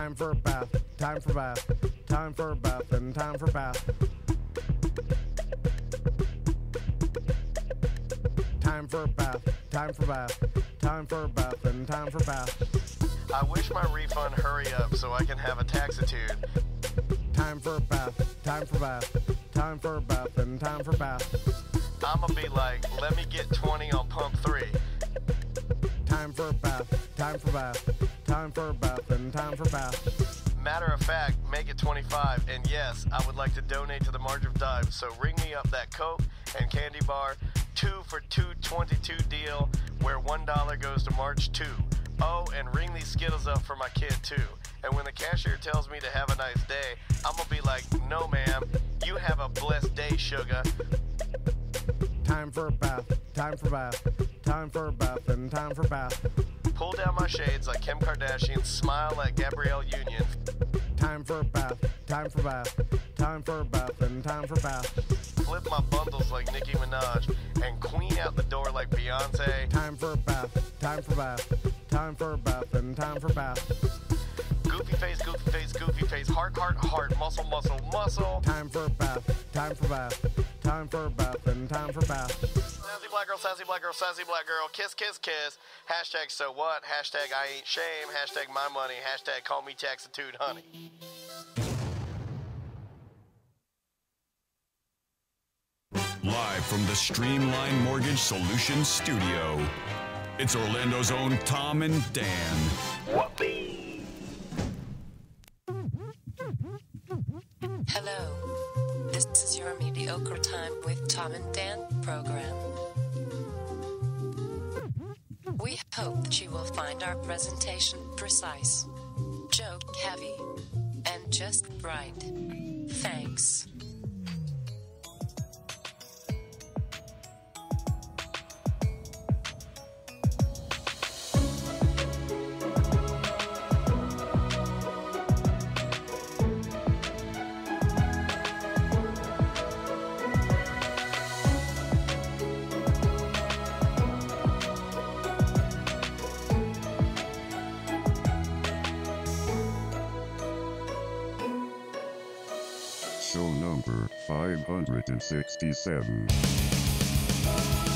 Time for a bath, time for bath, time for a bath, and time for bath. Time for a bath, time for bath, time for a bath, and time for bath. I wish my refund hurry up so I can have a taxitude. Time for a bath, time for bath, time for a bath, and time for bath. I'ma be like, let me get 20 on pump three. Time for a bath, time for bath, time for a bath, and time for bath. Matter of fact, make it 25. And yes, I would like to donate to the March of Dimes. So ring me up that Coke and candy bar, two for two 22 deal, where $1 goes to March 2. Oh, and ring these Skittles up for my kid too. And when the cashier tells me to have a nice day, I'm gonna be like, no ma'am, you have a blessed day, sugar. Time for a bath, time for bath, time for a bath, and time for bath. Pull down my shades like Kim Kardashian, smile like Gabrielle Union. Time for a bath, time for bath, time for a bath, and time for bath. Flip my bundles like Nicki Minaj, and queen out the door like Beyonce. Time for a bath, time for bath, time for a bath, and time for bath. Goofy face, goofy face, goofy face, heart, heart, heart, muscle, muscle, muscle. Time for a bath, time for bath, time for a bath, and time for bath. Sassy black girl, sassy black girl, sassy black girl, kiss, kiss, kiss. Hashtag so what? Hashtag I ain't shame. Hashtag my money. Hashtag call me taxitude, honey. Live from the Streamline Mortgage Solutions studio, it's Orlando's own Tom and Dan. Hello. This is your mediocre time with Tom and Dan program. We hope that you will find our presentation precise, joke heavy, and just right. Thanks. 567.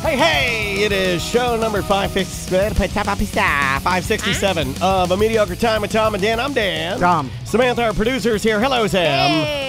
Hey, hey! It is show number 567 of A Mediocre Time with Tom and Dan. I'm Dan. Tom. Samantha, our producer, is here. Hello, Sam. Hey!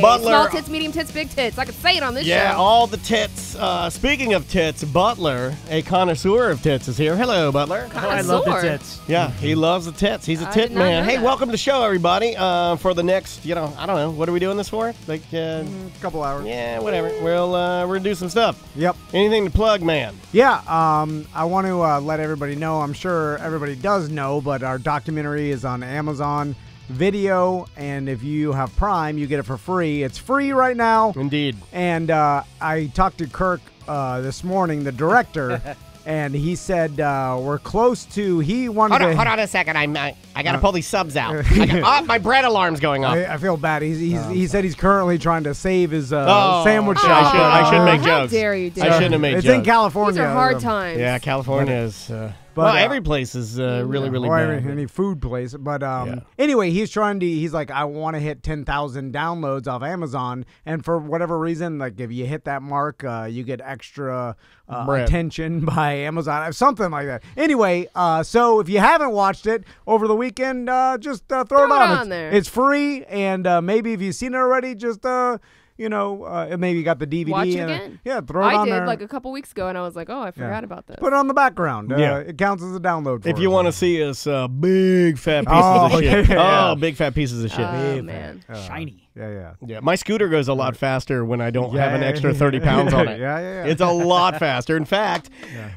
Butler- Small tits, medium tits, big tits. I could say it on this Yeah, show. Yeah, all the tits. Uh, speaking of tits, Butler, a connoisseur of tits, is here. Hello, Butler. I love the tits. Yeah, he loves the tits. He's a I tit man. Hey, that. welcome to the show, everybody. Uh, for the next, you know, I don't know, what are we doing this for? Like, uh, couple hours. yeah, whatever. We'll uh, we're gonna do some stuff. Yep. Anything to plug, man? Yeah. Um, I want to uh, let everybody know. I'm sure everybody does know, but our documentary is on Amazon Video, and if you have Prime, you get it for free. It's free right now. Indeed. And uh, I talked to Kirk uh, this morning, the director, and he said uh, we're close to. He wanted Hold to. on, hold on a second. I'm, I, I gotta Uh, pull these subs out. Got, oh, my bread alarm's going off. I, I feel bad. He's, he's, he said he's currently trying to save his uh, Oh, sandwich okay. shop. I should, I should Uh, make How jokes. dare you, I shouldn't have made It's jokes. in California. These are hard times. Yeah, California is. Uh, But, well, uh, every place is uh, really, really or bad. any, any food place. But um, Yeah. anyway, he's trying to. He's like, I want to hit ten thousand downloads off Amazon, and for whatever reason, like if you hit that mark, uh, you get extra uh, attention by Amazon, something like that. Anyway, uh, so if you haven't watched it over the weekend, uh, just uh, throw, Throw it it on. on it's, there. it's free, and uh, maybe if you've seen it already, just uh, you know, uh, maybe you got the DVD. Watch it and, uh, again. yeah, throw it I on did there. like a couple weeks ago, and I was like, oh, I forgot about this. Put it on the background. Uh, Yeah. it counts as a download. For if you want to see us uh, big fat pieces Oh, of shit. yeah, yeah. Oh, big fat pieces of shit. oh, man. shiny. Yeah, yeah. yeah, my scooter goes a lot faster when I don't have an extra 30 pounds on it. Yeah, yeah, yeah. It's a lot faster. In fact,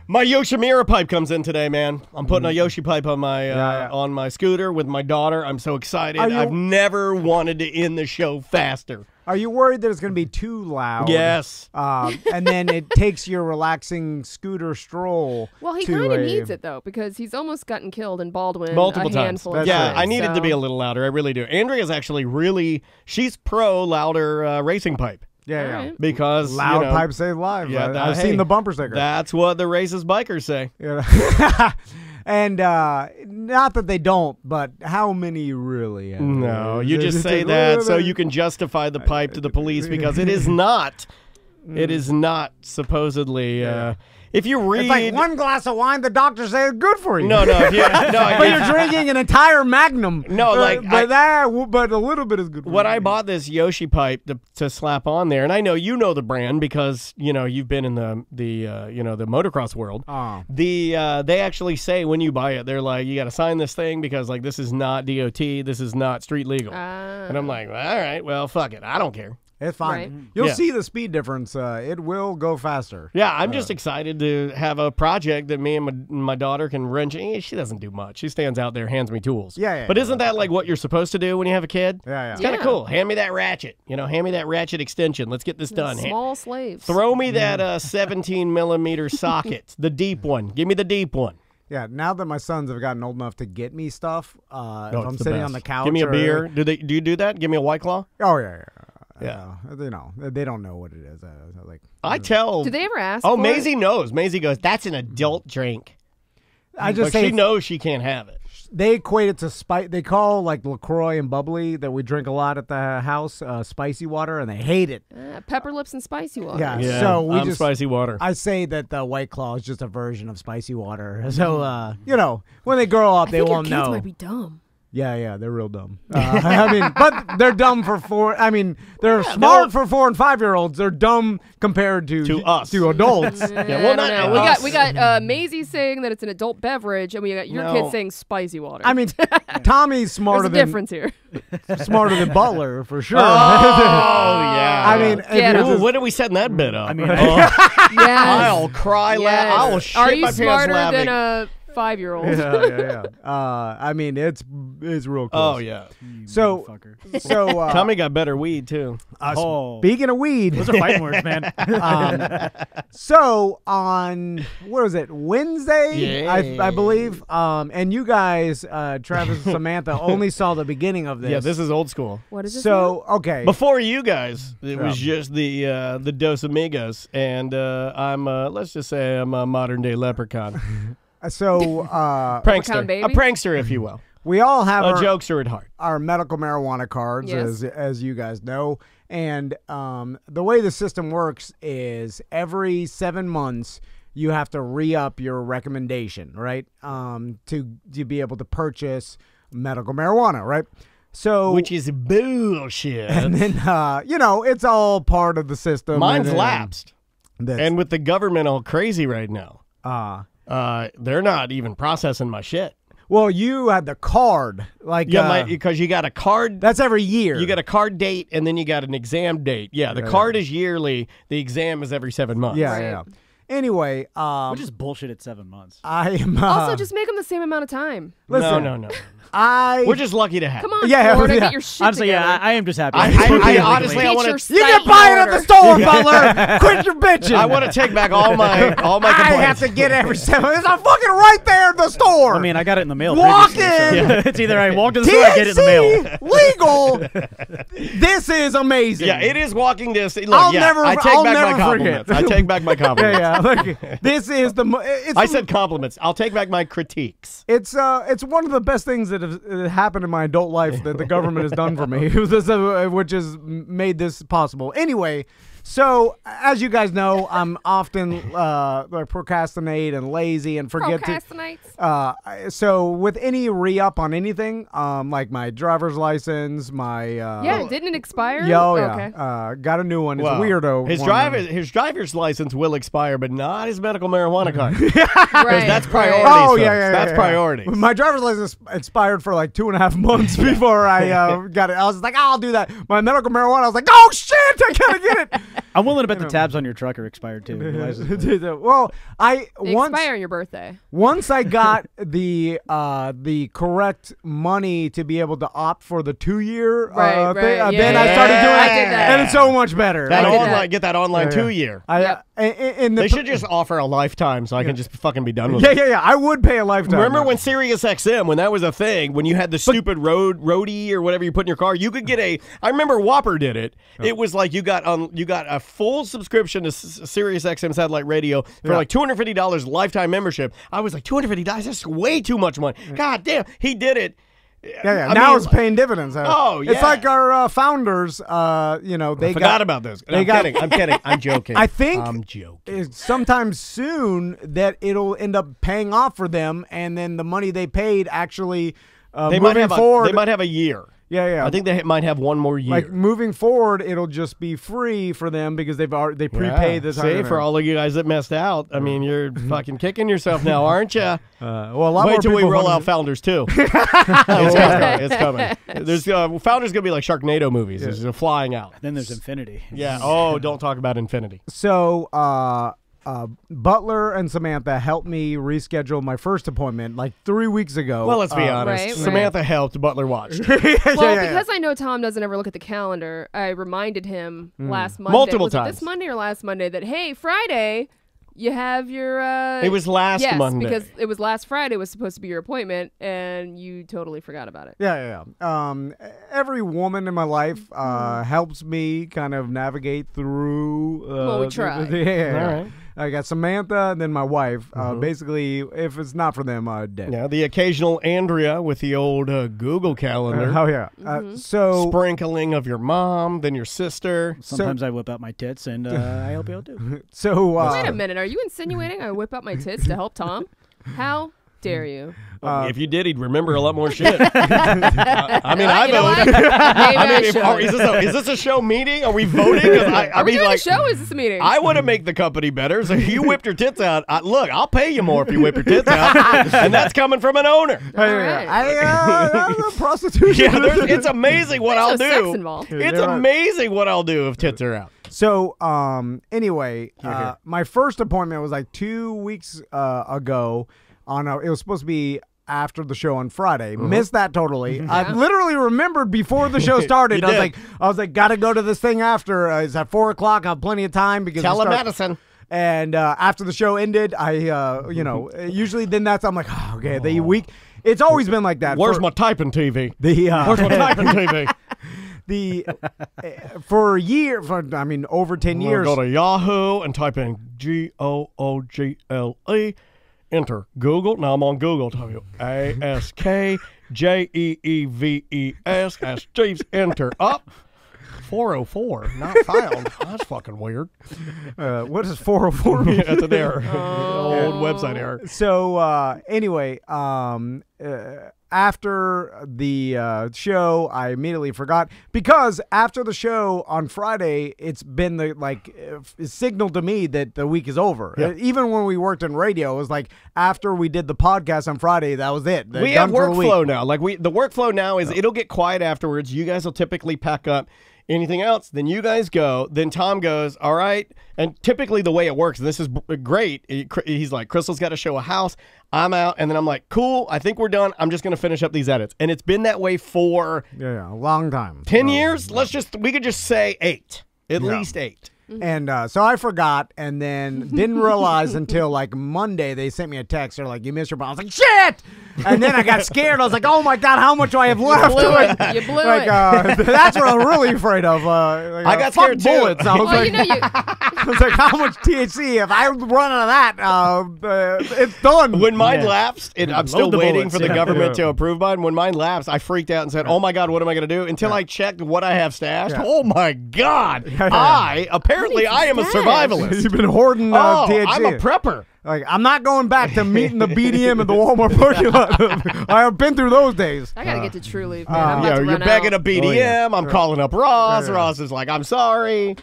my Yoshimura pipe comes in today, man. I'm putting a Yoshi pipe on my uh, Mm. Yeah, yeah. on my scooter with my daughter. I'm so excited. You- I've never wanted to end the show faster. Are you worried that it's going to be too loud? Yes. Um, and then it takes your relaxing scooter stroll. Well, he kind of a- needs it though because he's almost gotten killed in Baldwin multiple a times. handful of yeah, times. I needed to be a little louder. I really do. Andrea's actually really she's pro louder uh, racing pipe Yeah, All yeah. right. because you Loud know, pipes save lives. Yeah, I, that- I've hey, seen the bumper sticker. That's what the racist bikers say. Yeah. And uh, not that they don't, but how many really? Have? No, you just say that so you can justify the pipe to the police because it is not. It is not supposedly. Uh, if you read, It's like one glass of wine. The doctors say it's good for you. no, no, if you, no, but if- you're drinking an entire Magnum. No, Uh, like, but I- that, but a little bit is good. For when you. I bought this Yoshi pipe to, to slap on there, and I know you know the brand because you know you've been in the the uh, you know the motocross world. Oh. The uh, they actually say when you buy it, they're like, you got to sign this thing because like this is not DOT, this is not street legal. Ah. and I'm like, all right, well, fuck it, I don't care. It's fine. Right. You'll Yeah. see the speed difference. Uh, it will go faster. Yeah, I'm just excited to have a project that me and my, my daughter can wrench. eh, She doesn't do much. She stands out there, hands me tools. Yeah, yeah, But isn't that like what you're supposed to do when you have a kid? Yeah, yeah. It's kind of Yeah. cool. Hand me that ratchet. You know, hand me that ratchet extension. Let's get this done. Ha- Small slaves. Throw me that uh, 17 millimeter socket, the deep one. Give me the deep one. Yeah, now that my sons have gotten old enough to get me stuff, uh, Oh, if I'm sitting best. on the couch, Give me a or- beer. Do they? Do you do that? Give me a white claw. Oh yeah, yeah, Yeah. Uh, you know, they don't know what it is. Uh, like, I tell. Do they ever ask? Oh, for it? Maisie knows. Maisie goes. That's an adult drink. I just But say she knows she can't have it. they equate it to spice. They call like Lacroix and bubbly that we drink a lot at the house uh, spicy water, and they hate it. Uh, pepper lips and spicy water. Yeah. Yeah. So we I'm just- spicy water. I say that the White Claw is just a version of spicy water. So uh, you know, when they grow up, I they think won't your kids know. might be dumb. Yeah, yeah, they're real dumb. Uh, I mean, but they're dumb for four. I mean, they're smart for four and five year olds. They're dumb compared to To us. to adults. Yeah, well, don't not know. We us. got we got uh, Maisie saying that it's an adult beverage, and we got your No. kid saying spicy water. I mean, Tommy's there's smarter a than difference here. smarter than Butler for sure. Oh yeah. I mean, if Get you're. Ooh, just- when are we setting that bit up? I mean, Oh, Yeah. I'll cry. La- I will shit Are you my pants smarter laughing. than a five year old? yeah, yeah, yeah. Uh, I mean, it's it's real close. oh yeah. So, Fucker. so uh, Tommy got better weed too. uh, Oh. speaking of weed, Those are fighting words, man. um, so on what was it Wednesday? I, I believe. Um, and you guys, uh, Travis and Samantha, only saw the beginning of this. Yeah, this is old school. What is this? so okay. Before you guys, it was just the uh, the Dos Amigos, and uh, I'm uh, let's just say I'm a modern day leprechaun, So uh, prankster, a prankster, if you will, we all have a our, jokester at heart. our medical marijuana cards, Yes. as as you guys know. And um, the way the system works is every seven months you have to re up your recommendation, right? Um, to to be able to purchase medical marijuana, right? So Which is bullshit. and then uh, you know it's all part of the system. Mine's and, lapsed, and with the government all crazy right now, uh, uh, they're not even processing my shit. well, you had the card, like Yeah, uh, because you got a card. that's every year. You got a card date, and then you got an exam date. Yeah, the Yeah, card is yearly. The exam is every seven months. yeah, Right. yeah. Anyway, um, Which is bullshit at seven months. I am uh, also, just make them the same amount of time. listen. no, no, no. I We're just lucky to have. Come on, Yeah, Florida, yeah. get your shit Honestly, together. yeah, I, I am just happy. I- It's I- I legally. honestly- I Get wanna- your You can psyche buy it at order. the store, Butler. Quit your bitching. I want to take back all my all my I complaints. have to get every seven. It's not fucking right there at the store. I mean, I got it in the mail. Walk previously, in. so- it's either I walk to the store, or I get it in the mail. THC legal. this is amazing. yeah, it is walking distance. Look, I'll yeah, never- I take I'll back never my forget. compliments. I take back my compliments. Yeah, yeah. Look, this is the. It's, I said compliments. I'll take back my critiques. it's uh it's one of the best things that have happened in my adult life that the government has done for me, which has made this possible. Anyway, so as you guys know, I'm often uh like procrastinate and lazy and forget to. Uh, so with any re-up on anything, um, like my driver's license, my uh, yeah, didn't it expire? yeah, oh, yeah, Okay. uh, got a new one. It's Well, weirdo. His driver his driver's license will expire, but not his medical marijuana card. right. that's right. priority. Oh folks. yeah, yeah, yeah, That's yeah. priority. My driver's license expired for like two and a half months before I uh, got it. I was like, I'll do that. My medical marijuana. I was like, oh shit, I gotta get it. I'm willing to bet the tabs on your truck are expired too. Your license plate. well, I They once expire on your birthday. once I got the uh, the correct money to be able to opt for the two year Right, uh, thing, right, uh, yeah, then I yeah, started doing yeah. it, I did that. and it's so much better. That I did online, that. get that online Yeah, yeah. two year. I, Yep. uh, in, in the They should just offer a lifetime so I can just fucking be done with yeah, it. yeah, yeah. I would pay a lifetime. Remember when Sirius XM, when that was a thing, when you had the stupid road roadie or whatever you put in your car, you could get a. I remember Whopper did it. It was like you got um, you got a full subscription to S- Sirius XM satellite radio for Yeah. like two hundred fifty dollars lifetime membership. I was like, two hundred fifty dollars. That's way too much money. God damn, he did it. Yeah, yeah. I now mean, it's paying dividends. Uh, Oh, yeah. It's like our uh, founders. Uh, you know, they I forgot got, about this. They I'm got, kidding. I'm kidding. I'm joking. I think I'm joking. sometime soon that it'll end up paying off for them, and then the money they paid actually uh, They might have forward. a, they might have a year. Yeah, yeah. I think they might have one more year. like moving forward, it'll just be free for them because they've already they prepay Yeah. this. See, for all of you guys that messed out, I mean, you're fucking kicking yourself now, aren't you? Uh, well, a lot Wait more till we roll wanna- out Founders too. it's coming. It's coming. There's uh, Founders gonna be like Sharknado movies. There's a flying out. Then there's Infinity. Yeah. Oh, don't talk about Infinity. So, uh, uh, Butler and Samantha helped me reschedule my first appointment like three weeks ago. Well, let's be Uh, honest. right, right. Samantha helped. Butler watched. Well, yeah, yeah. because I know Tom doesn't ever look at the calendar, I reminded him last Monday. Multiple was it times. this Monday or last Monday that hey, Friday, you have your. Uh, It was last yes, Monday. because it was last Friday was supposed to be your appointment, and you totally forgot about it. Yeah, yeah, yeah. Um, every woman in my life uh, Mm-hmm. helps me kind of navigate through. Uh, Well, we try. the- yeah, yeah, yeah. All right. I got Samantha and then my wife. Uh, basically, if it's not for them, uh, dead. Mm-hmm. yeah, the occasional Andrea with the old uh, Google calendar. Oh yeah. Uh, so Sprinkling of your mom, then your sister. Sometimes I whip out my tits and uh, I help you out too. so uh, Wait a minute, are you insinuating I whip out my tits to help Tom? How dare you? Uh, if you did, he'd remember a lot more shit. I mean, I you know what? voted. Maybe I, I mean, if, are, is, this a, is this a show meeting? Are we voting? I, I Are we mean, doing like, a show? Is this a meeting? I want to make the company better. So you whipped your tits out. I, look, I'll pay you more if you whip your tits out, and that's coming from an owner. All right. I, uh, prostitution. Yeah, it's amazing what I'll no do. sex involved. It's There are- amazing what I'll do if tits are out. So, um, anyway, uh, my first appointment was like two weeks uh, ago. On a, it was supposed to be after the show on Friday. Uh-huh. Missed that totally. I literally remembered before the show started. I was like, I was like, gotta go to this thing after. Uh, it's at four o'clock. I have plenty of time because Telemedicine. And uh, after the show ended, I, uh, you know, usually then that's I'm like, oh, okay, the week. It's always been like that. Where's for, my typing TV? the uh, Where's my typing TV? the uh, for a year? For I mean, over 10 I'm years. go to Yahoo and type in G O O G L E. Enter Google. Now I'm on Google. W A S K J E E V E S. Ask Jeeves. Enter up. 404. Not found. That's fucking weird. Uh, what is 404 mean? That's an error. Old website error. so uh, anyway, um, uh, after the uh, show, I immediately forgot because after the show on Friday, it's been the like signaled to me that the week is over. Yeah. Even when we worked in radio, it was like after we did the podcast on Friday, that was it. They're we have done for the week. workflow now. Like we, the workflow now is it'll get quiet afterwards. You guys will typically pack up. Anything else? Then you guys go. Then Tom goes. All right. And typically the way it works, and this is great. He's like, Crystal's got to show a house. I'm out, and then I'm like, cool. I think we're done. I'm just gonna finish up these edits, and it's been that way for Yeah, yeah, a long time. ten Uh, years. Let's just we could just say eight, at least eight. And uh, so I forgot, and then didn't realize until like Monday they sent me a text. They're like, "You missed your ball." I was like, "Shit!" And then I got scared. I was like, "Oh my god, how much do I have left?" blew it. You blew like, it. Uh, that's what I'm really afraid of. Uh, like, I uh, got fuck scared, too. bullets. I was well, like, you know, you, I was like, how much THC? If I run out of that, uh, uh, it's done. When mine Yeah. lapsed, and I'm still waiting bullets, for the yeah. government Yeah. to approve mine. When mine lapsed, I freaked out and said, "Oh my god, what am I going to do?" Until I checked what I have stashed. Yeah. Oh my god, I apparently I am a survivalist. You've been hoarding uh, oh, THC. I'm a prepper. Like, I'm not going back to meeting the BDM at the Walmart parking lot. I've been through those days. I gotta get to True Leaf, man. uh, I'm about You know, to you're run begging out. a BDM. Oh, yeah. I'm calling up Ross. Yeah, yeah. Ross is like, "I'm sorry.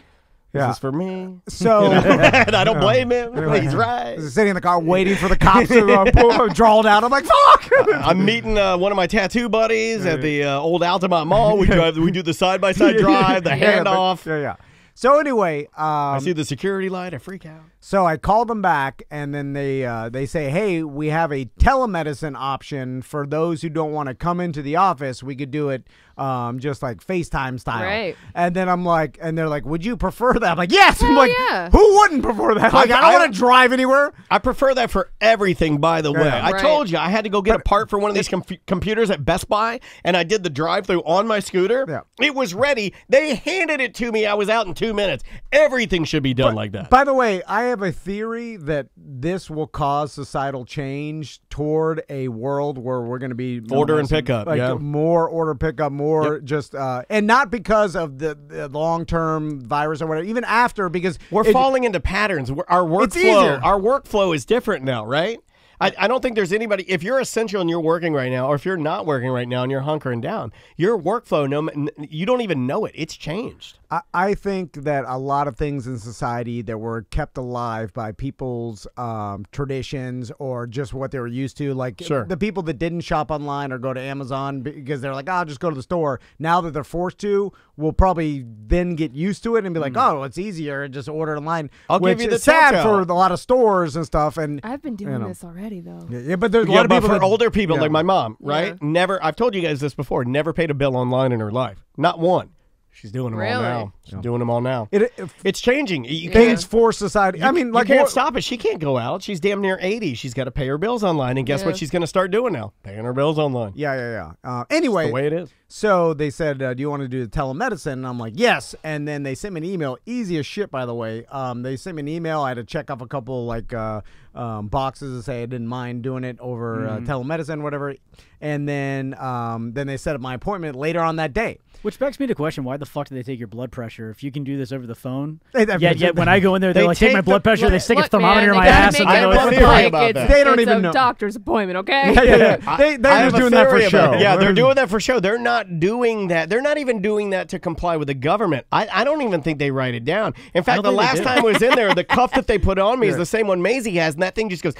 Yeah. This is for me." So. and I don't blame him. He's right. sitting in the car waiting for the cops to uh, pull, draw it out. I'm like, fuck! I'm meeting uh, one of my tattoo buddies at the uh, old Altamonte Mall. We drive. We do the side by side drive, the Yeah, but- handoff. Yeah, yeah. So anyway, um, I see the security light. I freak out. So I called them back, and then they uh, they say, "Hey, we have a telemedicine option for those who don't want to come into the office. We could do it um, just like FaceTime style." Right. And then I'm like, and they're like, "Would you prefer that?" I'm like, "Yes." I'm like, yeah. "Who wouldn't prefer that?" Like, I, I- don't want to drive anywhere. I prefer that for everything, by the way. Yeah. I Right. told you I had to go get a part for one of these com- computers at Best Buy, and I did the drive through on my scooter. Yeah. It was ready. They handed it to me. I was out in two minutes. Everything should be done like that. By the way, I have a theory that this will cause societal change toward a world where we're going to be Order and pickup, like yeah. more order pickup, more just, uh, and not because of the, the long term virus or whatever. Even after, because We're it- falling into patterns. Our workflow, our workflow is different now, right? I, I don't think there's anybody. If you're essential and you're working right now, or if you're not working right now and you're hunkering down, your workflow, no, you don't even know it. It's changed. I, I think that a lot of things in society that were kept alive by people's um, traditions or just what they were used to, like Sure. the people that didn't shop online or go to Amazon because they're like, oh, I'll just go to the store. Now that they're forced to, will probably then get used to it and be like, oh, it's easier, and just order online. Mm. I'll give you the is sad for a lot of stores and stuff. And I've been doing know. this already though. yeah, yeah, but there's a Yeah, lot of people for that- older people yeah. like my mom, right? Yeah. Never. I've told you guys this before. Never paid a bill online in her life. Not one. She's doing them all now. She's doing them all now. It, it, it's changing. You things can't, for society. I mean, you can't more- stop it. She can't go out. She's damn near eighty. She's got to pay her bills online, and guess Yeah. what? She's going to start doing now, paying her bills online. Yeah, yeah, yeah. Uh, anyway, the way it is. So they said, uh, "Do you want to do the telemedicine?" And I'm like, "Yes." And then they sent me an email. Easy as shit, by the way. Um, they sent me an email. I had to check off a couple like uh, um, boxes to say I didn't mind doing it over uh, telemedicine, whatever. And then um, then they set up my appointment later on that day. Which begs me to question why the fuck do they take your blood pressure if you can do this over the phone? They- they- Yet, yet when I go in there, they, They like take take my blood pressure, they blood- stick a thermometer man, in my ass, and I they have go, it a look like it's. They don't it's even a know. doctor's appointment, okay? Yeah, yeah, yeah. They they're I just doing that for theory show. it. Yeah, they're doing that for show. They're not doing that. They're not even doing that to comply with the government. I, I don't even think they write it down. In fact, the last time I was in there, the cuff that they put on me is the same one Maisie has, and that thing just goes.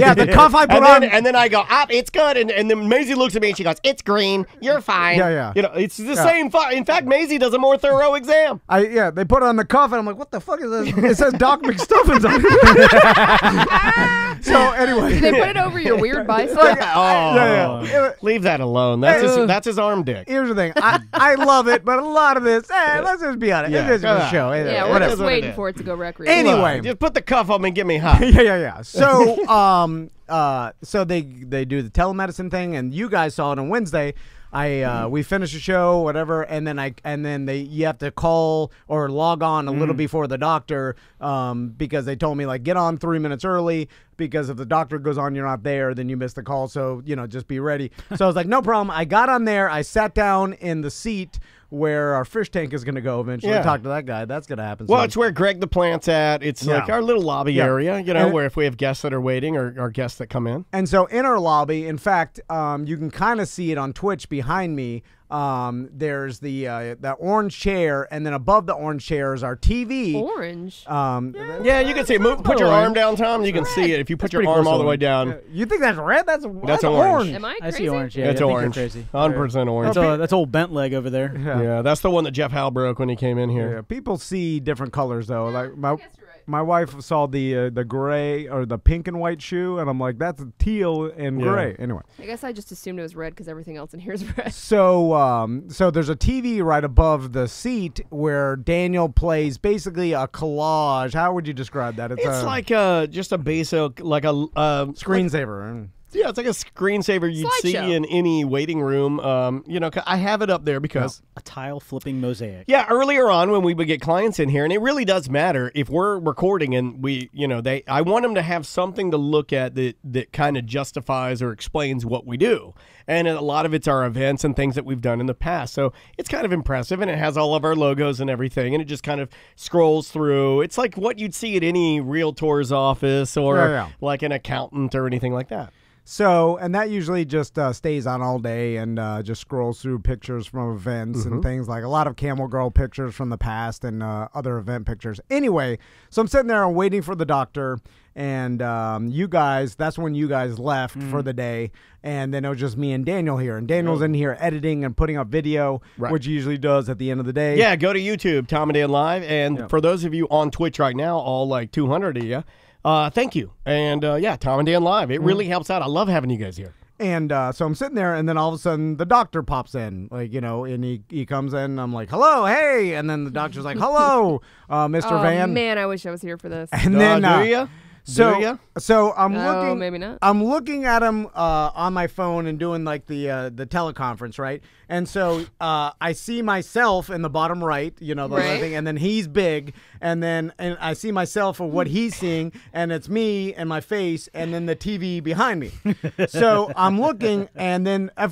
Yeah, the cuff I put and then, on- and then I go, ah, it's good. And, and then Maisie looks at me and she goes, it's green. You're fine. Yeah, yeah. You know, it's the same. Fu- in fact, Maisie does a more thorough exam. I yeah, they put it on the cuff, and I'm like, "What the fuck is this?" It says Doc McStuffins on it. so anyway, Did they put it over your weird bicep? Oh, yeah, yeah. leave that alone. That's his, Uh, that's his arm dick. Here's the thing. I, I love it, but a lot of this, eh, let's just be honest. Yeah, it is come a show. eh, yeah, we're whatever. just what it waiting for it to go recreational. Anyway. Look, just put the cuff on me and get me hot. yeah, yeah, yeah. So, um, uh, so they they do the telemedicine thing, and you guys saw it on Wednesday. I uh, we finished the show, whatever, and then I and then they you have to call or log on a little before the doctor, um, because they told me like get on three minutes early because if the doctor goes on, you're not there, then you miss the call. So you know, just be ready. so I was like, no problem. I got on there. I sat down in the seat where our fish tank is going to go eventually. Yeah. Talk to that guy. That's going to happen. Well, soon. it's where Greg the Plant's at. It's like our little lobby Yeah. area, you know, And- where if we have guests that are waiting or, or guests that come in. And so in our lobby, in fact, um, you can kind of see it on Twitch behind me. Um, there's the uh, that orange chair, and then above the orange chair is our TV. Orange. Um, Yeah, you can see it. Move, put your orange. arm down, Tom. You can see it. If you put your arm all the way orange. down, you think that's red? That's that's, orange. orange. Am I I see orange. Yeah, it's I think orange. You're crazy. 100% orange. That's, a, that's old bent leg over there. yeah. that's the one that Jeff Howe broke when he came in here. Yeah, people see different colors though. Like my my wife saw the uh, the gray or the pink and white shoe, and I'm like, that's teal and Yeah. gray. Anyway. I guess I just assumed it was red because everything else in here is red. So, um, so there's a TV right above the seat where Daniel plays basically a collage. How would you describe that? It's a like a just a basic, like a uh, screensaver. Yeah, it's like a screensaver you'd see Slideshow. in any waiting room. Um, you know, I have it up there because A tile flipping mosaic. Yeah, earlier on when we would get clients in here, and it really does matter if we're recording and we, you know, they, I want them to have something to look at that that kind of justifies or explains what we do, and a lot of it's our events and things that we've done in the past. So it's kind of impressive, and it has all of our logos and everything, and it just kind of scrolls through. It's like what you'd see at any realtor's office or Yeah, yeah. like an accountant or anything like that. So, and that usually just uh, stays on all day and uh, just scrolls through pictures from events Mm-hmm. and things like a lot of Camel Girl pictures from the past and uh, other event pictures. Anyway, so I'm sitting there, I'm waiting for the doctor, and um, you guys, that's when you guys left Mm. for the day. And then it was just me and Daniel here. And Daniel's in here editing and putting up video, Right. which he usually does at the end of the day. Yeah, go to YouTube, Tom and Dan Live. And for those of you on Twitch right now, all like 200 of you, uh, thank you. And uh, yeah, Tom and Dan Live. It really helps out. I love having you guys here. And uh, so I'm sitting there, and then all of a sudden the doctor pops in, like you know, and he, he comes in. I'm like, "Hello, hey!" And then the doctor's like, "Hello, uh, Mr. Oh Van." man, I wish I was here for this. And then uh, uh, do you? So do you? so I'm Oh, looking. maybe not. I'm looking at him uh, on my phone and doing like the uh, the teleconference, right? And so uh, I see myself in the bottom right, you know, the Right. thing, and then he's big, and then and I see myself of what he's seeing, and it's me and my face, and then the TV behind me. so I'm looking, and then a,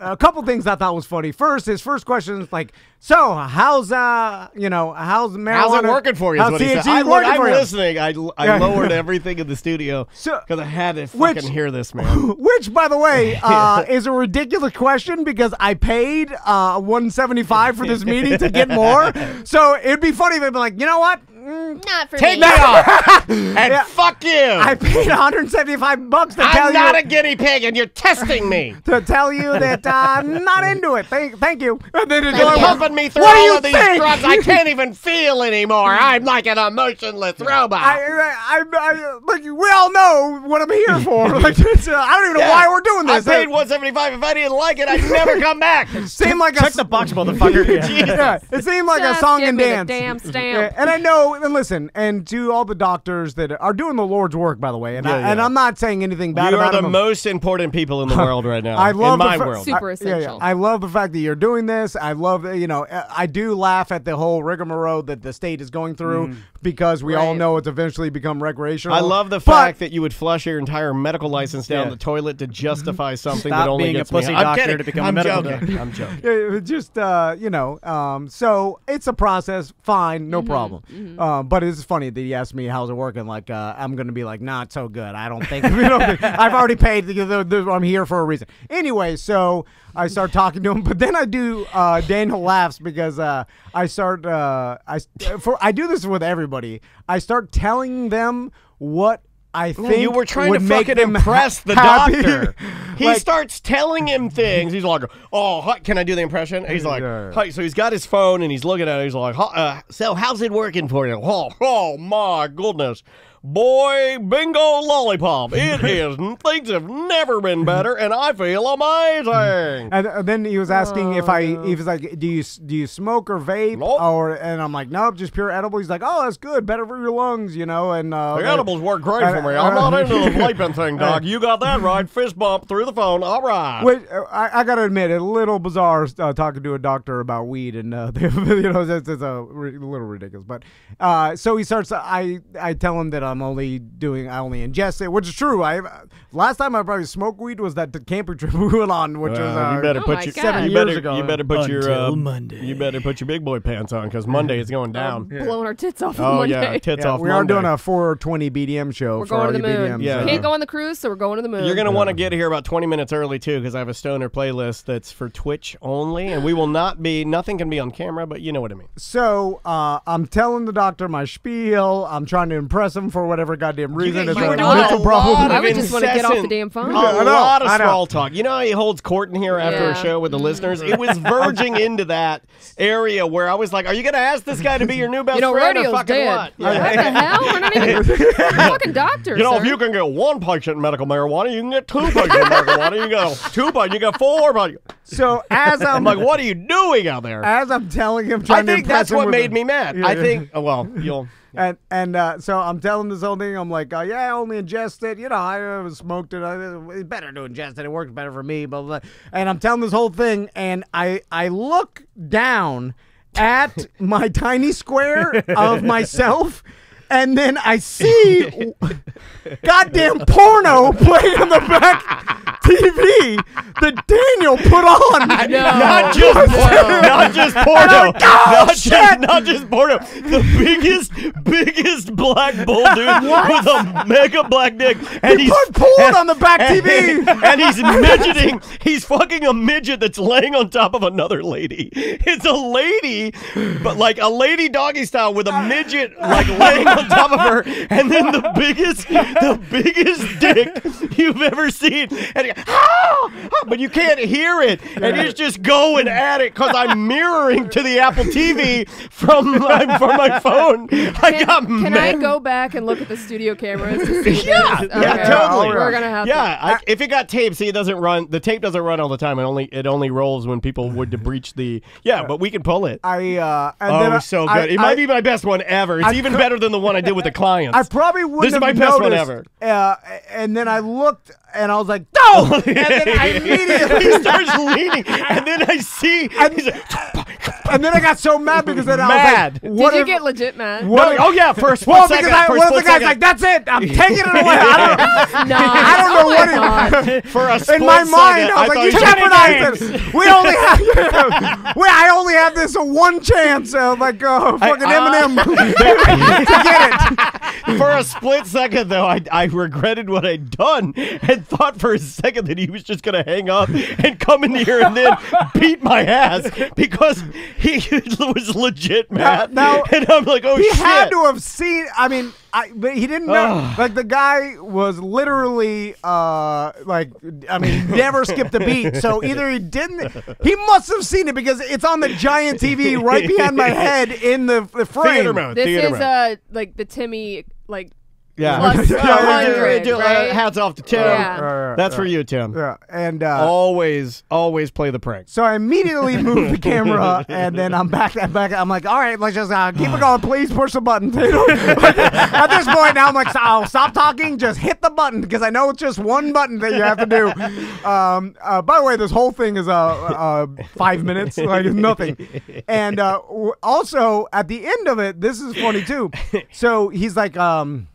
a couple things I thought was funny. First, his first question is like, "So how's uh, you know, how's marijuana? How's it working for you? Is How's what he said. THC I, look, working I'm for you?" listening. I, I lowered everything in the studio So- because I had to Which- fucking hear this, man. Which, by the way, uh, is a ridiculous question because I paid uh, one seventy five for this meeting to get more. So it'd be funny if they'd be like, you know what? Mm, Not for Take me. me off and Yeah. fuck you. I paid one hundred seventy five bucks to tell you. I'm not a guinea pig, and you're testing me. to tell you that uh, I'm not into it. Thank, thank you. And then it's You're like, pumping me through what all you of these think? drugs. I can't even feel anymore. I'm like an emotionless robot. I, I, I, I, like we all know what I'm here for. Like, it's, uh, I don't even know why we're doing this. I paid 175. If I didn't like it, I'd never come back. Seemed like a Check the box, motherfucker. Yeah. yeah, it seemed like a song give and me the dance. damn stamp. Yeah, and I know, and listen, and to all the doctors that are doing the Lord's work, by the way, and, I, yeah. and I'm not saying anything bad You about are the them. most important people in the world right now. I love in the my fa- world. Super I- yeah, yeah. essential. I love the fact that you're doing this. I love, you know, uh, I do laugh at the whole rigmarole that the state is going through because we all know it's eventually become recreational. I love the But- fact that you would flush your entire medical license down Yeah. the toilet to justify something Stop that only being a gets me. pussy I'm doctor kidding. to become a I'm medical joking. doctor. I'm joking. Just uh, you know, um, so it's a process. Fine, no problem. Um, but it's funny that he asked me how's it working. Like uh, I'm gonna be like, not so good. I don't think. you know, I've already paid. the- the- the- I'm here for a reason. Anyway, so I start talking to him, but then I do. Uh, Daniel laughs because uh, I start. Uh, I for I do this with everybody. I start telling them what. I think you were trying to make fucking impress the happy. doctor. He Like- starts telling him things. He's like, "Oh, hi, can I do the impression?" He's like, Yeah. "Hi." So he's got his phone and he's looking at it. He's like, uh, "So how's it working for you?" Oh, oh my goodness. Boy, bingo lollipop. It is. Things have never been better, and I feel amazing. And uh, then he was asking if I, he was like, "Do you do you smoke or vape?" Nope. Or and I'm like, "Nope, just pure edible." He's like, "Oh, that's good, better for your lungs, you know." And uh, The edibles work great for me. I'm not into the vaping thing, Doc. You got that right. Fist bump through the phone. All right. Which, uh, I, I gotta admit, a little bizarre uh, talking to a doctor about weed, and uh, you know, it's, it's a ri- little ridiculous. But uh, so he starts. I I tell him that I'm only doing, I only ingest it, which is true. I last time I probably smoked weed was that the camping trip we went on, which was uh, you better Oh put my your God. Seven you years better, ago. You better put your uh, Until Monday. You better put your big boy pants on because Monday is going down. Blowing our tits off Oh Monday. yeah, tits Yeah, off. we are doing a 420 BDM show We're for going to the moon. BDMs. Yeah. Can't go on the cruise, so we're going to the moon. You're gonna want to get here about 20 minutes early too, because I have a stoner playlist that's for Twitch only, and we will not be. Nothing can be on camera, but you know what I mean. So uh, I'm telling the doctor my spiel. I'm trying to impress him for whatever goddamn reason. You It's were a doing mental problem. I would just want to get off the incessant- damn phone. A I know, lot of I know. small talk. You know how he holds court in here after a show with the mm. listeners? It was verging into that area where I was like, "Are you gonna ask this guy to be your new best You know, friend or radio's fucking dead. what?" What the hell? We're not even fucking doctors. You know, sir. if you can get one patient medical marijuana, you can get two patient medical marijuana. You get two patient, you get four. But So as I'm I'm, like, what are you doing out there? as I'm telling him, I trying to think impress that's what made the- me mad. Yeah, I think. oh, Well, you'll. And and uh, so I'm telling this whole thing. I'm like, uh, yeah, I only ingest it. You know, I uh, smoked it. I, it's better to ingest it. It works better for me. Blah, blah blah. And I'm telling this whole thing, and I I look down at my tiny square of myself. And then I see goddamn porno playing on the back TV that Daniel put on. Not just porno. Not just porno. not, just, not just porno. The biggest, biggest black bull dude with a mega black dick. And He he's put porn on the back and, TV. and he's midgeting. He's fucking a midget that's laying on top of another lady. It's a lady, but like a lady doggy style with a midget like laying on top of her, and then the biggest, the biggest dick you've ever seen. And he, "Ah!" but you can't hear it, and he's just going at it because I'm mirroring to the Apple TV from my from my phone. I Can, got can I go back and look at the studio cameras to see Yeah, this? yeah, totally. We're gonna have Yeah, to. I, if it got tape, see, it doesn't run. The tape doesn't run all the time. It only it only rolls when people would to breach the. Yeah, but we can pull it. I uh, and oh, then I- it's so I- good. it I- might be my best one ever. It's I even cou- better than the one I did with the clients. I probably wouldn't This is my best one ever. Uh, and then I looked and I was like, no! and then I he immediately. starts leaning, and then I see. he's like, and then I got so mad because then I was like, what Did you if- get legit mad? what No, if- oh yeah, for a split Well, second. because I, for a one of the guys second. like, that's it. I'm taking it away. I don't, No, I don't oh know my what God. it, for a in my mind, second, I was like, you thought jeopardized it. We only have, we, I only have this one chance, uh, like uh, fucking Eminem to get it. For a split second, though, I, I regretted what I'd done and thought for a second that he was just going to hang up and come in here and then beat my ass because he was legit mad. now- and I'm like, oh he shit. had to have seen. I mean, I but he didn't know. like the guy was literally, uh, like I mean, never skipped a beat. So either he didn't, he must have seen it because it's on the giant TV right behind my head in the, the frame. Theater mode. This theater is mode. uh like the Timmy like yeah. plus Yeah, yeah, 100, yeah, uh, right? hats off to Tim. Yeah. Right, right, That's for you, Tim. Yeah, and uh, Always, always play the prank. So I immediately move the camera, and then I'm back. I'm back. I'm like, all right, let's just uh, keep it going. Please push the button. At this point, now I'm like, oh, stop talking. Just hit the button because I know it's just one button that you have to do. Um, uh, by the way, this whole thing is uh, uh, five minutes, like nothing. And uh, w- also at the end of it, this is funny too. So he's like, um,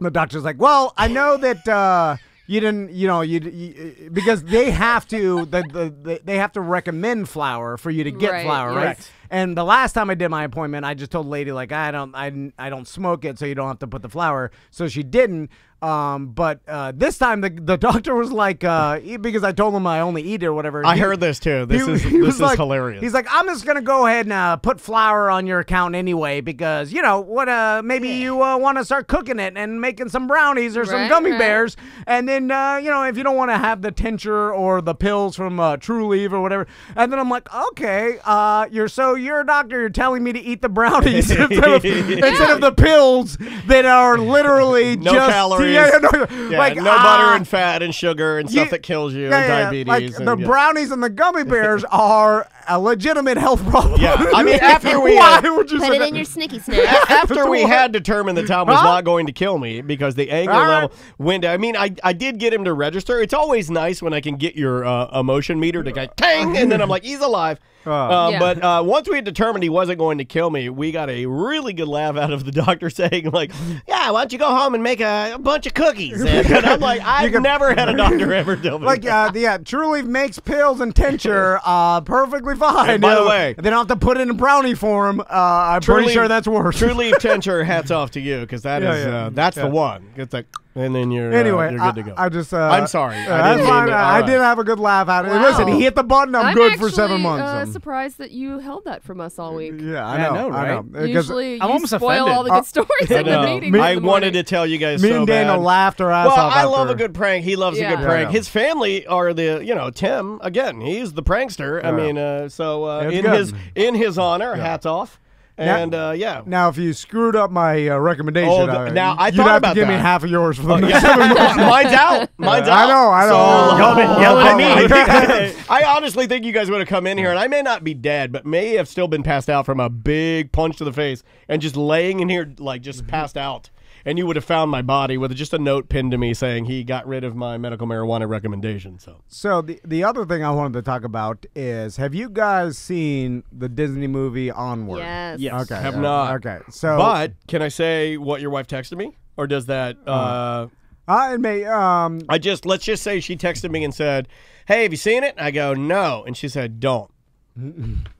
the doctor's like, well, I know that. Uh, you didn't, you know, you, you because they have to, the, the, the they have to recommend flour for you to get Right, flour, right? yes. And the last time I did my appointment, I just told the lady like I don't, I, I don't smoke it, so you don't have to put the flour. So she didn't. Um, but uh, this time the the doctor was like, uh, because I told him I only eat it or whatever. I he- heard this too. This he- is he this is like- hilarious. He's like, I'm just gonna go ahead and uh, put flour on your account anyway because you know what? Uh, maybe you uh, want to start cooking it and making some brownies or some gummy right. bears, and then uh, you know if you don't want to have the tincture or the pills from uh, True Leaf or whatever, and then I'm like, okay, uh, you're so you're a doctor, you're telling me to eat the brownies instead of instead of the pills that are literally No just calories. Yeah, yeah, no, yeah, like no butter ah, and fat and sugar and stuff you- that kills you yeah, and yeah, diabetes. Like and, the yeah. brownies and the gummy bears are a legitimate health problem. Yeah, I mean, after we, why uh, would you Put say it that? in your snicky snack. after we had determined that Tom was Huh? not going to kill me because the anger All right. level went down. I mean, I, I did get him to register. It's always nice when I can get your uh, emotion meter to go tang, and then I'm like, he's alive. Uh, Yeah. But uh, once we had determined he wasn't going to kill me, we got a really good laugh out of the doctor saying, like, yeah, why don't you go home and make a, a bunch of cookies? And, I'm like, I've can- never had a doctor ever tell me Like uh, yeah, True Leaf makes pills and tincture uh, perfectly fine. And by the Uh, way- they don't have to put it in brownie form. Uh, I'm pretty sure that's worse. True Leaf Tincture, hats off to you because that is Yeah, yeah. Uh, that's Yeah. the one. It's like, and then you're uh, Anyway, you're I, to go. I just uh, I'm sorry. I uh, didn't fine. mean to- I, I did have a good laugh at it. Wow. Listen, he hit the button. I'm, good actually, for seven months. Uh, Um, surprised that you held that from us all week. yeah, I Yeah, know. I know, I know. right? Because Usually, I'm you almost spoil offended. all the Uh, good stories in the know. meeting. I the wanted to tell you guys me so and Daniel bad. laughed our ass Well, off. I love a good prank. He loves Yeah. a good Yeah, prank. His family are the, you know, Tim again. He's the prankster. I mean, uh, so uh, in good. his in his honor, hats off. Now- And uh, yeah, Now, if you screwed up my uh, recommendation, Oh, the- uh, now, I you'd have to give me half of yours for the Oh, next yeah. seven months. mine's out. Mine's I out. know, I know. So, Yelling- yelling at me. I, I honestly think you guys would have come in here, and I may not be dead, but may have still been passed out from a big punch to the face, and just laying in here like just Mm-hmm. passed out. And you would have found my body with just a note pinned to me saying he got rid of my medical marijuana recommendation. So So the the other thing I wanted to talk about is: Have you guys seen the Disney movie Onward? Yes. Yes. Okay. Have uh, not. Okay. So, but can I say what your wife texted me, or does that? Uh, Uh, it may. Um, I just let's just say she texted me and said, "Hey, have you seen it?" I go, "No," and she said, "Don't."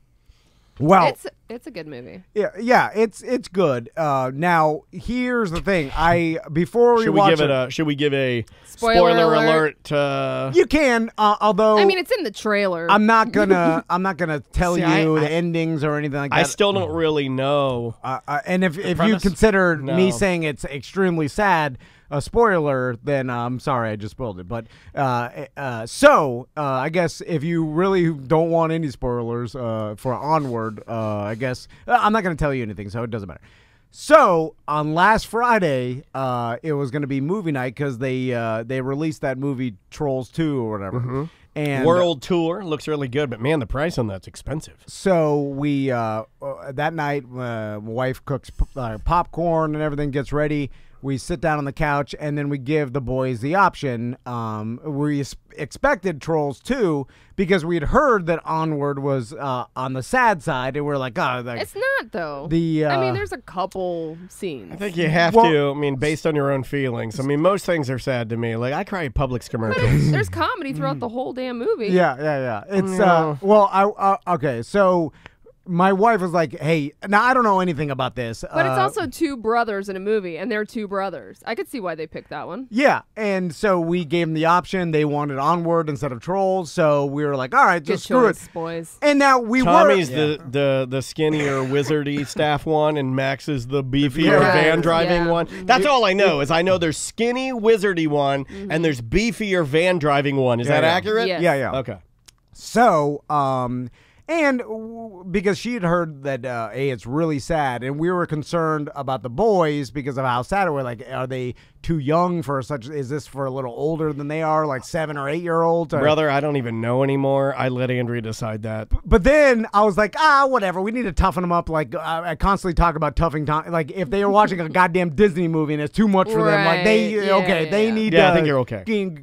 well, It's it's a good movie. yeah, yeah, it's it's good. Uh, now here's the thing. I before we Should we watch give it a? Should we give a Spoiler alert? uh, you can. Uh, although I mean, it's in the trailer. I'm not gonna. I'm not gonna tell See, you I- the I- endings or anything like that. I still don't really know. Uh, uh, and if if you premise? consider me saying it's extremely sad a spoiler, then uh, I'm sorry I just spoiled it. But uh, uh, so uh, I guess if you really don't want any spoilers uh, for Onward, uh, I guess I'm not going to tell you anything, so it doesn't matter. So on last Friday, uh, it was going to be movie night because they uh, they released that movie Trolls Two or whatever. And World tour looks really good, but man, the price on that's expensive. so we uh, uh, that night, uh, my wife cooks p- uh, popcorn and everything gets ready. We sit down on the couch and then we give the boys the option. Um, we expected Trolls 2 because we'd heard that Onward was uh, on the sad side, and we're like, oh, like, it's not though. The, I uh, mean, there's a couple scenes. I think you have Well- to. I mean, based on your own feelings. I mean, most things are sad to me. Like I cry at Publix commercials. there's comedy throughout the whole damn movie. yeah, yeah, yeah. It's uh, well, I uh, okay. So my wife was like, hey, now I don't know anything about this, But it's uh, also two brothers in a movie, and they're two brothers. I could see why they picked that one. Yeah, and so we gave them the option. They wanted Onward instead of Trolls, so we were like, all right, Good just screw choice, it. boys. And now we Tommy's were. the, the the skinnier wizardy staff one, and Max is the beefier Yeah. van driving Yeah. one. That's all I know. Is I know there's skinny wizardy one, Mm-hmm. and there's beefier van driving one. Is Yeah, that yeah. accurate? Yes. Yeah, yeah. Okay. So, um, and because she had heard that, uh, it's really sad, and we were concerned about the boys because of how sad we're like, are they too young for such? Is this for a little older than they are, like seven or eight year olds? Or- Brother, I don't even know anymore. I let Andrea decide that. But then I was like, ah, whatever. We need to toughen them up. Like I, I constantly talk about toughing time. Like if they are watching a goddamn Disney movie and it's too much for them, like they Yeah, okay, yeah, they yeah. need. Yeah, I to think you're okay.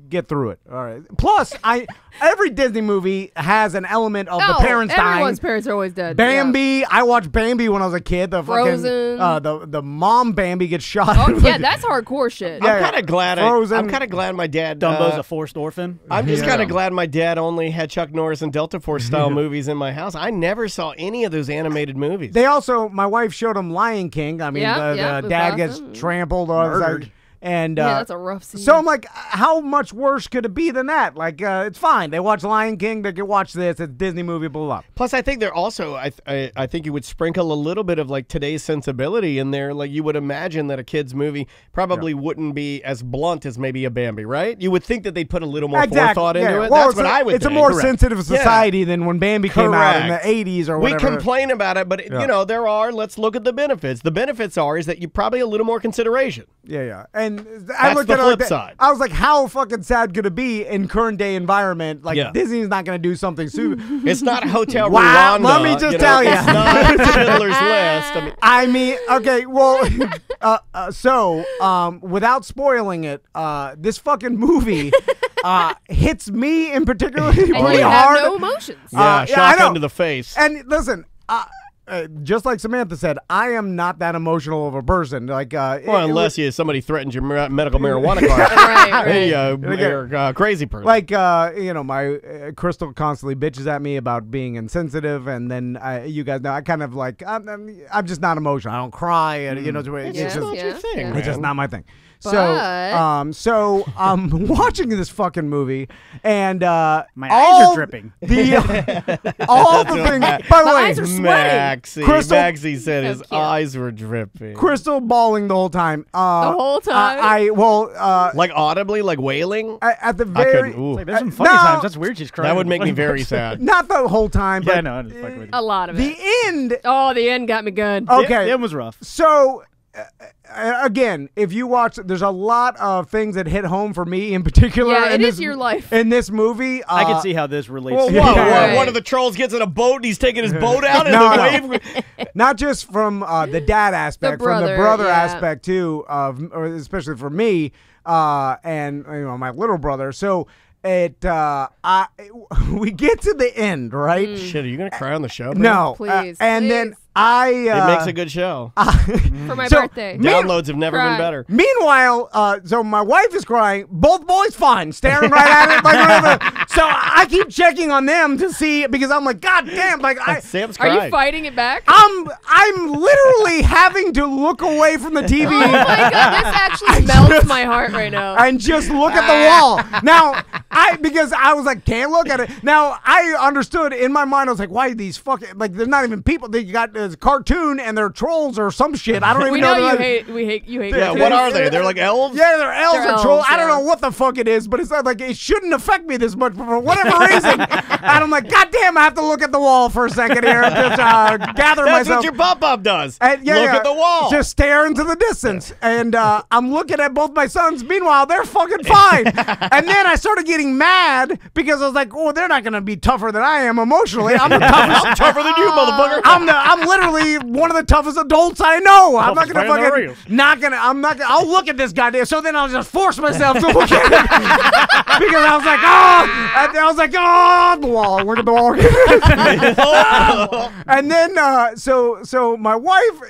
Get through it. All right. Plus, I every Disney movie has an element of the Oh, parents dying. everyone's parents are always dead. Bambi. I watched Bambi when I was a kid. The Frozen. fucking uh, the the mom Bambi gets shot. Oh, yeah, that's hardcore shit. Yeah, I'm kind of glad. I, Frozen. I'm kind of glad my dad. Dumbo's uh, a forced orphan. I'm just Yeah. kind of glad my dad only had Chuck Norris and Delta Force style movies in my house. I never saw any of those animated movies. They also, my wife showed him Lion King. I mean, Yeah, the, yeah, the dad gets Mufasa. trampled on the Murdered. Side. And Yeah, uh, that's a rough scene. So I'm like, how much worse could it be than that? Like, uh, it's fine. They watch Lion King. They can watch this. It's a Disney movie. Blah blah. blah. Plus, I think they're also. I, I I think you would sprinkle a little bit of like today's sensibility in there. Like you would imagine that a kids movie probably wouldn't be as blunt as maybe a Bambi, right? You would think that they'd put a little more forethought yeah. into it. Well, That's what a, I would. It's a more Correct. sensitive Yeah. society than when Bambi came out in the 80s or whatever. We complain about it, but Yeah. you know there are. Let's look at the benefits. The benefits are is that you probably a little more consideration. Yeah, yeah. And I That's looked the at it like flip that. side. I was like, how fucking sad could it be in current day environment? Like Yeah. Disney's not going to do something soon. It's not a Hotel Wow, Rwanda. let me just you know, tell ya. It's not Schindler's List. I mean, I mean, okay, well, uh, uh, so um, without spoiling it, uh, this fucking movie uh, hits me in particular and pretty you hard. no emotions. yeah, Uh, yeah, I shotgun know. to the face. And listen, uh, uh, just like Samantha said, I am not that emotional of a person. Like, uh, well, it- it unless you somebody threatens your mar- medical marijuana card. right, right. Hey, uh, again- you're a crazy person. like uh, you know, my uh, Crystal constantly bitches at me about being insensitive, and then I, you guys know I kind of like I'm, I'm, I'm just not emotional. I don't cry, and you know, it's, it's Yeah, just not your thing, yeah. It's just not my thing. So, um, so I'm watching this fucking movie, and uh, My eyes are dripping. The all the things. By the My way, eyes are sweating. Maxie, Crystal- Maxie said So his cute. eyes were dripping. Crystal bawling the whole time. Uh, The whole time? I well, uh, like audibly, like wailing. I- at the I very couldn't. Ooh. Like, there's some Uh, funny no. times. That's weird. She's crying. That would make me very sad. not the whole time, but I know. I'm just fucking with you. A lot of the it. The end. Oh, the end got me good. Okay, The end was rough. So, again, if you watch, there's a lot of things that hit home for me in particular. Yeah, in it this, is your life. In this movie, I uh, can see how this relates. Well, to whoa, Yeah. whoa, Right. one of the trolls gets in a boat and he's taking his boat out and No, the no. wave. not just from uh, the dad aspect, from the brother, brother yeah. aspect too, of or especially for me uh, and you know my little brother. So it, uh, I, we get to the end, right? Mm. Shit, are you gonna cry on the show? bro? No, uh, Please, and then please. I uh, it makes a good show. For my So- birthday. Downloads have never Cry. been better. Meanwhile, uh, so my wife is crying. Both boys fine, staring right at it, like whatever. So I keep checking on them to see because I'm like, God damn, like I, Sam's Are you fighting it back? I'm I'm literally having to look away from the TV. Oh my god, this actually melts my heart right now. and just look at the wall. Now, I because I was like, can't look at it. Now, I understood in my mind. I was like, why these fucking like they're not even people. They got a cartoon and they're trolls or some shit. I don't even we know. know you they're- hate. We hate. You hate. yeah, cartoons. what are they? They're like elves? Yeah, they're elves They're and trolls. elves, I don't know what the fuck it is, but it's not like it shouldn't affect me this much. But for whatever reason, and I'm like, God damn, I have to look at the wall for a second here, just uh, gather That's myself. what your pop up does. And, yeah, Look yeah, at the wall. Just stare into the distance. And uh, I'm looking at both my sons. Meanwhile, they're fucking fine. and then I started getting mad because I was like, oh, they're not going to be tougher than I am emotionally. I'm the toughest. I'm tougher than you, motherfucker. I'm the, I'm literally one of the toughest adults I know. I'm not gonna man there fucking is. not gonna I'm not gonna I'll look at this goddamn so then I'll just force myself to look at it. Because I was like oh and I was like oh the wall look at the wall and then uh, so so my wife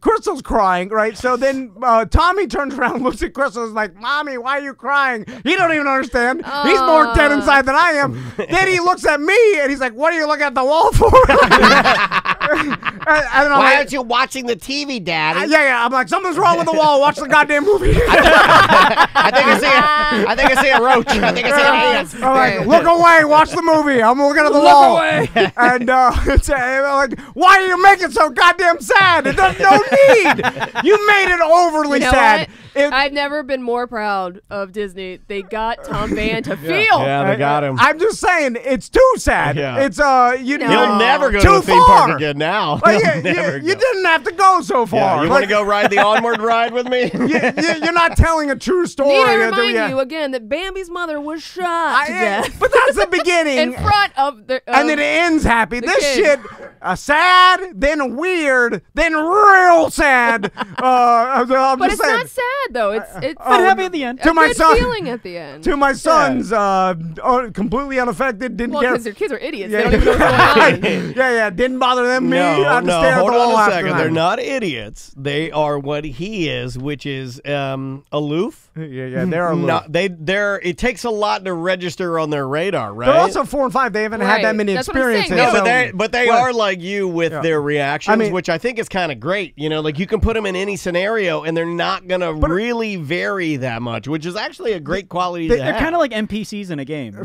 Crystal's crying right? So then uh, Tommy turns around looks at Crystal and is like mommy why are you crying? He don't even understand. He's more dead inside than I am. Then he looks at me and he's like what are you looking at the wall for and, and I'm like, you watching the TV, Daddy? yeah, yeah. I'm like, something's wrong with the wall. Watch the goddamn movie. I think I see a, I think I see a roach. I think I see an ant. I'm like, look away. Watch the movie. I'm looking at the wall. And uh, it's, uh, I'm like, why are you making so goddamn sad? There's no need. You made it overly You know sad. what? If- I've never been more proud of Disney. They got Tom Van to feel. Yeah, they got him. I'm just saying, it's too sad. Yeah. It's uh, you No. He'll never go Too to a theme far. park again now. Like, He'll you, never you, you didn't have to go so Yeah, far. you want to go ride the onward ride with me? you, you, you're not telling a true story. Need to uh, remind ya? you again that Bambi's mother was shot I- to death But that's the beginning. in front of the. and then it ends happy. This kid. shit, uh, sad, then weird, then real sad. uh, I'm, I'm but just it's saying. not sad though. It's it's But happy at the end. a to my good son- feeling at the end. to my sons, uh, uh, completely unaffected, didn't well, care. because their kids are idiots. Yeah. They don't even know what's going on. yeah, yeah, didn't bother them. Me, I No, had to no, at hold on a after second. They're not idiots. They are what he is, which is um, aloof. Yeah, yeah, they're aloof. Not, they, they're. It takes a lot to register on their radar, right? They're also four and five. They haven't had that many That's what I'm saying. experiences. No, Yeah, but so- they but they Well, are like you with Yeah. their reactions, I mean- which I think is kind of great. You know, like you can put them in any scenario, and they're not gonna really vary that much, which is actually a great quality they- to They're have. kind of like NPCs in a game.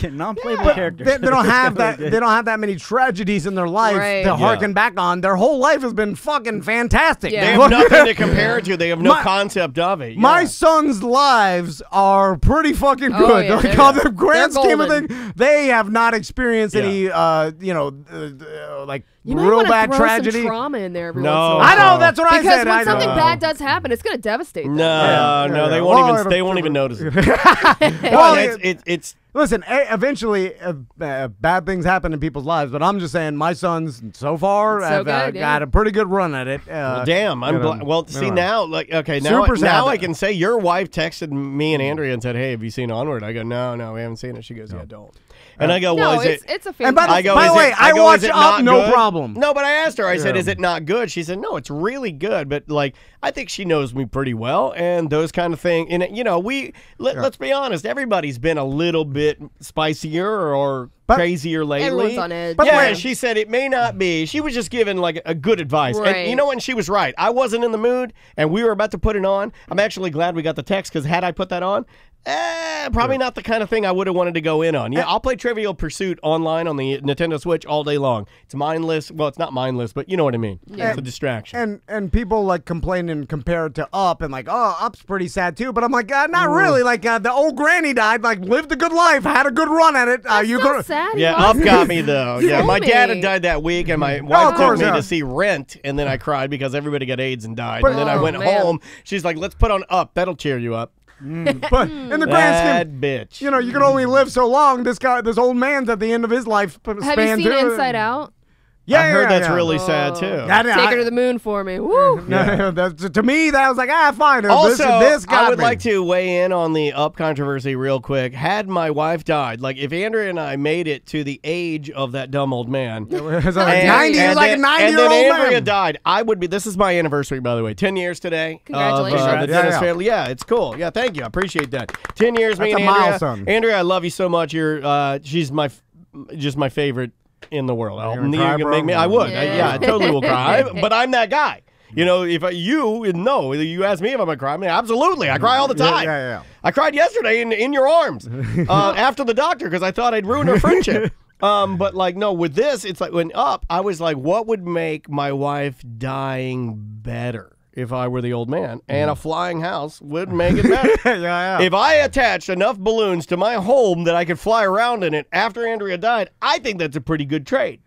They're non-playable But characters. They, they don't have that. They don't have that many tragedies in their life Right. to Yeah. harken back on. Their whole life has been fucking fantastic. Yeah. They have nothing to compare it to. They have no My- concept of it. My Yeah. sons' lives are pretty fucking Oh, good. yeah, like they're- on the grand they're scheme of golden. things, they have not experienced Yeah. any, uh, you know, uh, uh, like You real wanna bad throw tragedy. Some trauma in there every No. once in a I know that's what Because I said. Because when I something know. bad does happen, it's going to devastate them. No, Yeah, no, they won't Well, even. They won't even notice it. well, well, it's, it, it's Listen, e- eventually, uh, uh, bad things happen in people's lives, but I'm just saying, my sons so far So have uh, good, yeah. got a pretty good run at it. Uh, Well, damn, I'm you know, gla- well. See know. now, like okay, now Super sad now I can say your wife texted me and Andrea and said, "Hey, have you seen Onward?" I go, "No, no, we haven't seen it." She goes, "Yeah, don't." And I go, No, is it's, it?" it's a And by the- I go, by the way, it-" I go, watch it Up, no good?" problem. No, but I asked her. I said, "Is it not good?" She said, "No, it's really good." But like, I think she knows me pretty well, and those kind of thing. And you know, we let, us be honest. Everybody's been a little bit spicier or But- crazier lately. Everyone's on edge. But yeah, wait. she said it may not be. She was just giving like a good advice. And Right. you know when she was right. I wasn't in the mood, and we were about to put it on. I'm actually glad we got the text because had I put that on, eh, probably not the kind of thing I would have wanted to go in on. Yeah, I'll play Trivial Pursuit online on the Nintendo Switch all day long. It's mindless. Well, it's not mindless, but you know what I mean. Yeah. It's a distraction. and and people like complain and compare it to Up and like, oh, Up's pretty sad too. But I'm like, uh, not really. Like uh, the old granny died, like lived a good life, had a good run at it. Uh, That's you so go. sad. he yeah, Up got me though. Yeah, my dad had died that week, and my mm-hmm. wife oh, of course, took me yeah. to see Rent, and then I cried because everybody got AIDS and died. But- and then I Oh, went man. home. She's like, "Let's put on Up. That'll cheer you up." Mm. But in the grand That scheme, bitch. you know, you can only live so long. This guy, this old man's at the end of his life span Have you seen too. Inside Out? Yeah, I heard yeah, that's yeah. really sad too. That- Take I- her to the moon for me. Woo! No, that's, to me, that was like, ah, fine. This- Also, this, got I would me. like to weigh in on the up controversy real quick. Had my wife died, like if Andrea and I made it to the age of that dumb old man, It was like 90, he was like then, 90 and year then old Andrea man. died, I would be. This is my anniversary, by the way. Ten years today. Congratulations. Of, uh, the Yeah, Dennis yeah. family. Yeah, it's cool. Yeah, thank you. I appreciate that. Ten years, me That's and a Andrea. milestone. Andrea, I love you so much. You're, uh, she's my, just my favorite in the world. I'll, you're cry, gonna make me. I would. I- Yeah. yeah, I totally will cry. I- but I'm that guy. You know, if I, you no, you ask me if I'm gonna cry. I mean, absolutely, I cry all the Yeah, time. yeah, yeah. I cried yesterday in in your arms uh, after the doctor because I thought I'd ruin our friendship. Um, but like no, with this, it's like when up, I was like, what would make my wife dying better if I were the old man? And a flying house would make it better. yeah, yeah. If I attached enough balloons to my home that I could fly around in it after Andrea died, I think that's a pretty good trade.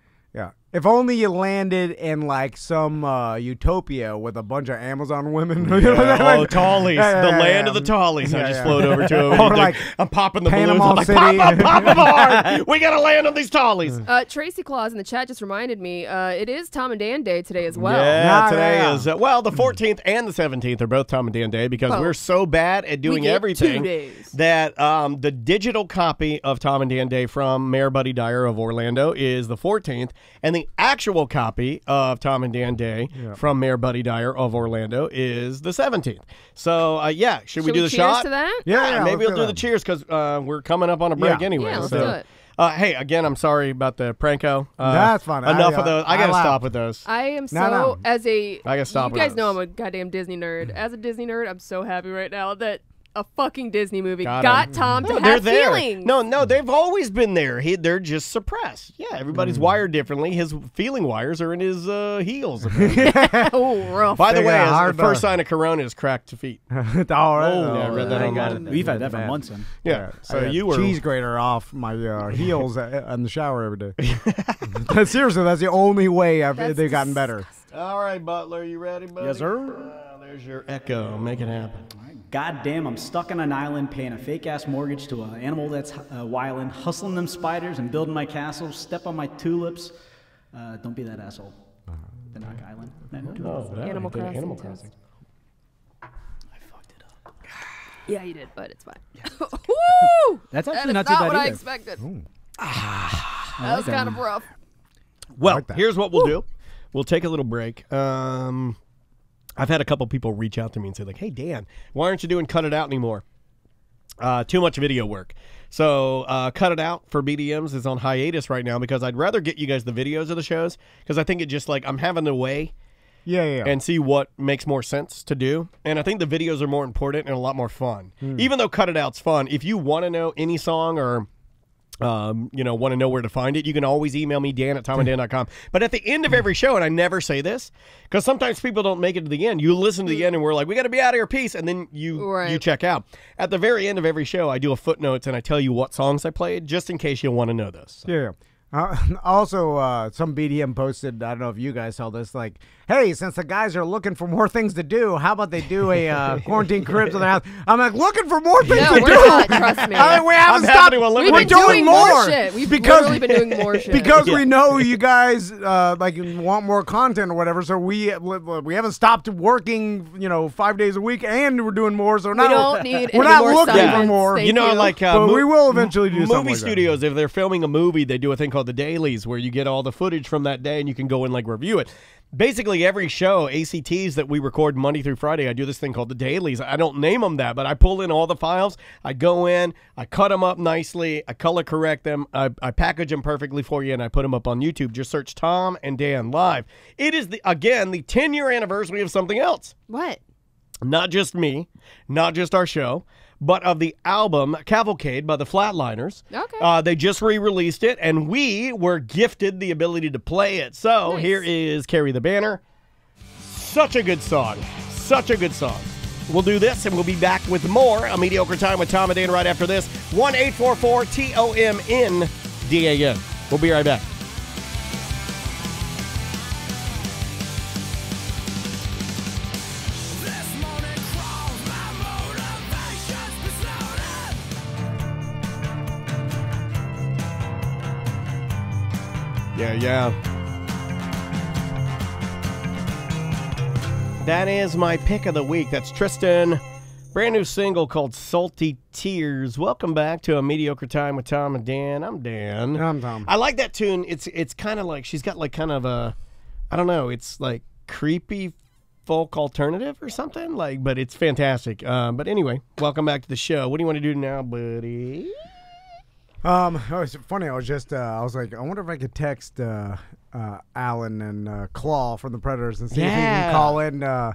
Yeah. If only you landed in like some uh, utopia with a bunch of Amazon women. You know, oh, Tallies, Yeah, yeah, the yeah, land yeah. of the Tallies. I just yeah. float over to them. Or like I'm popping the Panama balloons. I'm like, City. pop 'em, pop 'em hard. We gotta land on these Tallies. Uh, Tracy Claus in the chat just reminded me uh, it is Tom and Dan Day today as well. Yeah, Yeah, today yeah, yeah. is uh, well the 14th and the 17th are both Tom and Dan Day because Well, we're so bad at doing everything that um, the digital copy of Tom and Dan Day from Mayor Buddy Dyer of Orlando is the 14th, and the actual copy of Tom and Dan Day from Mayor Buddy Dyer of Orlando is the 17th. So uh, yeah, should, we do we the cheers shot? to that? Yeah, yeah, maybe let's we'll do the cheers because uh, we're coming up on a break Yeah. anyway. Yeah, let's so. do it. Uh, hey, again, I'm sorry about the pranko. Uh, That's fine. Enough I- of those. I I gotta laughed. stop with those. I am so No, no. as a I gotta stop You with guys know. I'm a goddamn Disney nerd. As a Disney nerd, I'm so happy right now that a fucking Disney movie Got got, 'em. Tom to No, they're have there. feelings. No, no, they've always been there. He, they're just suppressed. Yeah, everybody's wired differently. His feeling wires are in his uh, heels. oh, rough. By the They way, got hard, the first sign of corona is cracked feet. All right. Oh, yeah, I read that I online. got it. We've had that for Bad. months. Son. Yeah. So I you were cheese grater off my uh, heels uh, in the shower every day. Seriously, that's the only way I've, That's they've gotten better. All right, Butler, you ready, buddy? Yes, sir. Uh, there's your echo. Make it happen. God damn, I'm stuck on an island paying a fake ass mortgage to an animal that's uh, wilding, hustling them spiders and building my castle. Step on my tulips. Uh, don't be that asshole. The Knock Island. No, tulips. Oh, Animal Crossing Animal. Crossing. I fucked it up. Yeah, you did, but it's fine. Woo! That's actually is not too bad what I expected. Ah, that was kind of rough. Well, like here's what we'll do. We'll take a little break. Um, I've had a couple people reach out to me and say like, "Hey Dan, why aren't you doing cut it out anymore? Uh, too much video work." So uh, cut it out for BDMs is on hiatus right now because I'd rather get you guys the videos of the shows because I think it just like I'm having to weigh Yeah, yeah. yeah. and see what makes more sense to do. And I think the videos are more important and a lot more fun. Even though cut it out's fun, if you want to know any song or um, you know, want to know where to find it, you can always email me, Dan at tomandan.com. But at the end of every show, and I never say this, because sometimes people don't make it to the end. You listen to the end and we're like, we got to be out of here, peace. And then you Right. you check out. At the very end of every show, I do a footnotes and I tell you what songs I played, just in case you'll want to know this. Yeah. Uh, also, uh, some BDM posted. I don't know if you guys saw this. Like, hey, since the guys are looking for more things to do, how about they do a uh, quarantine cribs in the house? I'm like, looking for more things No, to we're do. not. Trust me. I mean, we haven't I'm stopped. happy to eliminate We're We've been doing, doing more. more shit. We've because literally been doing more shit. because Yeah. we know you guys uh, like want more content or whatever. So we we haven't stopped working. You know, five days a week, and we're doing more. So we now don't need we're any not more looking for supplements. more. Thank you know, like uh, But mo- we will eventually do movie something like that. studios. If they're filming a movie, they do a thing called the dailies, where you get all the footage from that day and you can go and like review it. Basically, every show ACTs that we record Monday through Friday, I do this thing called the dailies. I don't name them that, but I pull in all the files. I go in, I cut them up nicely, I color correct them, I, I package them perfectly for you, and I put them up on YouTube. Just search Tom and Dan live. It is the again the 10 year anniversary of something else What? not just me, not just our show, but of the album Cavalcade by the Flatliners. Okay. Uh, they just re released it, and we were gifted the ability to play it. So Nice. here is Carry the Banner. Such a good song. Such a good song. We'll do this, and we'll be back with more A Mediocre Time with Tom and Dan right after this. 1 844 T O M N D A N. We'll be right back. yeah, yeah. That is my pick of the week. That's Tristan. Brand new single called Salty Tears. Welcome back to a mediocre time with Tom and Dan. I'm Dan. I'm Tom. I like that tune. It's it's kind of like she's got like kind of a I don't know, it's like creepy folk alternative or something like but it's fantastic. Uh, but anyway, welcome back to the show. What do you want to do now, buddy? Um, oh, it's funny. I was just, uh, I was like, I wonder if I could text uh, uh, Alan and uh, Claw from the Predators and see if he Yeah. can call in uh,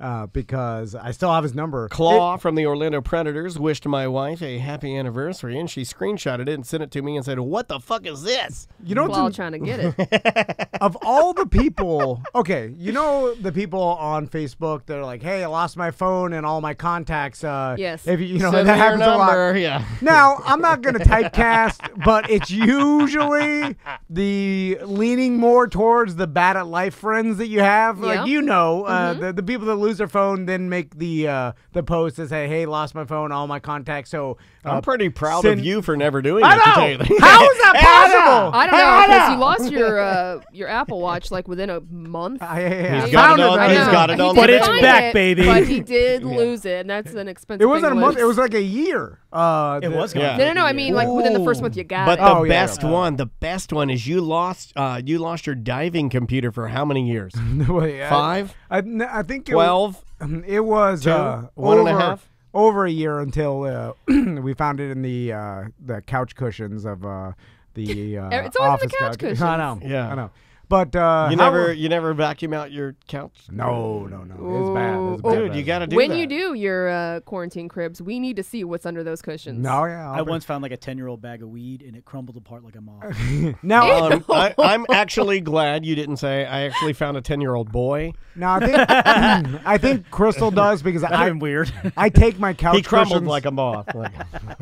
uh, because I still have his number. Claw from the Orlando Predators wished my wife a happy anniversary, and she screenshotted it and sent it to me and said, "What the fuck is this?" You know, what's While in- trying to get it. of all the people, okay, you know the people on Facebook that are like, "Hey, I lost my phone and all my contacts." Uh, Yes. if you, you know Send that me your happens a lot. Yeah. Now, I'm not going to typecast, but it's usually the leaning more towards the bad at life friends that you have. Yeah. Like you know, uh, the the people that lose their phone then make the uh, the post that say, "Hey, lost my phone, all my contacts." So uh, I'm pretty proud send- of you for never doing I it. To tell you know. How is that possible? I don't know because you lost your uh, your Apple Watch like within a month. I, I, I He's got found it on- right he's now. got it on But it's find back, it, baby. But he did lose it, and that's an expensive. It wasn't a thing to month. It was like a year. Uh, It the- was Yeah. No, no, no. I mean, like within the first month you got But it. the Oh, yeah. best one, the best one is you lost. Uh, you lost your diving computer for how many years? Five. I- Five, I, n- I think it, twelve. It was Two? uh, One and a half? Over a year until uh, we found it in the uh, the couch cushions of uh, the uh, It's always in office the couch cushions. I know. Yeah. I know. But uh, You how- never, you never vacuum out your couch. No, no, no. It's bad. It's bad. Dude, bad. you got to do when that. you do your uh, quarantine cribs, we need to see what's under those cushions. No, yeah. I I'll be- once found like a 10 year old bag of weed and it crumbled apart like a moth. now. Um, I, I'm actually glad you didn't say I actually found a ten year old boy. now I think I think Crystal does because That'd I been weird. I take my couch He crumbled cushions. like a moth. Like,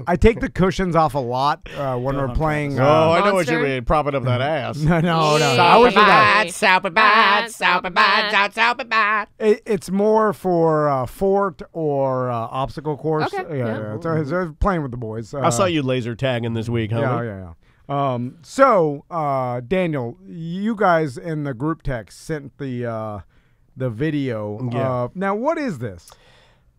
I take the cushions off a lot uh, when we're playing. oh, I know what you Monster? mean. Propping up that ass. no, no, no. Yeah. I wish that. Super bad, super bad, super bad. It's more for uh, fort or uh, obstacle course. Okay, Yeah, yeah. yeah. So, so playing with the boys. Uh, I saw you laser tagging this week, huh? Yeah, yeah, yeah. Um, so, uh, Daniel, you guys in the group text sent the uh, the video. Yeah. Uh, now, what is this?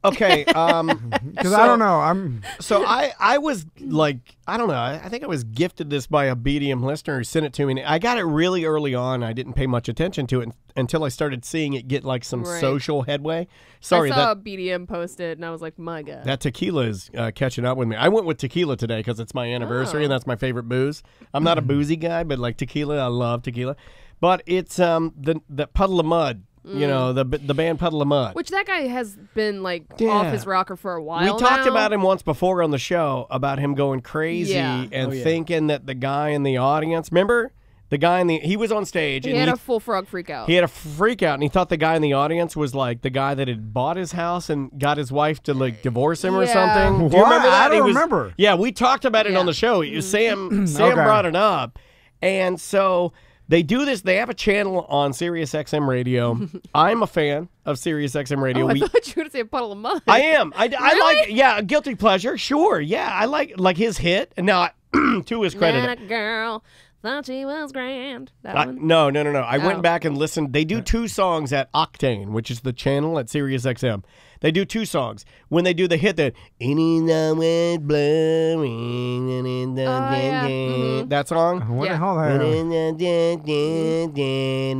Okay. Um, Because I don't know. I'm. so I, I was like, I don't know. I, I think I was gifted this by a BDM listener who sent it to me. And I got it really early on. I didn't pay much attention to it until I started seeing it get like some Right. social headway. Sorry, I saw that BDM posted, and I was like, my god. that tequila is uh, catching up with me. I went with tequila today because it's my anniversary Oh. and that's my favorite booze. I'm not a boozy guy, but like tequila, I love tequila. But it's um the the Puddle of Mudd. You know mm. the the band Puddle of Mudd. Which that guy has been like Yeah. off his rocker for a while. We talked now. about him once before on the show about him going crazy Yeah. and Oh, yeah. thinking that the guy in the audience, remember the guy in the he was on stage He and had he, a full frog freak out. he had a freak out and he thought the guy in the audience was like the guy that had bought his house and got his wife to like divorce him or something. Do you What? remember that? I don't was- remember. Yeah, we talked about it Yeah. on the show. You- Sam mm-hmm. Sam Okay. brought it up. And so they do this. They have a channel on Sirius XM radio. I'm a fan of Sirius XM radio. oh, I we, thought you were gonna say a Puddle of Mudd. I am. I, I like. Yeah, guilty pleasure. Sure. Yeah, I like like his hit. And now, to his credit, That a girl thought she was grand. That I, one. no, no, no, no. I Oh. went back and listened. They do two songs at Octane, which is the channel at Sirius XM. They do two songs. When they do the hit that "In the wind blowing and in the Oh, yeah. Mhm. that song. What Yeah. the hell? That,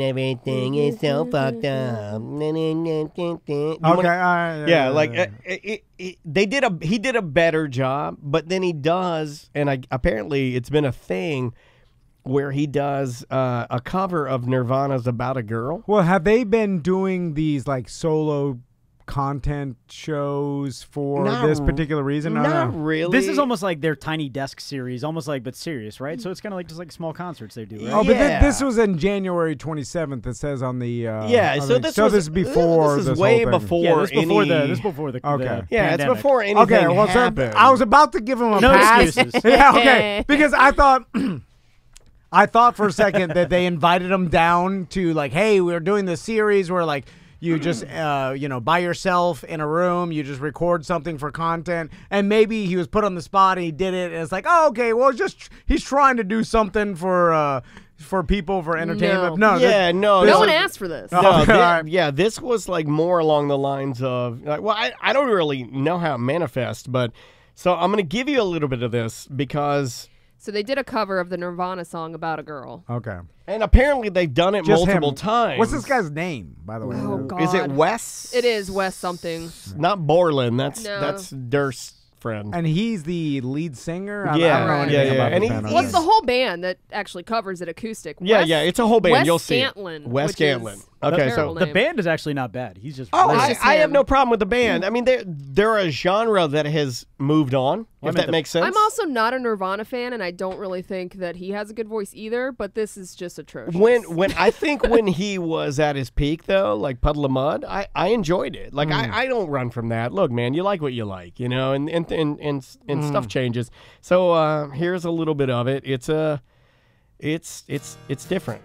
everything is so fucked up. Okay. wanna- all right, yeah, like uh, it, it, it, they did a he did a better job, but then he does, and I apparently it's been a thing where he does uh, a cover of Nirvana's "About a Girl." Well, have they been doing these like solo content shows for Not this particular reason? I don't know. really. This is almost like their tiny desk series, almost like but serious, right? So it's kind of like just like small concerts they do, right? Oh, but thi- this was in January 27th. It says on the uh, yeah. on So the- this so was this is before This is this way whole thing. before. yeah, this before any, the this before the Okay. the Yeah, it's before anything Okay, well, so. I was about to give him a No pass. excuses. yeah, okay, because I thought. I thought for a second that they invited him down to like, hey, we're doing this series where like you just uh, you know by yourself in a room, you just record something for content, and maybe he was put on the spot and he did it, and it's like, oh, okay, well, just he's trying to do something for uh, for people for entertainment? No. No, yeah, no, no no. one asked for this. Oh, No, thi- alright. yeah, this was like more along the lines of like, well, I, I don't really know how it manifests, but so I'm gonna give you a little bit of this because So they did a cover of the Nirvana song about a girl. Okay. and apparently they've done it Just multiple him. times. What's this guy's name, by the way? Oh God. Is it Wes? It is Wes something. Not Borland. That's No. that's Durst's friend. And he's the lead singer. I, I Yeah, don't know anything yeah, yeah. about And this he- band. he's- Well, it's the whole band that actually covers it acoustic. yeah, Wes- yeah, it's a whole band. Wes You'll see. it. Scantlin, Wes which is Scantlin. a Okay, so terrible The band is actually not bad. He's just. Oh, I, just I have no problem with the band. I mean, they're they're a genre that has moved on. Well, I if meant that the- makes sense. I'm also not a Nirvana fan, and I don't really think that he has a good voice either. But this is just atrocious. when when I think when he was at his peak though, like Puddle of Mudd, I, I enjoyed it. Like Mm. I, I don't run from that. Look, man, you like what you like, you know, and and and and, and stuff Mm. changes. So uh, here's a little bit of it. It's a, it's it's it's different.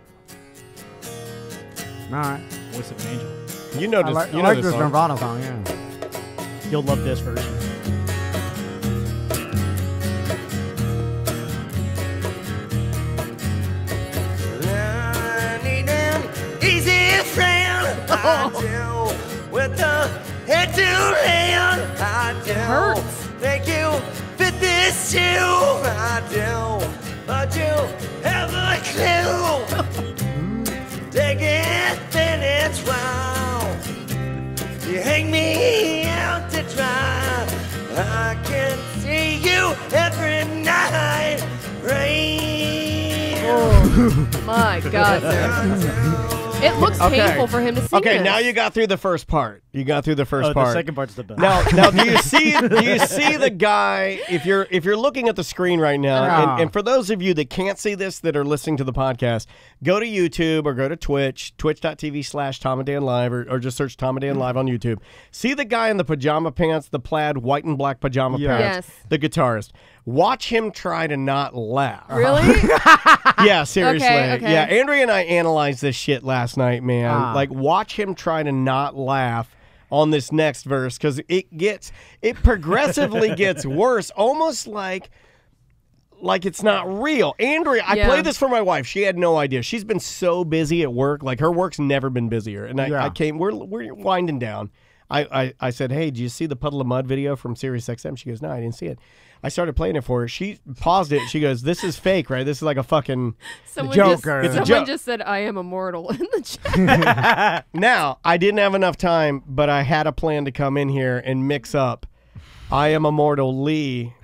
All right. Voice of an angel. You know, I this, like, you I know like this this song. Nirvana song. Yeah. You'll love this version. I need easy friend. I do. With the head to hand. I do. hurts. Make you fit this shoe. I don't, But you have a clue. Take it, then it's wrong. You hang me out to dry. I can see you every night. Rain. Oh, My God, sir. It looks Okay. painful for him to sing Okay, this. now you got through the first part. You got through the first Oh, the part. second part's the best. Now, now, do you see? Do you see the guy? If you're if you're looking at the screen right now, Ah. and, and for those of you that can't see this that are listening to the podcast, go to YouTube or go to Twitch, twitch.tv slash Tom and Dan Live, or, or just search Tom and Dan Live on YouTube. See the guy in the pajama pants, the plaid white and black pajama Yeah. pants, Yes. the guitarist. Watch him try to not laugh. Really? Yeah, seriously. okay. Yeah, Andrea and I analyzed this shit last night, man. Ah. Like, watch him try to not laugh on this next verse because it gets, it progressively gets worse, almost like. Like it's not real. Andrea, I Yeah. played this for my wife. She had no idea. She's been so busy at work. Like her work's never been busier. And I, Yeah. I came, we're, we're winding down. I, I, I said, Hey, do you see the Puddle of Mudd video from Sirius XM? She goes, No, I didn't see it. I started playing it for her. She paused it. She goes, This is fake, right? This is like a fucking. Someone Joker. Just, It's someone joke. just said, "I am immortal" in the chat. Now, I didn't have enough time, but I had a plan to come in here and mix up I Am Immortal Lee,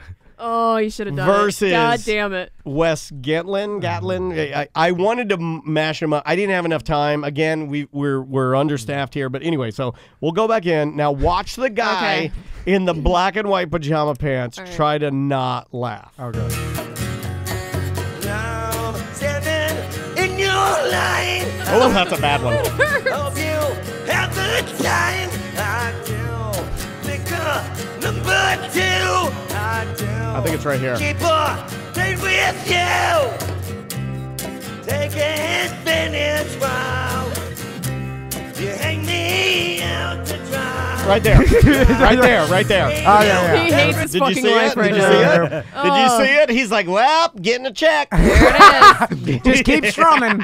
Oh, you should have done Versus- it. God damn it. Wes Gatlin. Gatlin. Mm-hmm. I, I wanted to mash him up. I didn't have enough time. Again, we, we're, we're understaffed here. But anyway, so we'll go back in. Now, watch the guy Okay. in the black and white pajama pants All right. try to not laugh. Oh, okay. I'm standing in your line. Oh, that's a bad one. Number two. I. I think it's right here. Keep on with you. Take it, finish wow. You hang me out to dry. Right there. right there. Right there. Oh, yeah, yeah. He hates his Did you fucking see life it? right Did you now. see it? Did Oh. you see it? He's like, well, getting a check. There it is. Just keep strumming.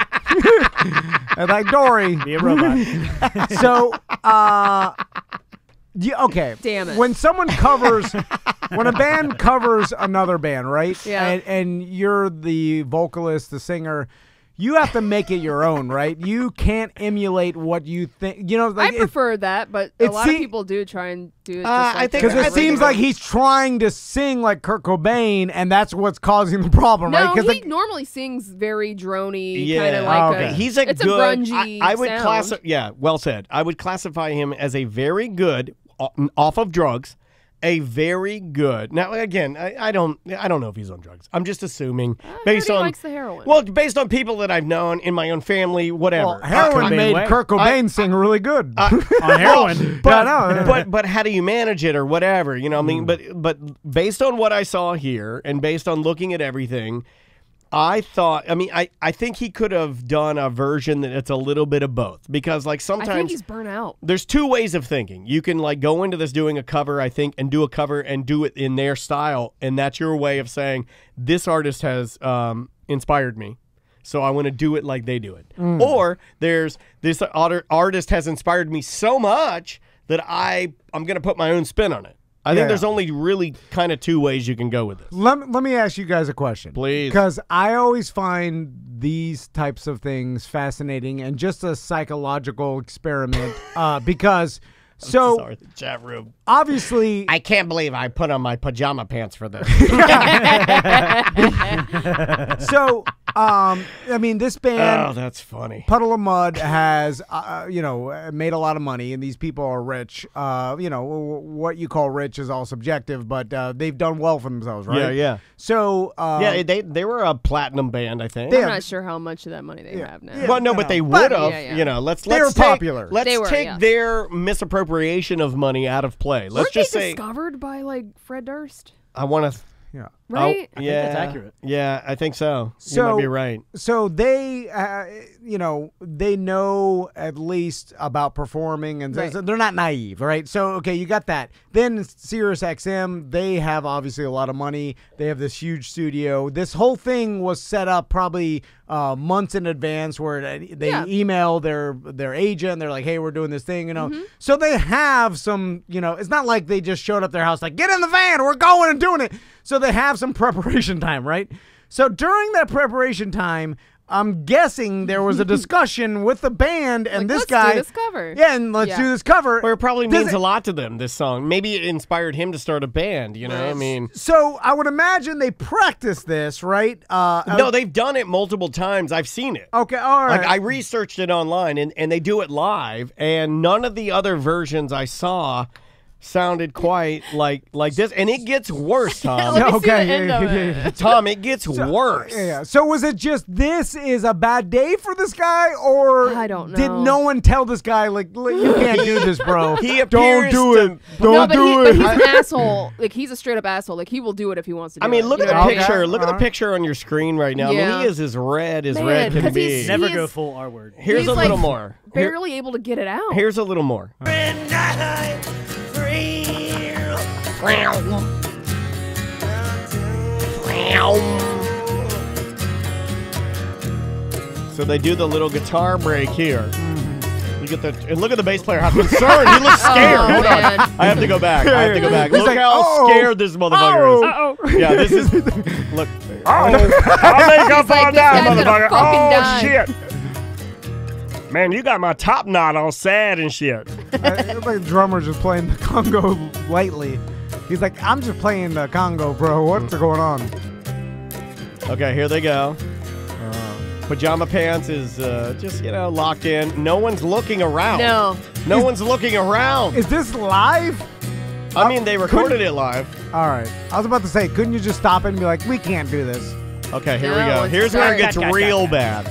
like Dory. Be a robot. So, uh, you, okay. Damn it. When someone covers, when a band covers another band, right? Yeah. And, and you're the vocalist, the singer. You have to make it your own, right? You can't emulate what you think. You know, like I prefer that, but a it lot se- of people do try and do it. Uh, just I think- because it seems like he's trying to sing like Kurt Cobain, and that's what's causing the problem, no, right? he Because normally sings very drony, Yeah. kind of like Oh, a. okay. He's a it's good. a grungy. I, I would sound. classify. Yeah, well said. I would classify him as a very good o- Uh, off of drugs. A very good. Now again, I, I don't. I don't know if he's on drugs. I'm just assuming uh, based he on likes the heroin. Well, based on people that I've known in my own family, whatever. well, heroin Cobain made way. Kurt Cobain sing really good. Uh, on heroin. but, Yeah, no. but but how do you manage it or whatever? You know, what I mean, hmm. but but based on what I saw here and based on looking at everything, I thought. I mean, I I think he could have done a version that it's a little bit of both because like I sometimes think he's burnt out. there's two ways of thinking. You can like go into this doing a cover, I think, and do a cover and do it in their style, and that's your way of saying this artist has um, inspired me. So I want to do it like they do it. Or there's this art- artist has inspired me so much that I I'm going to put my own spin on it. I think Yeah. there's only really kind of two ways you can go with this. Let, me- let me ask you guys a question. Please. Because I always find these types of things fascinating and just a psychological experiment. uh, because, so Sorry, the chat room. obviously, I can't believe I put on my pajama pants for this. so, um, I mean, this band. oh, that's funny. Puddle of Mudd has, uh, you know, made a lot of money, and these people are rich. Uh, you know, what you call rich is all subjective, but uh, they've done well for themselves, right? Yeah, yeah. So, uh, yeah, they they were a platinum band, I think. They I'm have- not sure how much of that money they have now. well, no, but they would have. Yeah, yeah. You know, let's They let's were take, popular. Let's They were, take yeah. their misappropriation of money out of play. Let's Weren't just they say discovered by like Fred Durst, I want to. Yeah. right? Oh, yeah, that's accurate. Yeah, I think so. you So- might be right. So they, uh, you know, they know at least about performing, and Right. so they're not naive, right? So okay, you got that. Then Sirius XM, they have obviously a lot of money. They have this huge studio. This whole thing was set up probably uh, months in advance, where they Yeah. email their their agent. They're like, "Hey, we're doing this thing," you know. Mm-hmm. So they have some, you know. It's not like they just showed up their house like, "Get in the van, we're going and doing it." So they have some preparation time, right? So during that preparation time, I'm guessing there was a discussion with the band and Like, this let's do guy. this cover. Yeah, and let's Yeah. do this cover. Well, it probably Does means it- a lot to them. This song, maybe it inspired him to start a band. You know, I mean, So I would imagine they practice this, right? Uh, no, uh, they've done it multiple times. I've seen it. Okay, all right. Like I researched it online, and, and they do it live, and none of the other versions I saw sounded quite like like this, and it gets worse, Tom. Let me see the okay, end of yeah, it. yeah, Tom, it gets worse. yeah, yeah. So was it just this is a bad day for this guy, or I don't did know. no one tell this guy like "Li- you can't do this, bro? He don't appears do to- it. Don't no, but, do he, it. but he's an asshole. Like he's a straight up asshole. Like he will do it if he wants to. Do I mean, it, look you at the know what I mean? picture. Look at the alright. picture on your screen right now. I mean, Yeah. he is as red as Man, red can 'cause be. he's- Never He go is- full R word. Here's he's a little more. Here- Barely able to get it out. here's a little more. So they do the little guitar break here. You get the and look at the bass player. How concerned! He looks scared. Oh, Hold man. on. I have to go back. I have to go back. He's Look like, how "Oh, scared this motherfucker is. Yeah, this is. Look. Oh, I'll make up like, on that, motherfucker. fucking Oh, shit. Man, you got my top knot all sad and shit. Uh, like the drummer just playing the conga lightly. He's like, I'm just playing the conga, bro. What's mm. going on? Okay, here they go. Uh, Pajama pants is uh, just you know locked in. No one's looking around. No. No one's looking around. Is this live? I mean, they uh, recorded it live. All right. I was about to say, couldn't you just stop it and be like, we can't do this? Okay, here we go. it's Here's where it sorry. gets real bad.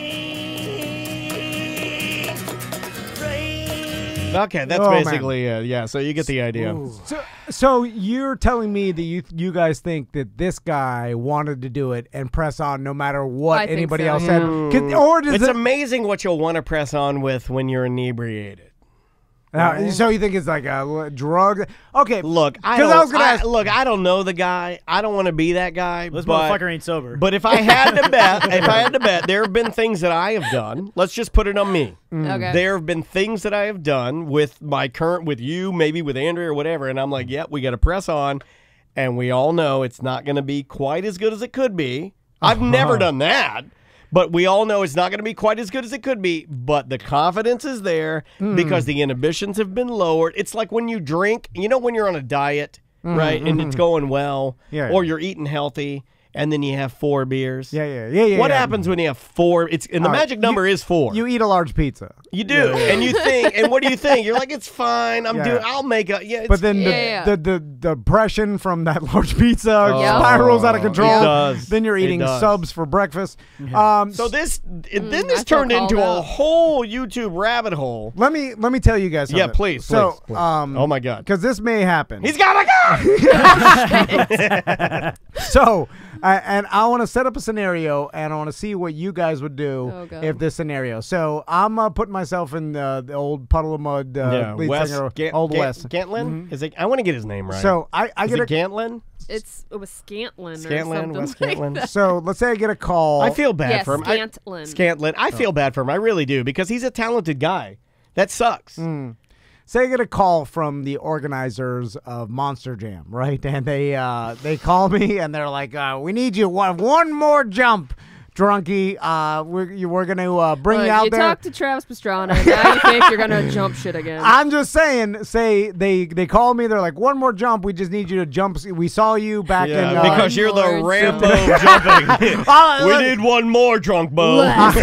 Okay, that's Oh, man. basically it. Yeah, so you get the idea. So, so you're telling me that you you guys think that this guy wanted to do it and press on no matter what I think anybody so, else yeah. said? 'Cause- hmm. Or does It's it? amazing what you'll want to press on with when you're inebriated. Uh, so you think it's like a drug? Okay, Look, I 'Cause don't. I was gonna I- ask- look, I don't know the guy. I don't want to be that guy. this but, motherfucker ain't sober. But if I had to bet, if I had to bet, there have been things that I have done. Let's just put it on me. Okay. There have been things that I have done with my current, with you, maybe with Andrea or whatever, and I'm like, yep, we got to press on, and we all know it's not going to be quite as good as it could be. I've never done that. But we all know it's not going to be quite as good as it could be. But the confidence is there hmm. because the inhibitions have been lowered. It's like when you drink, you know, when you're on a diet, mm-hmm. right? And it's mm-hmm. going well, Yeah. or you're eating healthy, and then you have four beers. Yeah, yeah, yeah, yeah. What yeah. happens when you have four? It's and the All right, magic number you- is four. You eat a large pizza. You do, and you think, and what do you think? You're like, it's fine. I'm Yeah. doing. I'll make a yeah. It's, But then the, Yeah. the, the depression from that large pizza Yep. spirals out of It control. does. Then you're eating subs for breakfast. Um, so this, it, then Mm, this I turned into called a whole YouTube rabbit hole. let me let me tell you guys. Yeah, please, So, please, please. um, Oh my God. because this may happen. He's got a gun. so, I and I want to set up a scenario, and I want to see what you guys would do Oh, God. if this scenario. So I'm uh, putting myself in the, the old Puddle of Mudd. Uh, yeah, lead Wes, singer, Gant, old Gant- Wes. Gantlin. Is it? I want to get his name right. So I, I is get it a Gantlin? It's it was Scantlin or Scantlin, something Wes like Scantlin. that. so let's say I get a call. I feel bad Yeah, for him. I- Scantlin. Scantlin. I feel bad for him. I really do because he's a talented guy. That sucks. Say I get a call from the organizers of Monster Jam, right? And they uh, they call me and they're like, uh, "We need you one one more jump, drunkie. Uh, we're you- we're gonna uh, bring Look, you out you there." talked to Travis Pastrana, and now you think you're gonna jump shit again. I'm just saying. Say they they call me. They're like, "One more jump. We just need you to jump. We saw you back in uh, because you're the Lord, Rambo jumping. Uh, we need one more drunk bo. Jump.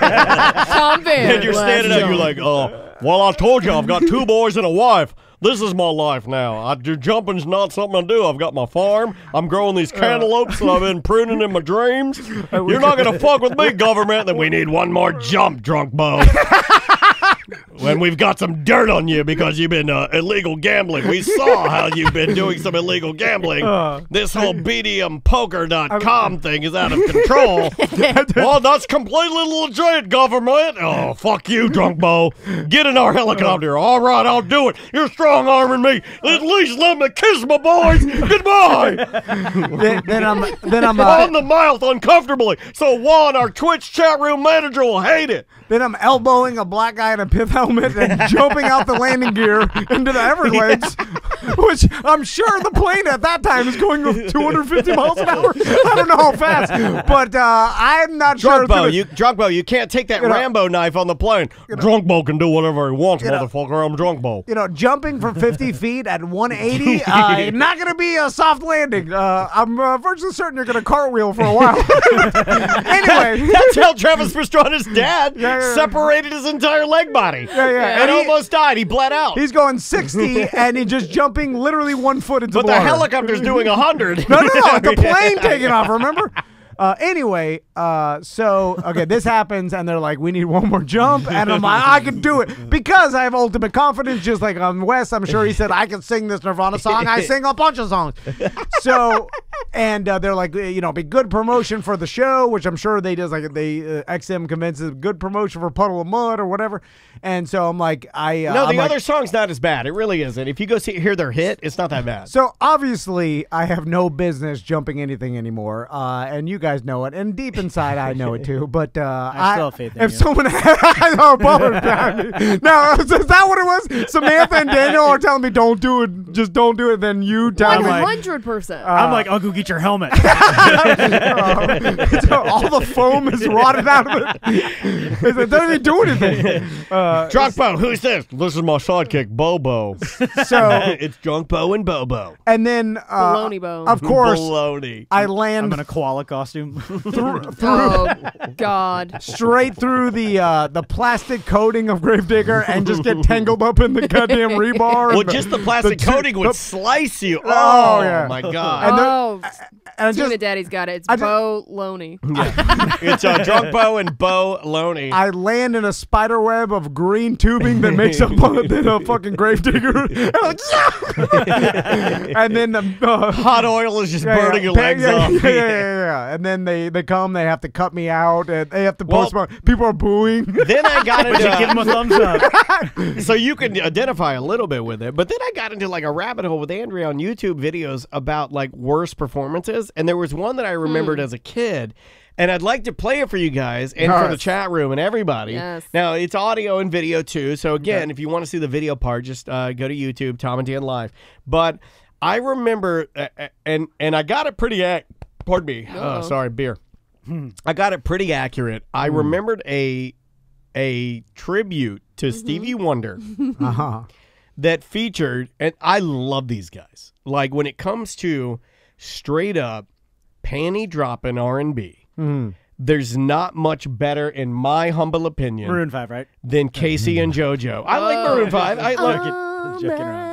Tom Van. And you're let's standing up. you're like, oh, well, I told you I've got two boys and a wife. This is my life now. I, do- jumping's not something I do. I've got my farm. I'm growing these cantaloupes that I've been pruning in my dreams. You're not going to fuck with me, government. Then we need one more jump, drunk bo. when we've got some dirt on you because you've been uh, illegal gambling. We saw how you've been doing some illegal gambling. this whole BDMpoker.com thing is out of control. well, that's completely legit, government. Oh, fuck you, drunk Bo. Get in our helicopter. All right, I'll do it. You're strong arming me. At least let me kiss my boys. Goodbye. then, then I'm then I'm uh, on the mouth uncomfortably. So Juan, our Twitch chat room manager, will hate it. Then I'm elbowing a black guy in a pith helmet and jumping out the landing gear into the Everglades, which I'm sure the plane at that time is going 250 miles an hour. I don't know how fast, but uh, I'm not sure. Drunk it's Bo, you drunk Bo, you can't take that You know- Rambo knife on the plane. drunk Bo can do whatever he wants, You know- motherfucker. I'm drunk Bo. you know, jumping from 50 feet at 180, uh, not going to be a soft landing. Uh, I'm uh, virtually certain you're going to cartwheel for a while. anyway, That's how Travis Pastrana's dad Yeah, separated his entire leg body. Yeah, yeah. And He- almost died. He bled out. he's going 60 and he's just jumping literally one foot into but the the helicopter's doing 100. No, no, no, the plane taking off, remember? Uh, anyway, uh, so okay, this happens, and they're like, "We need one more jump," and I'm like, "I can do it because I have ultimate confidence." Just like on Wes, I'm sure he said, "I can sing this Nirvana song. I sing a bunch of songs." So, and uh, they're like, you know, be good promotion for the show, which I'm sure they just like they uh, XM convinces good promotion for Puddle of Mudd or whatever. And so I'm like, I uh, No, I'm the like- other song's not as bad. It really isn't. If you go see hear their hit, it's not that bad. So obviously, I have no business jumping anything anymore, uh, and you guys know it, and deep inside, I know it too. But uh, I still have faith in if you. someone, I know, Bubba's behind me. Now, is that what it was? Samantha and Daniel are telling me, "Don't do it, just don't do it." Then you tell One me, hundred percent. I'm like, I'll go get your helmet. So all the foam is rotted out of it. It doesn't even do anything. Uh, Drunk Bo, who's this? This is my sidekick, Bobo. so, it's Drunk Bo and Bobo. and then, uh, Baloney bone. of course, Baloney. I I'm land in a koala costume. oh God. straight through the uh, the plastic coating of Gravedigger and just get tangled up in the goddamn rebar. Well, and the- just the plastic the coating would the- slice you. Oh, Oh, yeah. my God. And the- oh, and Tuna just Daddy's got it. It's I just- Bo Loney. it's uh, Drunk Bo and Bo Loney. I land in a spider web of green tubing that makes up a, than a fucking gravedigger. and, I'm like, "Yeah!" and then the uh, Hot oil is just yeah, yeah, burning your legs yeah, off. Yeah, yeah, yeah, yeah. And then they they come, they have to cut me out, and they have to Well- post my. People are booing. Then I got But you give him into a thumbs up. so you can identify a little bit with it, but then I got into like a rabbit hole with Andrea on YouTube videos about like worst performances, and there was one that I remembered as a kid. And I'd like to play it for you guys and for the chat room and everybody. Yes. Now it's audio and video too. So again, if you want to see the video part, just uh, go to YouTube, Tom and Dan Live. But I remember, uh, uh, and and I got it pretty. Ac- pardon me. Oh, Uh-oh. sorry, beer. I got it pretty accurate. I remembered a a tribute to Stevie Wonder Uh-huh. that featured, and I love these guys. Like when it comes to straight up panty dropping R&B. Hmm. There's not much better, in my humble opinion, Maroon Five, right? than K-Ci and JoJo. I like Oh. Maroon Five. I Joking, love joking around.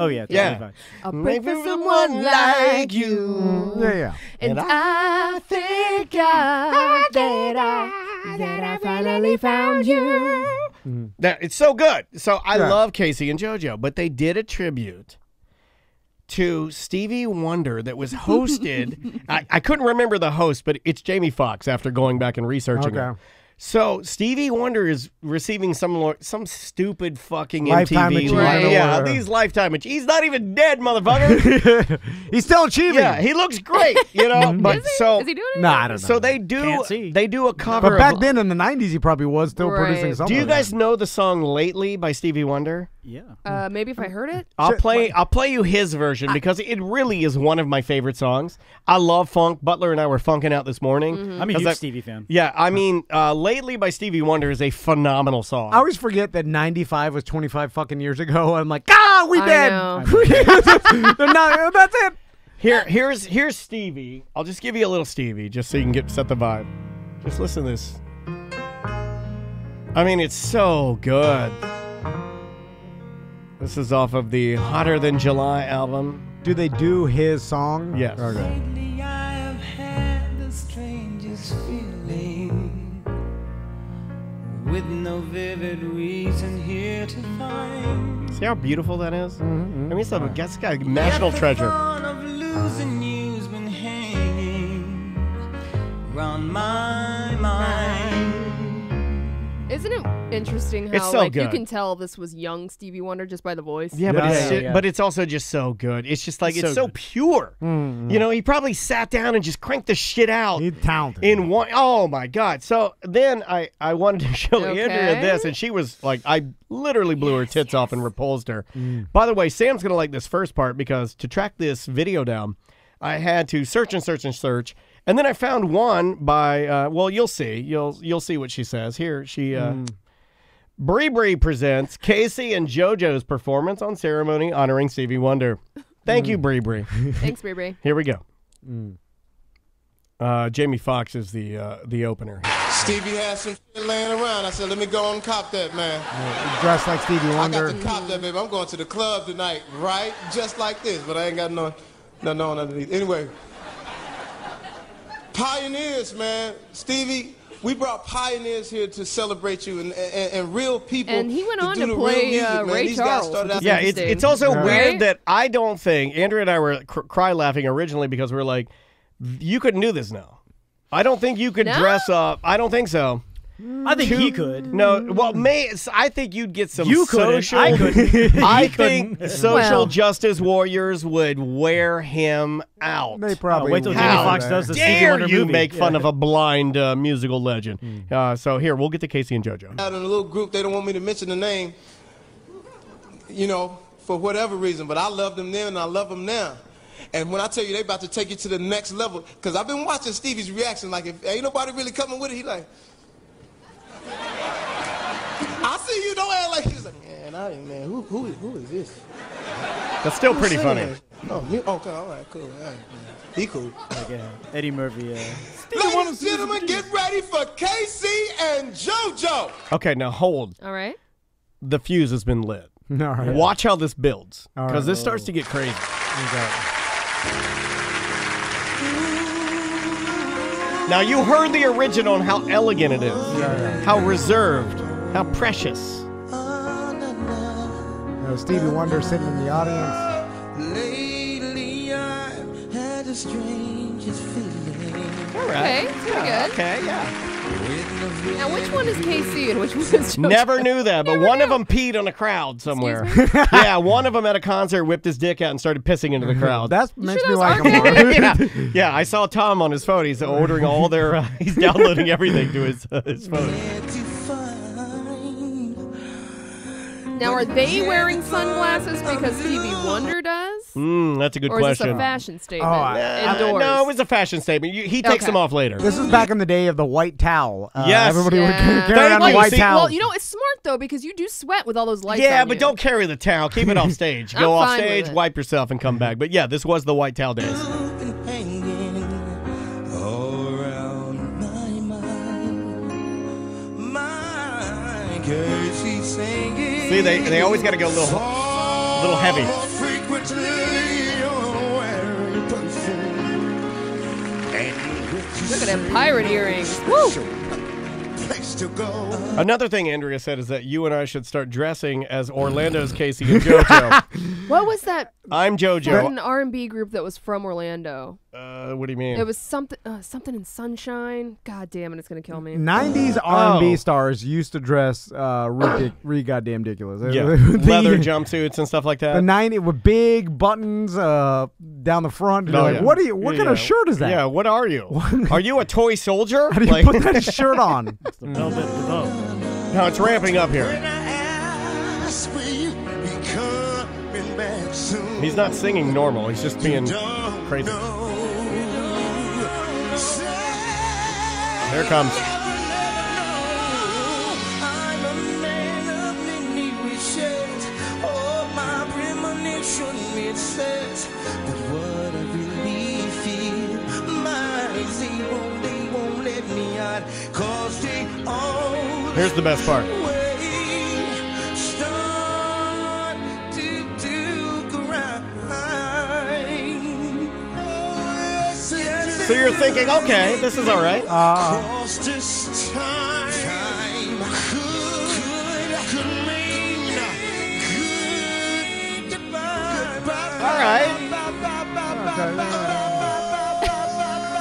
Oh yeah, totally Yeah. fine. I'll Maybe pray for someone someone like you. Yeah, yeah. And I thank God that I that I finally found you. That it's so good. So I Yeah. love K-Ci and JoJo, but they did a tribute to Stevie Wonder that was hosted. I, I couldn't remember the host, but it's Jamie Foxx after going back and researching it. Okay. So Stevie Wonder is receiving some some stupid fucking Lifetime MTV. achievement Right. Yeah, award. these lifetime ach- He's not even dead, motherfucker. He's still achieving. yeah, he looks great, you know. but Is he? so Is he doing it? Nah, I don't know. so they do they do a cover. but back of, then in the '90s, he probably was still Right. producing something. do you guys know the song "Lately" by Stevie Wonder? Yeah. Uh, maybe if I heard it. I'll play. I'll play you his version because it really is one of my favorite songs. I love funk. Butler and I were funking out this morning. Mm-hmm. I'm a 'Cause huge I- Stevie fan. Yeah, I mean, uh, "Lately" by Stevie Wonder is a phenomenal song. I always forget that 95 was 25 fucking years ago. I'm like, ah, we I dead. not- that's it. Here, here's here's Stevie. I'll just give you a little Stevie, just so you can get set the vibe. Just listen to this. I mean, it's so good. This is off of the Hotter Than July album. Do they do his song? Yes. Okay. With no vivid reason here to find. See how beautiful that is? Mm-hmm. I mean, it's a, it's got a national Yet the treasure. thought of losing you's been hanging round my mind. Isn't it interesting how It's so like you can tell this was young Stevie Wonder just by the voice? Yeah, but Yeah, it's yeah, ju- yeah. but it's also just so good. It's just like It's it's so so good. pure. Mm-hmm. You know, he probably sat down and just cranked the shit out He's talented. in one oh my god. So then I I wanted to show Andrea this and she was like I literally blew her tits off and repulsed her. Mm. By the way, Sam's going to like this first part because to track this video down, I had to search and search and search. And then I found one by uh, well, you'll see. You'll you'll see what she says. Here she uh Mm. Bree Bree presents K-Ci and JoJo's performance on ceremony honoring Stevie Wonder. Thank Mm. you, Bree Bree. Thanks, Bree Bree. Here we go. Uh, Jamie Foxx is the uh, the opener. Stevie had some shit laying around. I said, let me go and cop that, man. dressed like Stevie I Wonder. got to cop that, baby. I'm going to the club tonight, right? Just like this, but I ain't got no, nothing on underneath. Anyway, pioneers, man. Stevie, we brought pioneers here to celebrate you and, and, and real people. And he went on do to the play, music, uh. Ray These Charles, started which out is Yeah, it's it's also Yeah. weird that I don't think Andrea and I were cr- cry laughing originally because we are like, you couldn't do this now. I don't think you could No? dress up. I don't think so. I think he could. No, well, may I think you'd get some You couldn't. social. I couldn't. I He think couldn't. social Well. justice warriors would wear him out. They probably Oh, wait till would. Jamie How Foxx does the Stevie dare Wonder you movie. make fun of a blind uh, musical legend? Uh, so here, we'll get to K-Ci and JoJo. out in a little group. They don't want me to mention the name, you know, for whatever reason. But I loved them then and I love them now. And when I tell you they about to take you to the next level, because I've been watching Stevie's reaction. Like, if ain't nobody really coming with it, he like, I see you. Don't act like he's like, man, I man, who who is who is this? That's still Who's pretty funny. this? Oh, me? Okay, all right, cool. All right, he cool. Like, uh, Eddie Murphy. Uh, Ladies and gentlemen, get ready for K-Ci and JoJo. Okay, now hold. All right. The fuse has been lit. All right. Watch how this builds because right. this starts to get crazy. Now you heard the original and how elegant it is, how reserved, how precious. You know, Stevie Wonder sitting in the audience. Lately I've had the strangest feeling. All Okay, it's pretty good. Okay, yeah. Now, which one is K-Ci and which one is JoJo? Never knew that, but Never one of knew. them peed on a crowd somewhere. Yeah, one of them at a concert whipped his dick out and started pissing into the crowd. That makes sure me that like him more. yeah, yeah. I saw Tom on his phone. He's ordering all their. Uh, he's downloading everything to his uh, his phone. Now, are they wearing sunglasses because Stevie Wonder does? Mm, that's a good or is this question. a fashion statement? Oh, I- Uh, Indoors. no, it was a fashion statement. You, he takes Okay. them off later. This is back in the day of the white towel. Uh, Yes. Everybody would carry Thank around a white See, towel. Well, you know, it's smart though because you do sweat with all those lights. yeah, on but you. don't carry the towel. Keep it off stage. Go off stage, wipe yourself, and come back. But yeah, this was the white towel days. See, they they always got to go a little a little heavy. frequently wearing perfume. And Look at them pirate earrings. Woo! to go. Another thing Andrea said is that you and I should start dressing as Orlando's K-Ci and JoJo. What was that? I'm JoJo. An R and B group that was from Orlando. Uh, what do you mean? It was something, uh, something in Sunshine. God damn it, it's gonna kill me. 90s R&B Oh. stars used to dress uh, ridic- re goddamn ridiculous. yeah, The- leather jumpsuits and stuff like that. The 90 with big buttons uh, down the front. You're Oh, like, yeah. what are you? What Yeah, kind of shirt is that? Yeah, what are you? Are you a toy soldier? How do you put that shirt on? It's the velvet. No, it's ramping up here. He's not singing normal. He's just being crazy. Here comes. Here's the best of So you're thinking, okay, this is all right. Uh, this time, time could, could mean good. All right.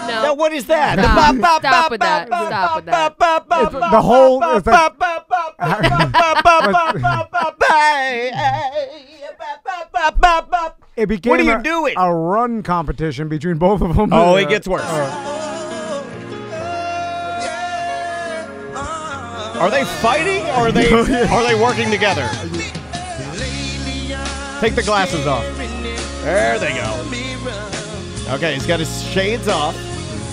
No. Now, what is that? The Stop. bop, bop, Stop bop, with that. bop, Stop with that. bop, bop, bop, the whole- bop, it's like- bop, bop, bop, bop, bop, bop, bop, bop, bop, hey, hey, bop, bop, bop, bop, bop. It became What are you a, doing? a run competition between both of them. Oh, it Uh, gets worse. Are they fighting or are they are they working together? Take the glasses off. There they go. Okay, he's got his shades off.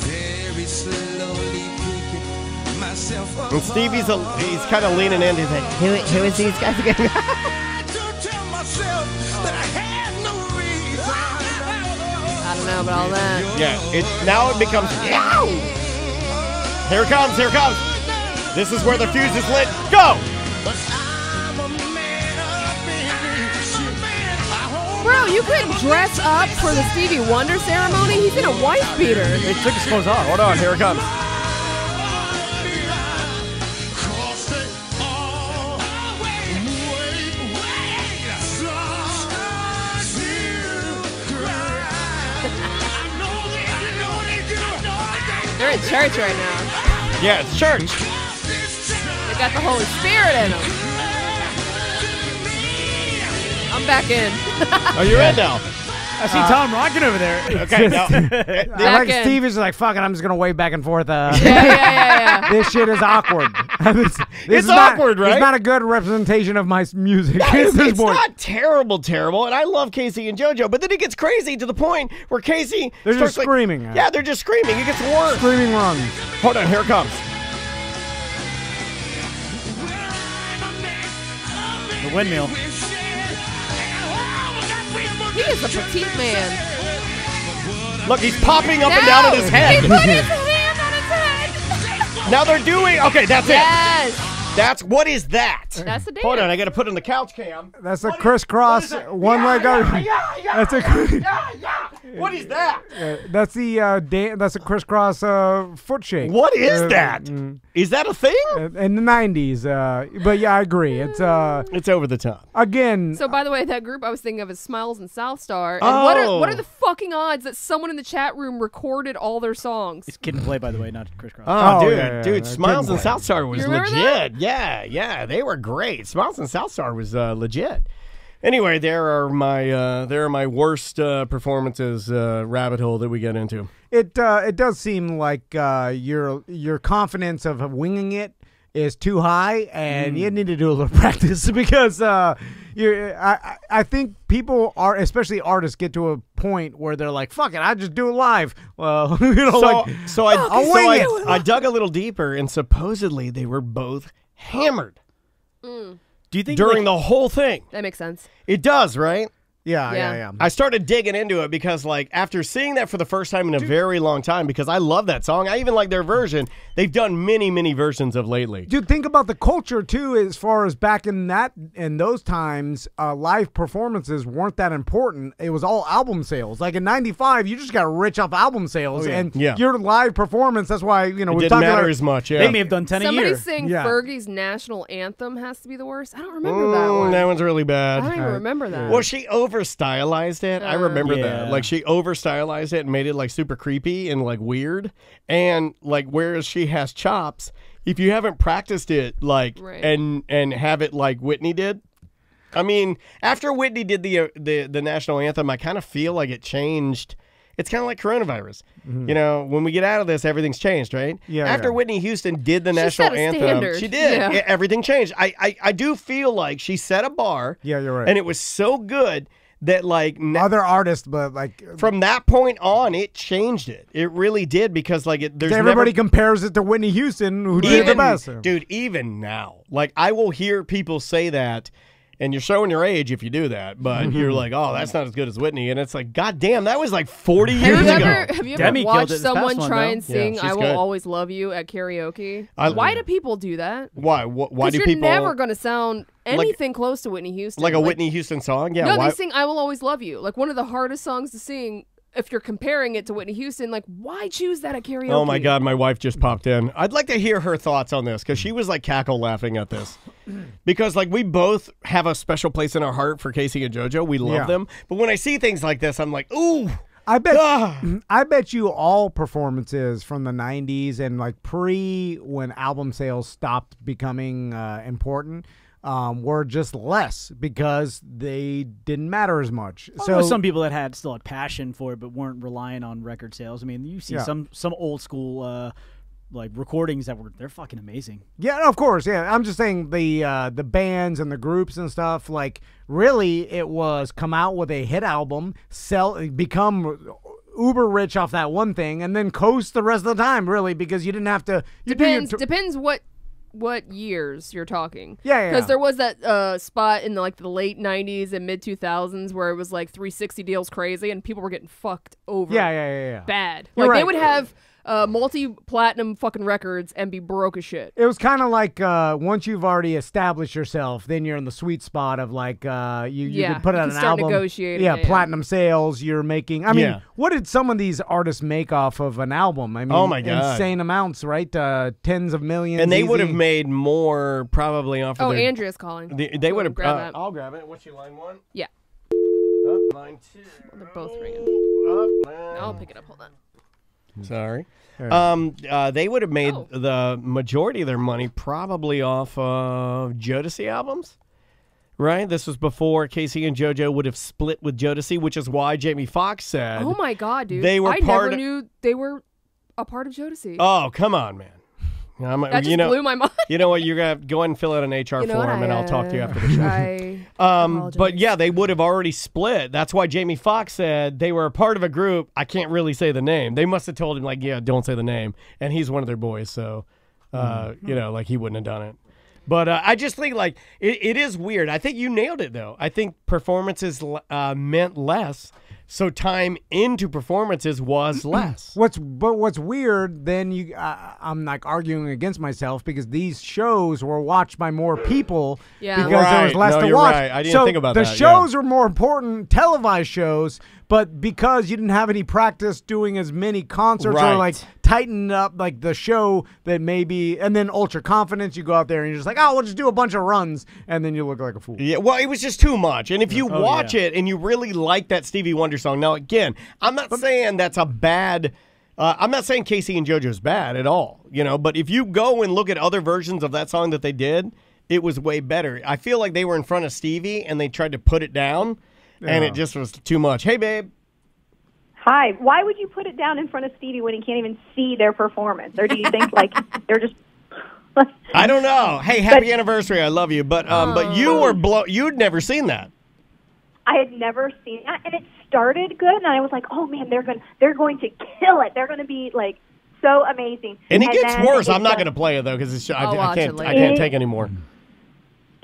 Very slowly picking myself up. And Stevie's a, he's kind of leaning in. He's like, who, who is these guys again? I don't know about all that. yeah, it now it becomes. Yow! Here it comes. Here it comes. This is where the fuse is lit. Go! But I'm a man of many wishes. I hope Bro, you couldn't dress up for the Stevie Wonder ceremony. He's in a wife beater. He took his clothes off. Hold on. Here it comes. They're in church right now. Yeah, it's church. They got the Holy Spirit in them. I'm back in. Are you're in now. I see Tom rocking over there. Okay, now. Like in. Steve is like, fuck it, I'm just gonna wave back and forth. Uh, Yeah, yeah, yeah, yeah. this shit is awkward. this, this It's is not- awkward, right? It's not a good representation of my music. at it's, it's not terrible, terrible, and I love K-Ci and JoJo, but then it gets crazy to the point where K-Ci They're just starts, like- screaming. yeah, they're just screaming. It gets worse. Screaming runs. Hold on, here it comes. The windmill. He is a petite man. Look, he's popping up and down in his head. He put his hand on his head. Now they're doing. Okay, that's Yes. it. That's what is that? That's the dance. Hold on, I got to put in the couch cam. That's a What is- crisscross what is that? one Yeah, leg yeah, over. yeah, yeah, That's a yeah, yeah. What is that? Uh, that's the uh, dan- that's a crisscross uh, foot shake. What is Uh, that? mm, Is that a thing? uh, in the '90s, uh, but yeah, I agree. It's uh, It's over the top. again. So, by the way, that group I was thinking of is Smilez and Southstar. And what are what Oh. are the fucking odds that someone in the chat room recorded all their songs? It's Kid 'n Play, by the way, not crisscross. Oh, Oh, dude, yeah, yeah, dude, yeah, Smilez and one. Southstar was You remember legit. Yeah, yeah, they were great. Smilez and Southstar was uh, legit. Anyway, there are my uh, there are my worst uh, performances uh, rabbit hole that we get into. It uh, it does seem like uh, your your confidence of winging it is too high, and Mm. you need to do a little practice because uh, you I I- I think people are especially artists get to a point where they're like, "Fuck it, I just do it live." Well, you know, so like so I I'll so wing I, it. I dug a little deeper, and supposedly they were both hammered Do you think during like, the whole thing. That makes sense. It does, right? Yeah, yeah, yeah. I started digging into it because, like, after seeing that for the first time in a very long time, because I love that song. I even like their version. They've done many, many versions of lately. Dude, think about the culture too. As far as back in that in those times, uh, live performances weren't that important. It was all album sales. Like in '95, you just got rich off album sales, Oh, yeah. and Yeah. your live performance. That's why you know It we didn't matter about as much. Yeah, They may have done ten a Somebody year. saying Yeah. Fergie's national anthem has to be the worst. I don't remember that Mm, one. that one's really bad. I don't even remember that. Well, she over stylized it. I Uh. remember that. Like she over stylized it and made it like super creepy and like weird. And like whereas she has chops, if you haven't practiced it like Right. and and have it like Whitney did. I mean, after Whitney did the uh, the the national anthem, I kind of feel like it changed. It's kind of like coronavirus. You know, when we get out of this, everything's changed, right? Mm-hmm. Yeah, After yeah. Whitney Houston did the national set a anthem, standard. she did. Yeah. E- everything changed. I, I I do feel like she set a bar. Yeah, you're right. And it was so good that like n- other artists, but like uh, from that point on, it changed it. It really did because like it. There's everybody never, compares it to Whitney Houston, who did the best. dude. Even now, like I will hear people say that. And you're showing your age if you do that, but you're like, "Oh, that's not as good as Whitney," and it's like, "God damn, that was like 40 have years you ago." ever have you ever Demi watched it this past someone one, try though. and sing she's "I Will good. Always Love You" at karaoke? I- Why do people do that? Why? Wh- Why do you're people never going to sound anything close to Whitney Houston. like a Whitney Houston song? Yeah. no, why? they sing "I Will Always Love You," like one of the hardest songs to sing. If you're comparing it to Whitney Houston, like why choose that at karaoke? Oh my God, my wife just popped in. I'd like to hear her thoughts on this because she was like cackle laughing at this. Because like we both have a special place in our heart for K-Ci and JoJo. We love Yeah. them. But when I see things like this, I'm like, ooh. I bet Ah. I bet you all performances from the 90s and like pre when album sales stopped becoming uh, important um, were just less because they didn't matter as much. Well, so there were some people that had still had passion for it, but weren't relying on record sales. I mean, you see Yeah. some some old school uh, like recordings that were they're fucking amazing. Yeah, of course. Yeah, I'm just saying the uh, the bands and the groups and stuff. Like, really, it was come out with a hit album, sell, become uber rich off that one thing, and then coast the rest of the time. Really, because you didn't have to. You do your depends t- depends what what years you're talking. Yeah, yeah, Because yeah. there was that uh, spot in the, like the late '90s and mid 2000s where it was like 360 deals crazy and people were getting fucked over. Yeah, yeah, yeah, yeah. Bad. You're like they would have uh, multi-platinum fucking records and be broke as shit. It was kind of like uh, once you've already established yourself, then you're in the sweet spot of like uh, you, you Yeah, can put you out can an start album. negotiating yeah, it, yeah. platinum sales. You're making. I mean, Yeah. what did some of these artists make off of an album? I mean, Oh my God. insane amounts, right? Uh, tens of millions. And they would have made more probably off of Oh, their- Andrea's calling. They, they Go would have. grab Uh. I'll grab it. What's your line one? Yeah. Up line two. They're both ringing. Up, line- I'll pick it up. Hold on. Sorry. Alright. Um, uh, they would have made Oh. the majority of their money probably off of Jodeci albums, right? This was before K-Ci and JoJo would have split with Jodeci, which is why Jamie Foxx said, Oh my god, dude! They were I part never of- knew they were a part of Jodeci. "Oh, come on, man." I'm, that just you know, blew my mind. you know what? You're gonna have go ahead and fill out an HR You know what? form, and I, I'll talk to you after the show. I Um, but apologize. yeah, they would have already split. That's why Jamie Foxx said they were a part of a group. I can't really say the name. They must have told him like, yeah, don't say the name. And he's one of their boys, so uh, Hmm. you know, like he wouldn't have done it. But uh, I just think like it, it is weird. I think you nailed it though. I think performances uh, meant less, so time into performances was less. What's but what's weird? Then you, uh, I'm like arguing against myself because these shows were watched by more people Yeah. because there was Right. less No, to you're watch. right. I didn't so think about the that, yeah. shows were more important, televised shows, but because you didn't have any practice doing as many concerts or like tighten up like the show that maybe, and then ultra confidence, you go out there and you're just like, oh, we'll just do a bunch of runs, and then you look like a fool. Yeah, well, it was just too much. And if you Oh, watch yeah. it and you really like that Stevie Wonder song, now again, I'm not saying that's a bad. Uh, I'm not saying K-Ci and JoJo's bad at all, you know. But if you go and look at other versions of that song that they did, it was way better. I feel like they were in front of Stevie and they tried to put it down, and it just was too much. Hey, babe. Hi. Why would you put it down in front of Stevie when he can't even see their performance? Or do you think like they're just I don't know. Hey, happy anniversary. I love you, but um, but you Oh. were blow. You'd never seen that. I had never seen that and it started good and I was like, "Oh man, they're going to they're going to kill it. They're going to be like so amazing." And it gets worse. it I'm not going to play it though because I, I'll I can't. it I can't It- take anymore.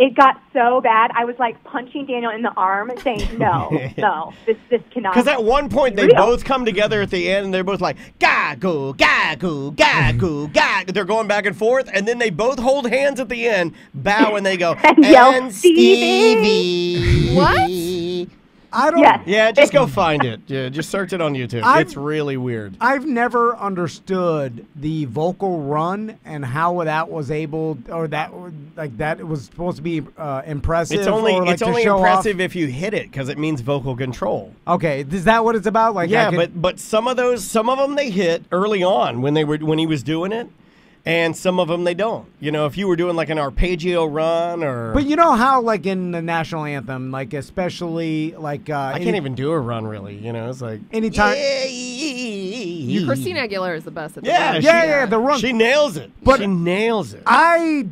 It got so bad. I was like punching Daniel in the arm, saying, "No, no, this this cannot." Because at one point they Real. both come together at the end and they're both like gagoo, gagoo, gagoo, gag. They're going back and forth, and then they both hold hands at the end, bow, and they go And yell, and "Stevie." Stevie. I don't. Yes. Yeah, just go find it. Yeah, just search it on YouTube. I've- it's really weird. I've never understood the vocal run and how that was able, or that like that was supposed to be uh, impressive. It's only or, like, it's only show off. impressive if you hit it because it means vocal control. Okay, is that what it's about? Like, yeah, could- but but some of those, some of them they hit early on when they were when he was doing it, and some of them they don't. You know, if you were doing like an arpeggio run or But you know how, like in the national anthem, like especially like uh, I can't even do a run really. You know, it's like anytime. Your Christina Aguilera is the best at the Yeah, run. she- Yeah, yeah, the run. She nails it. But- she nails it. I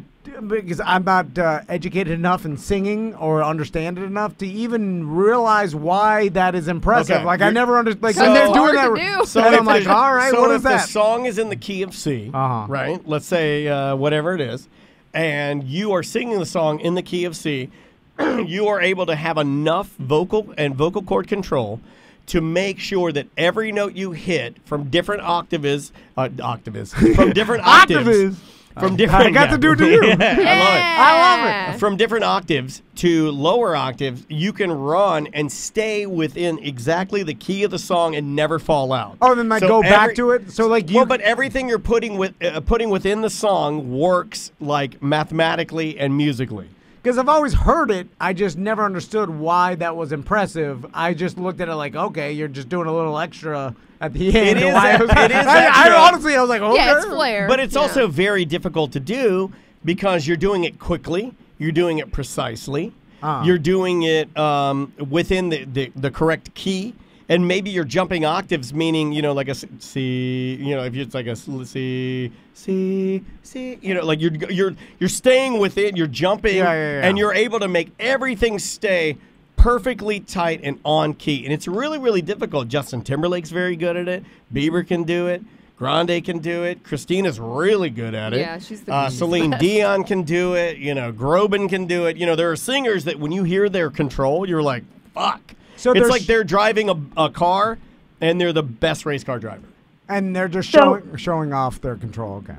because I'm not uh, educated enough in singing or understand it enough to even realize why that is impressive. Okay, Like I you're- never understood. Like So- when they're doing that, do. So and if I'm like, the- all right, so what if is the that? song is in the key of C, Uh-huh. right? Let's say uh, whatever it is, and you are singing the song in the key of C, you are able to have enough vocal and vocal cord control to make sure that every note you hit from different octaves, uh, octaves, from different Octaves. From different. I got to do it to you. Yeah, I love it. Yeah. From different octaves to lower octaves, you can run and stay within exactly the key of the song and never fall out. Oh, then like So go back to it. So like you. well, but everything you're putting with uh, putting within the song works like mathematically and musically. Because I've always heard it, I just never understood why that was impressive. I just looked at it like, okay, you're just doing a little extra at the end. It is Why a- was- it is I, I honestly, I was like, okay. Yeah, it's flair. But it's Yeah. also very difficult to do because you're doing it quickly, you're doing it precisely, Ah. you're doing it um, within the, the, the correct key. And maybe you're jumping octaves, meaning you know, like a C, you know, if it's like a C, C, C, you know, like you're you're you're staying within, you're jumping, Yeah, yeah, yeah. and you're able to make everything stay perfectly tight and on key. And it's really, really difficult. Justin Timberlake's very good at it. Bieber can do it. Grande can do it. Christina's really good at it. Yeah, she's the uh, Celine. Dion can do it. You know, Groban can do it. You know, there are singers that when you hear their control, you're like, fuck. So it's like they're driving a, a car and they're the best race car driver. and they're just So- showing showing off their control. Okay.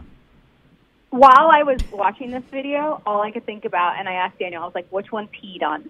While I was watching this video, all I could think about, and I asked Daniel, I was like, "Which one peed on?"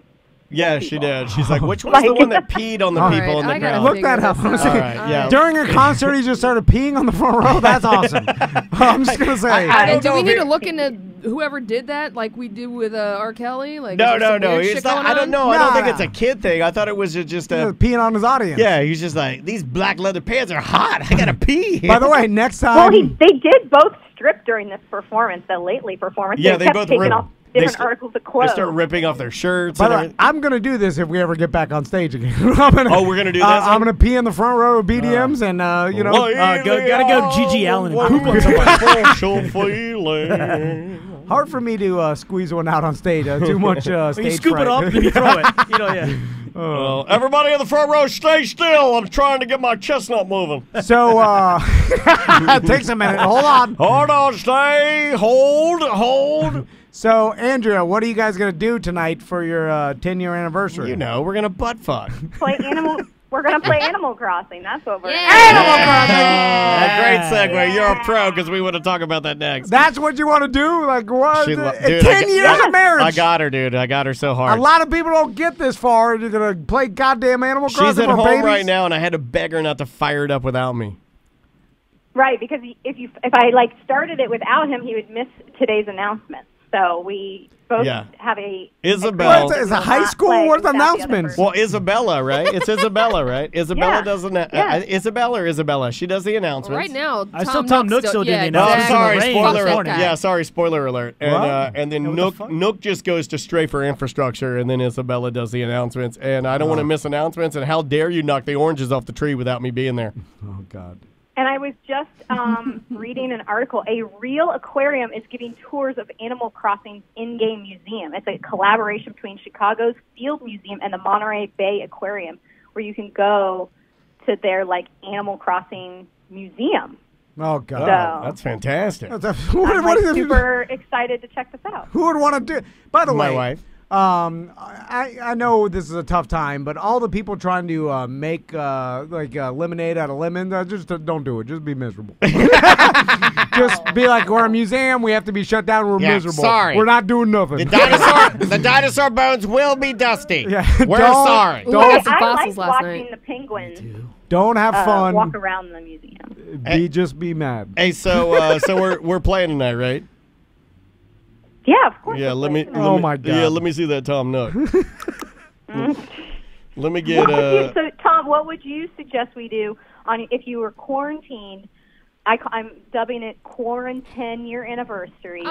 Yeah, she did. She's like, which one's the one that peed on the people right, in the I gotta crowd? Look figure that up. I'm saying, All right, yeah. During a concert, he just started peeing on the front row. That's awesome. I'm just gonna say. I- I don't And do we need it- to look into whoever did that, like we do with uh, R. Kelly? Like, No, no, no. weird It's not, I don't on? know. I don't think Nah. it's a kid thing. I thought it was just He was a. peeing on his audience. Yeah, he's just like these black leather pants are hot. I gotta pee. By the way, next time. Well, he they did both strip during this performance, the lately performance. yeah, they, they kept both taking rip. off they different st- articles of They start ripping off their shirts. By the way. I'm gonna do this if we ever get back on stage again. Gonna, Oh, we're gonna do uh, this I'm gonna pee in the front row of BDMs and uh, you know. Uh, go- gotta go GG Allin and What poop on a somebody. special feeling. Hard for me to uh, squeeze one out on stage. Uh, too much uh, Well, stage you scoop fright. it up and then you throw it. You know, yeah. Well, everybody in the front row, stay still. I'm trying to get my chestnut moving. So uh, it takes a minute. Hold on. Hold on, stay, hold, hold. So Andrea, what are you guys gonna do tonight for your uh, 10 year anniversary? You know, we're gonna butt fuck. play animal. We're gonna play Animal Crossing. That's what we're. Ah, great segue. You're a pro because we want to talk about that next. That's what you want to do? Like what? She lo- dude, 10 got- years I- of marriage. I got her, dude. I got her so hard. a lot of people don't get this far. You're gonna play goddamn Animal Crossing She's at home babies? right now, and I had to beg her not to fire it up without me. Right, because if you if I like started it without him, he would miss today's announcement. So we both Yeah. have a Isabel. What, is a high school? play What's without the other announcements? Well, Isabella, right? It's Isabella, right? Isabella Yeah. does the Yeah. uh, Isabella or Isabella. She does the announcements. Right now, I Tom saw Tom Nook Nook still did yeah, the Oh, I'm announcements. exactly. sorry. Rain. Spoiler Fuck that alert. guy. Yeah, sorry. Spoiler alert. And What? uh, and then Yeah, what the Nook fuck? Nook just goes to stray for infrastructure, and then Isabella does the announcements. And I don't want to miss announcements. And how dare you knock the oranges off the tree without me being there? Oh God. And I was just um, reading an article. A real aquarium is giving tours of Animal Crossing's in-game museum. It's a collaboration between Chicago's Field Museum and the Monterey Bay Aquarium, where you can go to their like Animal Crossing museum. Oh God, So- that's fantastic. That's a- I'm what, like, what is super excited to check this out. Who would want to do? By the My way, wife. Um, I I know this is a tough time, but all the people trying to uh, make uh, like uh, lemonade out of lemons, uh, just uh, don't do it. Just be miserable. just be like, we're a museum. We have to be shut down. We're Yeah, miserable. sorry. We're not doing nothing. The dinosaur, the dinosaur bones will be dusty. Yeah, We're don't- sorry. Ooh, I got some I like last watching night. the penguins don't have uh, fun. walk around the museum. Be just be mad. Hey, so uh, so we're we're playing tonight, right? Yeah, of course. Yeah, let me. let Oh me- my Yeah, let me see that Tom Nook. let me get. What would you, Uh, so, Tom, what would you suggest we do on if you were quarantined? I, am dubbing it quarantine year anniversary. Aw,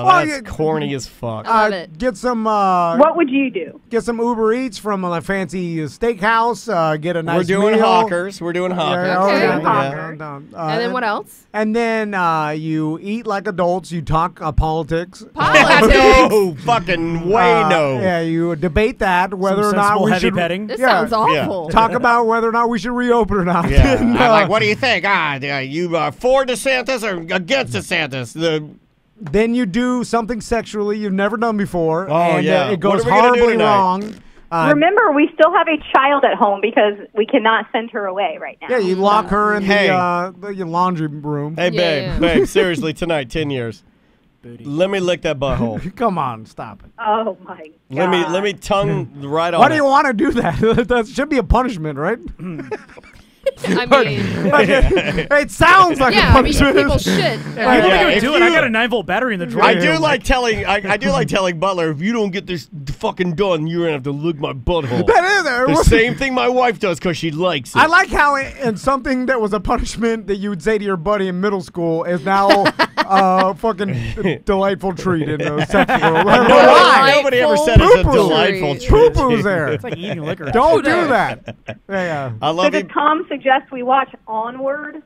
uh, Well, that's you- corny as fuck. I love Uh, it. get some. Uh, what would you do? Get some Uber Eats from a fancy steakhouse. Uh, get a nice. we're doing meal. hawkers. We're doing hawkers. Yeah, oh, Okay. yeah, Hawker. yeah, down, uh, And then what else? And then uh, you eat like adults. You talk uh, politics. Politics. no, fucking way Uh, no. Yeah, you debate that whether Some or not we heavy should. petting. This Yeah. sounds awful. Talk about whether or not we should reopen or not. Yeah, And, I'm uh, like, what do you think? Ah, uh, you are for DeSantis or against DeSantis? The Then you do something sexually you've never done before. Oh, and, uh, yeah. it goes are we gonna do horribly wrong. Uh, Remember, we still have a child at home because we cannot send her away right now. yeah, you lock her in Hey. the, uh, the your laundry room. hey, Yeah, babe, yeah. babe, seriously, tonight, ten years. Let me lick that butthole. Come on, stop it. Oh my god. let me let me tongue right on. Why do it. you want to do that? that should be a punishment, right? I mean, Like, it, it sounds like yeah, a I mean, punishment. people should. Yeah, People yeah, do if it. I got a nine volt battery in the drawer. I do like telling I, I do like telling Butler if you don't get this fucking done, you're gonna have to lick my butthole. That is there. the was- same thing my wife does because she likes it. I like how it, and something that was a punishment that you would say to your buddy in middle school is now a uh, fucking delightful treat in the sex world. No, Why? nobody ever said it's a delightful treat. Poo-poo's there. It's like eating liquor. Don't do that. Yeah. I love does you. Tom suggest we watch Onward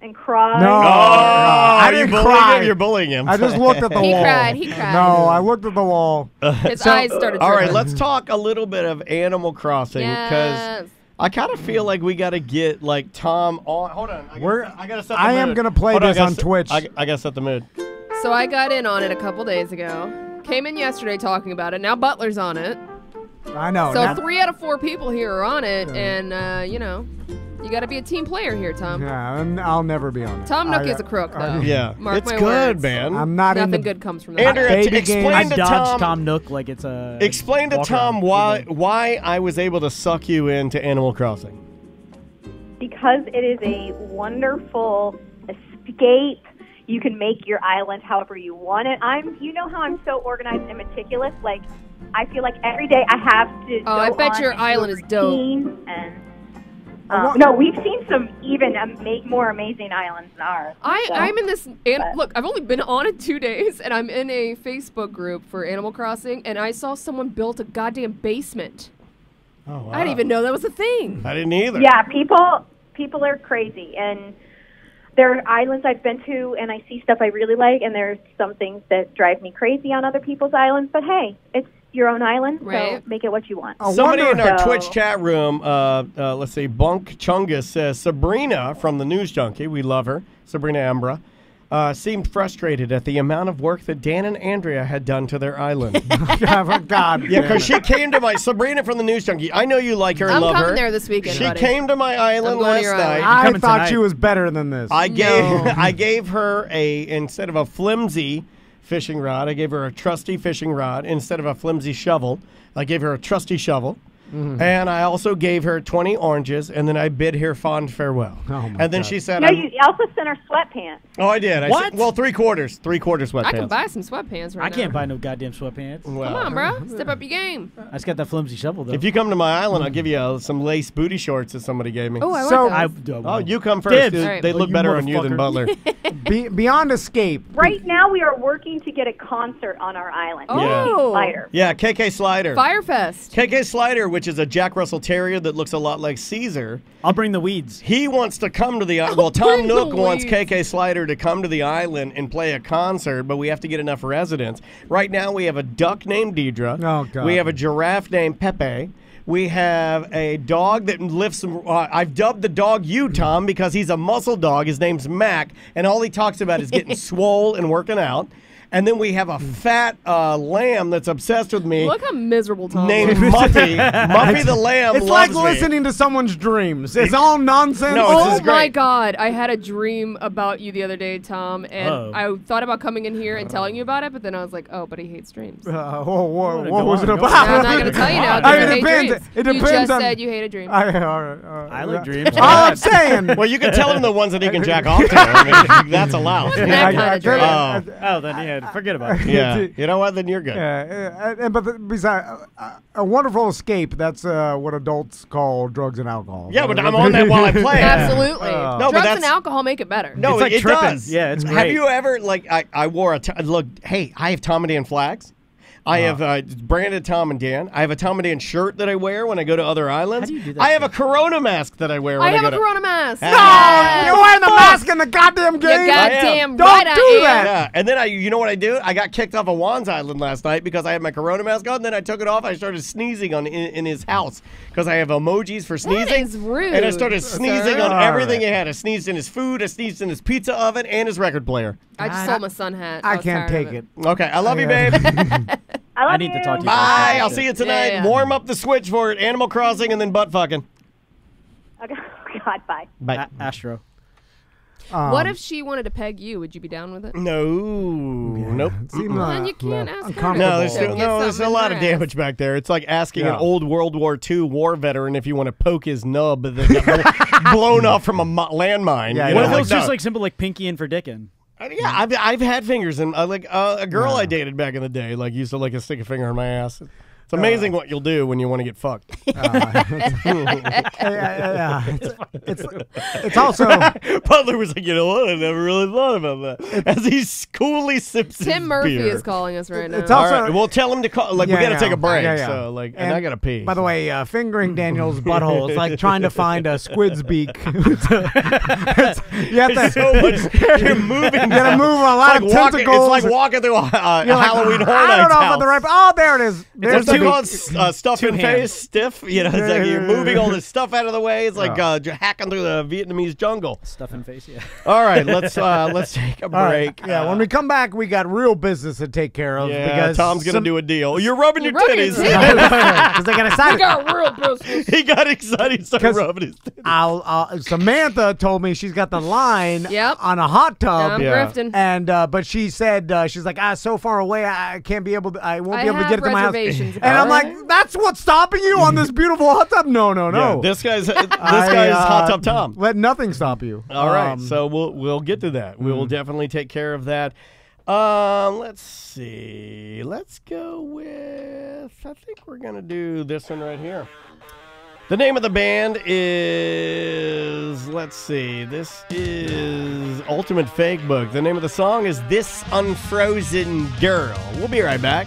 and cry? No. I didn't bullying cry. him? You're bullying him. I just looked at the He wall. cried, he cried. No, I looked at the wall. his eyes started. All right, let's talk a little bit of Animal Crossing because Yes. I kind of feel like we got to get like Tom on. Hold on, I gotta, We're- I gotta set the I am gonna play Hold this gotta on set- Twitch. I, I gotta set the mood. So I got in on it a couple days ago. Came in yesterday talking about it. Now Butler's on it. I know. So now- three out of four people here are on it, and uh, you know, you got to be a team player here, Tom. yeah, and I'll never be on it. Tom Nook I- is a crook, I- though. Yeah, Mark it's my good, words. man. I'm not Nothing in the. good comes from that. Andrew, Baby t- game. explain I to Tom. Tom Nook like it's a. Explain to Tom around. why why I was able to suck you into Animal Crossing. Because it is a wonderful escape. You can make your island however you want it. I'm, you know how I'm so organized and meticulous. Like, I feel like every day I have to. Oh, I bet on your and do a island is dope. And I uh, no, we've seen some even ama- more amazing islands than ours. I, so. I'm in this. And But- look, I've only been on it two days, and I'm in a Facebook group for Animal Crossing, and I saw someone built a goddamn basement. Oh, wow. I didn't even know that was a thing. I didn't either. Yeah, people people are crazy, and there are islands I've been to, and I see stuff I really like, and there's some things that drive me crazy on other people's islands. But hey, it's your own island, Right. so make it what you want. I Somebody in our So- Twitch chat room, uh, uh, let's see, Bunk Chungus says Sabrina from the News Junkie, we love her, Sabrina Ambra, uh, seemed frustrated at the amount of work that Dan and Andrea had done to their island. God. yeah, because she came to my Sabrina from the News Junkie. I know you like her and I'm love coming her. there this weekend, She buddy. came to my island I'm to last night. island. I thought tonight. she was better than this. I gave No. I gave her a instead of a flimsy fishing rod, I gave her a trusty fishing rod instead of a flimsy shovel. I gave her a trusty shovel. Mm-hmm. And I also gave her 20 oranges, and then I bid her fond farewell. Oh, my and then God. she said, No, I'm- you also sent her sweatpants. "Oh, I did. I What? Said, well, three quarters, three quarters sweatpants. I can buy some sweatpants right I can't buy no goddamn sweatpants. Well, Come on, bro. Step up your game. I just got that flimsy shovel though. If you come to my island, I'll give you uh, some lace booty shorts that somebody gave me. Oh, I So- like I, those. Oh, you come first. Dibs. dude. They Oh, look you better on you than. Butler. Be- beyond escape. Right now, we are working to get a concert on our island. Oh. Slider. yeah, KK Slider. Firefest. KK Slider, which is a Jack Russell Terrier that looks a lot like Caesar. I'll bring the weeds. He wants to come to the island. Well, Tom Nook wants. KK Slider to come to the island and play a concert, but we have to get enough residents. Right now, we have a duck named Deidre. Oh, God. We have a giraffe named Pepe. We have a dog that lifts. Uh, I've dubbed the dog you, Tom, because he's a muscle dog. His name's Mac, and all he talks about is getting swole and working out. And then we have a fat uh, lamb that's obsessed with me. Look how miserable Tom Named is. Muffy. Muffy the lamb It's like loves me. listening to someone's dreams. It's all nonsense. oh my god! I had a dream about you the other day, Tom, and Oh. I thought about coming in here and telling you about it, but then I was like, oh, but he hates dreams. Uh, whoa, whoa, Go what was on, it about? on. I'm not gonna tell you now. I mean, it depends. dreams. It You just on. said you hate a dream. I, all right, all right. I like dreams. All I'm saying. Well, you can tell him the ones that he can jack off to. I mean, that's allowed. Wasn't that kind of dream. Oh. Oh, then yeah, forget about it. Yeah. You know what? Then you're good. Yeah, uh, and but the, besides, uh, a wonderful escape. That's uh, what adults call drugs and alcohol. Yeah, but I'm on that while I play. Absolutely. Uh, no, but Drugs that's and alcohol make it better. no, It's like it tripping. does. Yeah, it's great. Have great. you ever like I, I wore a t- look? Hey, I have Tommy and Dan flags. I have uh, branded Tom and Dan. I have a Tom and Dan shirt that I wear when I go to other islands. do you do that I have a Corona mask that I wear when I I, have go a to. Corona mask. Ah, You're wearing the mask in the goddamn game. goddamn Don't right I do am. that. Yeah, and then I, you know what I do? I got kicked off of Juan's Island last night because I had my Corona mask on. Then I took it off. I started sneezing on in, in his house because I have emojis for sneezing. is rude, And I started sneezing on All everything right. he had. I sneezed in his food. I sneezed in his pizza oven and his record player. I just sold my son hat. I was can't tired of take it. Okay, I love you, babe. I love I need to talk to you. Bye. I'll see you tonight. Yeah, yeah. Warm up the switch for it. Animal Crossing and then butt fucking. Okay. Oh, God, bye. Bye. A- Astro. Um, what if she wanted to peg you? Would you be down with it? No. Nope. Seem, Well, uh, then you can't ask her. No, there's So still, no, there's a lot of damage back there. It's like asking an old World War II war veteran if you want to poke his nub that got blown off from a mo- landmine. Yeah, you yeah. know, What if it like, was just no. like simple, like pinky and for dicking? Uh, yeah, I've, I've had fingers, and uh, like uh, a girl I dated back in the day, like used to like a stick a finger in my ass. It's amazing what you'll do when you want to get fucked. yeah, yeah, yeah. It's, it's, it's also Butler was like, you know what? I never really thought about that. As he coolly sips his Tim Murphy beer. is calling us right now. It's also- right, we'll tell him to call. Like, Yeah, we got to yeah. take a break. Yeah, yeah. So, like, and, I got to pee. By the way, uh, fingering Daniel's butthole is like trying to find a squid's beak. It's- you have There's to, so much. You're moving. You gotta move a lot it's of like walking, tentacles. It's like walking through a, uh, You're a like, Halloween Horror I don't Nights know if house. I'm the right. Oh, there it is. There's What's the it beak. called? S- Uh, stuff in hands. face, stiff. You know, it's like you're moving all this stuff out of the way. It's like Yeah. uh, j- hacking through the Vietnamese jungle. Stuff in face, yeah. All right, let's uh, let's take a All right. break. Yeah, when we come back, we got real business to take care of. Yeah, because Tom's gonna some- do a deal. You're rubbing You're your rubbing titties. your because they got a side. We got real business. he got excited. He started 'Cause rubbing his titties. I'll, I'll, Samantha told me she's got the line Yep. on a hot tub. I'm Yeah. And uh, but she said uh, she's like ah so far away I I can't be able to I won't I be able to get it to my house. And I'm about like that's what's stopping you on this beautiful hot tub? No no no. Yeah, this guy's this I, guy's uh, hot tub Tom. Let nothing stop you. All right, Um, so we'll we'll get to that. We will Mm-hmm. definitely take care of that. Um, let's see. Let's go with. I think we're gonna do this one right here. The name of the band is. Let's see. This is Ultimate Fake Book. The name of the song is "This Unfrozen Girl." We'll be right back.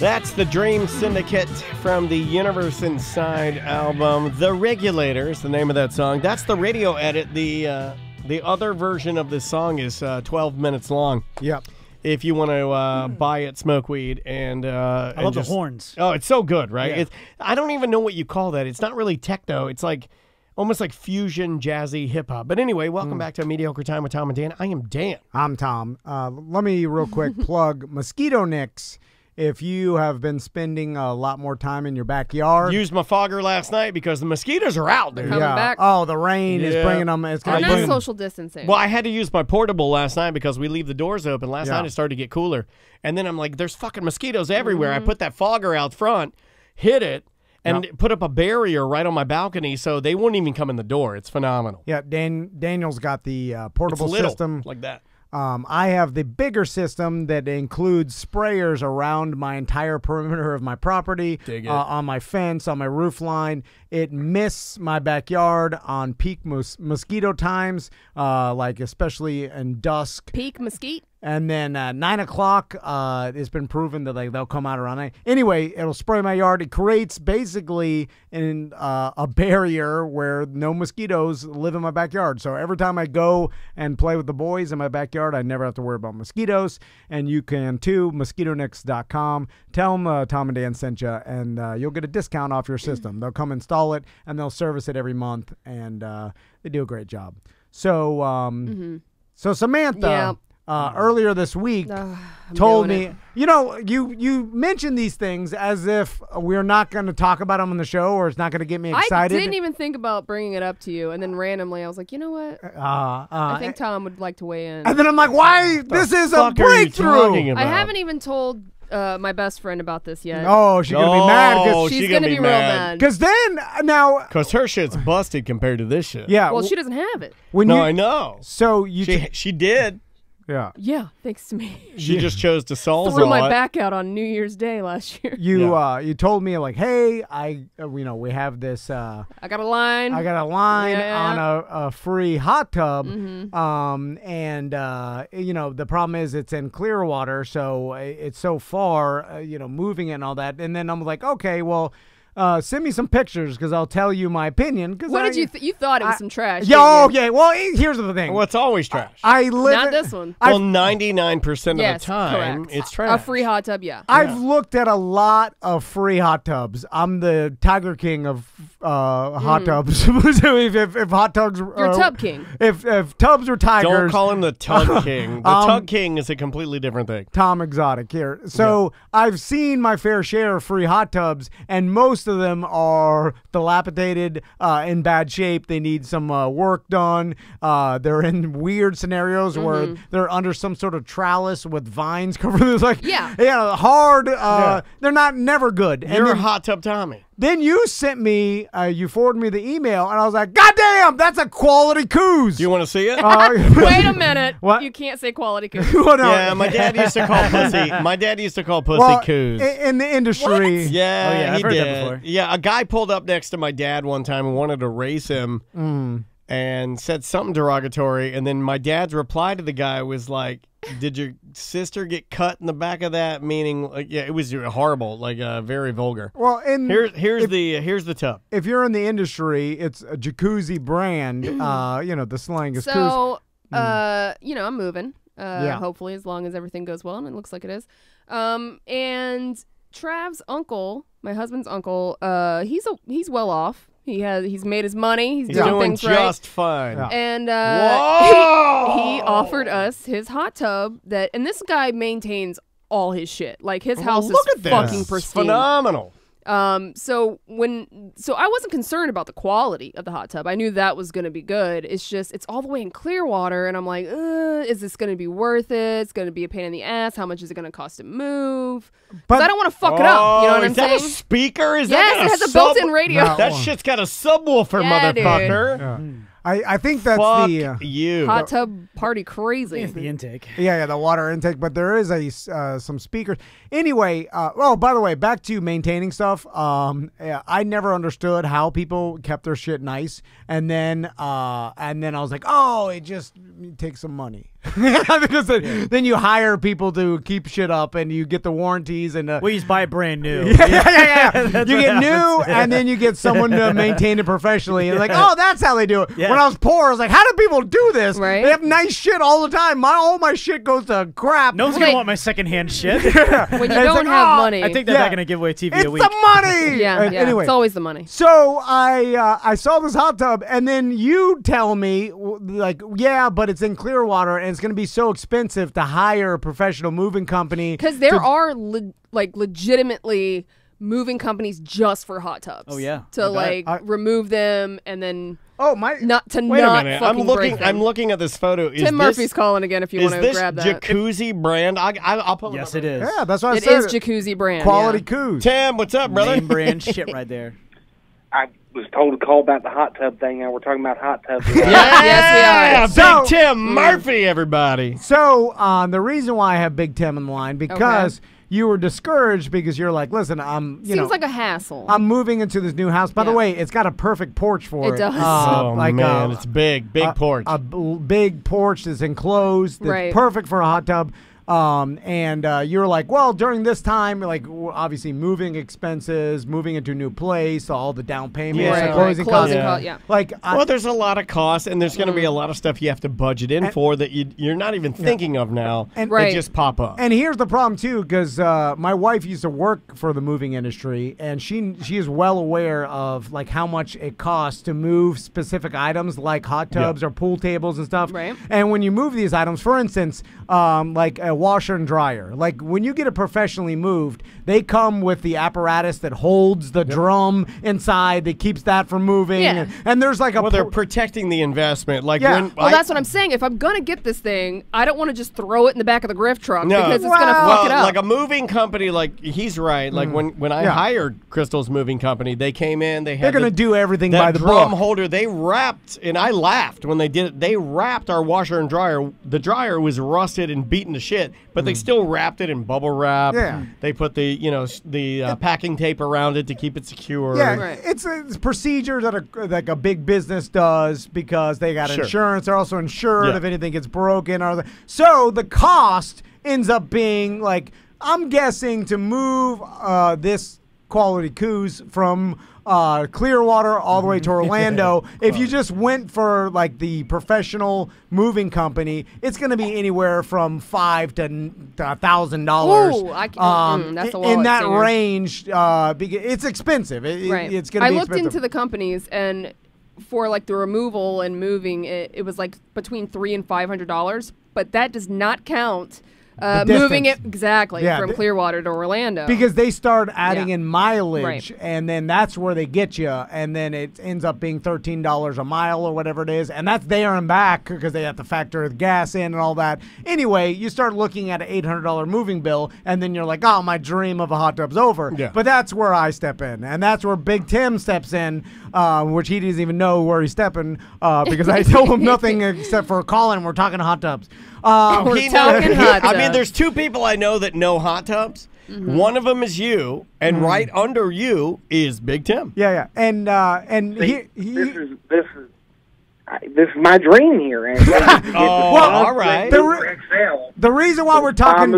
That's the Dream Syndicate from the Universe Inside album. The Regulators, the name of that song. That's the radio edit. The uh, the other version of this song is uh, 12 minutes long. Yep. If you want to uh, buy it, smoke weed, and uh, I and love the horns. Oh, it's so good, right? Yeah. It's I don't even know what you call that. It's not really techno. It's like almost like fusion jazzy hip hop. But anyway, welcome back to a mediocre time with Tom and Dan. I am Dan. I'm Tom. Uh, let me real quick plug Mosquito Nix. If you have been spending a lot more time in your backyard, Used my fogger last night because the mosquitoes are out there. Coming back. Oh, the rain is bringing them. It's They're gonna not bring social distancing. Well, I had to use my portable last night because we leave the doors open. Last Yeah. night it started to get cooler. And then I'm like, there's fucking mosquitoes everywhere. Mm-hmm. I put that fogger out front, hit it, and put up a barrier right on my balcony so they won't even come in the door. It's phenomenal. Yeah, Dan Daniel's got the uh, It's portable little, system. like that. Um, I have the bigger system that includes sprayers around my entire perimeter of my property, uh, on my fence, on my roof line. It mists my backyard on peak mos- mosquito times, uh, like especially in dusk. Peak mesquite. And then uh, nine o'clock, uh, it's been proven that like they'll come out around nine. Anyway, it'll spray my yard. It creates basically in uh, a barrier where no mosquitoes live in my backyard. So every time I go and play with the boys in my backyard, I never have to worry about mosquitoes. And you can too, mosquitonix.com. Tell them uh, Tom and Dan sent you, and uh, you'll get a discount off your system. They'll come install it and they'll service it every month, and uh, they do a great job. So, um, Mhm. so Samantha Yeah. uh, earlier this week Ugh, told me, it. you know, you you mentioned these things as if we're not going to talk about them on the show or it's not going to get me excited. I didn't even think about bringing it up to you, and then randomly I was like, you know what? uh, uh, I think Tom would like to weigh in. and then I'm like, why? This is a fuck are you breakthrough. I haven't even told uh, my best friend about this yet. Oh, she's gonna be mad Oh, because she's she gonna, gonna be, be real mad. mad. because then uh, now Cause her shit's busted compared to this shit. yeah. well, w- she doesn't have it. when no, you I know. so you She t- she did. Yeah Yeah, thanks to me. She just chose to solve Threw my back out on New Year's Day last year. you Yeah. uh you told me like hey I uh, you know we have this uh I got a line. I got a line Yeah. on a, a free hot tub, Mhm. um, and uh, you know the problem is it's in Clearwater, so uh, it's so far, uh, you know, moving it and all that. And then I'm like, okay, well, uh, send me some pictures because I'll tell you my opinion. Cause what I, did you th- you thought it was I- some trash? Yeah. didn't okay. Well, eh, here's the thing. Well, it's always trash. I I live Not in- this one. I've- well, ninety nine percent of Yes, the time, correct. it's trash. A free hot tub, yeah. I've looked at a lot of free hot tubs. I'm the Tiger King of uh, hot tubs. if, if, if hot tubs, Mm. You're uh, tub king. If if tubs were tigers, Don't call him the tub King. The Um, Tug King is a completely different thing. Tom Exotic here. So I've seen my fair share of free hot tubs, and most of them are dilapidated, uh, in bad shape. They need some uh, work done. Uh, they're in weird scenarios where Mhm. they're under some sort of trellis with vines covering. It's like Yeah. yeah, hard. Uh, Yeah. They're not never good. You're then, a hot tub Tommy. Then you sent me, uh, you forwarded me the email, and I was like, God damn, that's a quality coos. Do you want to see it? Uh, Wait a minute. What? You can't say quality coos. well, no. yeah, my dad used to call pussy. My dad used to call pussy well, coos. i- in the industry. Yeah, Oh, yeah, he I've heard did. that before. Yeah, a guy pulled up next to my dad one time and wanted to race him Mm. and said something derogatory. And then my dad's reply to the guy was like, "Did your sister get cut in the back of that?" Meaning, like, yeah, it was horrible, like uh, very vulgar. Well, in Here's here's the here's the tub. if you're in the industry, it's a jacuzzi brand. uh, you know, the slang is coos. So, uh, you know, I'm moving. Uh, Yeah. hopefully, as long as everything goes well, and it looks like it is. Um, and Trav's uncle, my husband's uncle, uh, he's a, he's well off. He has he's made his money. He's, He's doing, doing things right. just fine. Yeah. And uh, Whoa! he, he offered us his hot tub that, and this guy maintains all his shit. Like his house Well, look is at this. fucking It's pristine. phenomenal. Um, so when so I wasn't concerned about the quality of the hot tub. I knew that was gonna be good. It's just it's all the way in Clearwater, and I'm like, uh, is this gonna be worth it? It's gonna be a pain in the ass. How much is it gonna cost to move? But- I don't want to fuck it up. You know Oh, what I'm saying? is that saying? a speaker? Is Yes, that got it has a sub- built-in radio. No. That shit's got a subwoofer, Yeah, dude. motherfucker. Yeah. I, I think that's Fuck the uh, you. Hot tub party crazy. It's the intake. yeah yeah the water intake, but there is a uh, some speakers. Anyway, uh, oh by the way, back to maintaining stuff. Um, yeah, I never understood how people kept their shit nice, and then uh, and then I was like, oh, it just takes some money because then, then you hire people to keep shit up, and you get the warranties and uh, We just buy brand new. yeah, yeah, yeah. yeah. You get new, happens. and then you get someone to maintain it professionally. And like, oh, that's how they do it. Yeah. When I was poor, I was like, how do people do this? Right. They have nice shit all the time. My all my shit goes to crap. No one's Well, gonna they- want my secondhand shit. When you don't like, have oh, money, I think they're Yeah. gonna give away TV it's a week. the money. yeah, Uh, yeah. Anyway, it's always the money. so I uh, I saw this hot tub, and then you tell me like, yeah, but it's in Clearwater, and it's going to be so expensive to hire a professional moving company. Because there to- are le- like legitimately moving companies just for hot tubs. Oh, yeah. to I like I- remove them and then Oh my! not to Wait not A minute. I'm looking. break them. I'm looking at this photo. Is Tim this, Murphy's calling again if you want to this grab that. jacuzzi brand? I, I, I'll pull yes, it. it up. is. Yeah, that's what I It said. is jacuzzi brand. Quality yeah. coos. Tim, what's up, brother? Name brand shit right there. I was told to call about the hot tub thing. and we're talking about hot tubs. Yeah, Yes, we are. Big So- Tim. Tim Murphy, everybody. So um, the reason why I have Big Tim in the line because you were discouraged because you're like, listen, I'm you Seems know. like a hassle. I'm moving into this new house. By the way, it's got a perfect porch for it. It does. Uh, oh like man, a, it's big, big a- porch. A big porch that's enclosed. That's Right. perfect for a hot tub. Um, and uh, you're like, well, during this time, like obviously moving expenses, moving into a new place, all the down payments, Yeah. the Right, closing right. costs. Closing costs, yeah. Like, I, well, there's a lot of costs, and there's going to be Mm. a lot of stuff you have to budget in for that you, you're not even thinking of now. And- they Right. just pop up. And here's the problem too, because uh, my wife used to work for the moving industry, and she she is well aware of like how much it costs to move specific items like hot tubs or pool tables and stuff. Right. And when you move these items, for instance, um, like a washer and dryer, like when you get it professionally moved, they come with the apparatus that holds the drum inside that keeps that from moving. Yeah. And, and there's like a well, they're por- protecting the investment. Like Yeah. when well, I- that's what I'm saying. If I'm gonna get this thing, I don't want to just throw it in the back of the grift truck No. because it's Well, gonna well, fuck it up. like a moving company, like he's right. Like when when I Yeah. hired Crystal's moving company, they came in. They had they're going to the- do everything that by the drum book. holder. They wrapped, and I laughed when they did it. They wrapped our washer and dryer. The dryer was rusted and beaten to shit, but they still wrapped it in bubble wrap. Mm. Yeah. They put the you know the uh, packing tape around it to keep it secure. Yeah, Right. it's a it's a procedure that a, like a big business does because they got Sure. insurance. They're also insured Yeah. if anything gets broken. Or the, so the cost ends up being like I'm guessing to move uh, this quality coos from uh, Clearwater all the way to Orlando. if you just went for like the professional moving company, it's going to be anywhere from five to a thousand dollars. Ooh, I can- mm, that's a in that singer. range. Uh, it's expensive. It- it- right. it's going to I looked expensive. into the companies and for like the removal and moving, it, it was like between three and five hundred dollars, but that does not count. Uh, moving it exactly Yeah, from th- Clearwater to Orlando. because they start adding Yeah. in mileage, Right. and then that's where they get you, and then it ends up being thirteen dollars a mile or whatever it is, and that's there and back because they have to factor the gas in and all that. Anyway, you start looking at an eight hundred dollar moving bill, and then you're like, oh, my dream of a hot tub's over. Yeah. But that's where I step in, and that's where Big Tim steps in, uh, which he doesn't even know where he's stepping uh, because I told him nothing except for calling. We're talking hot tubs. Um, We're talking hot tubs. I mean, there's two people I know that know hot tubs. Mm-hmm. One of them is you, and Mm-hmm. right under you is Big Tim. yeah, yeah, and uh, and he, he this is this is I, this is my dream here. And Oh, all right. The re- The reason why we're talking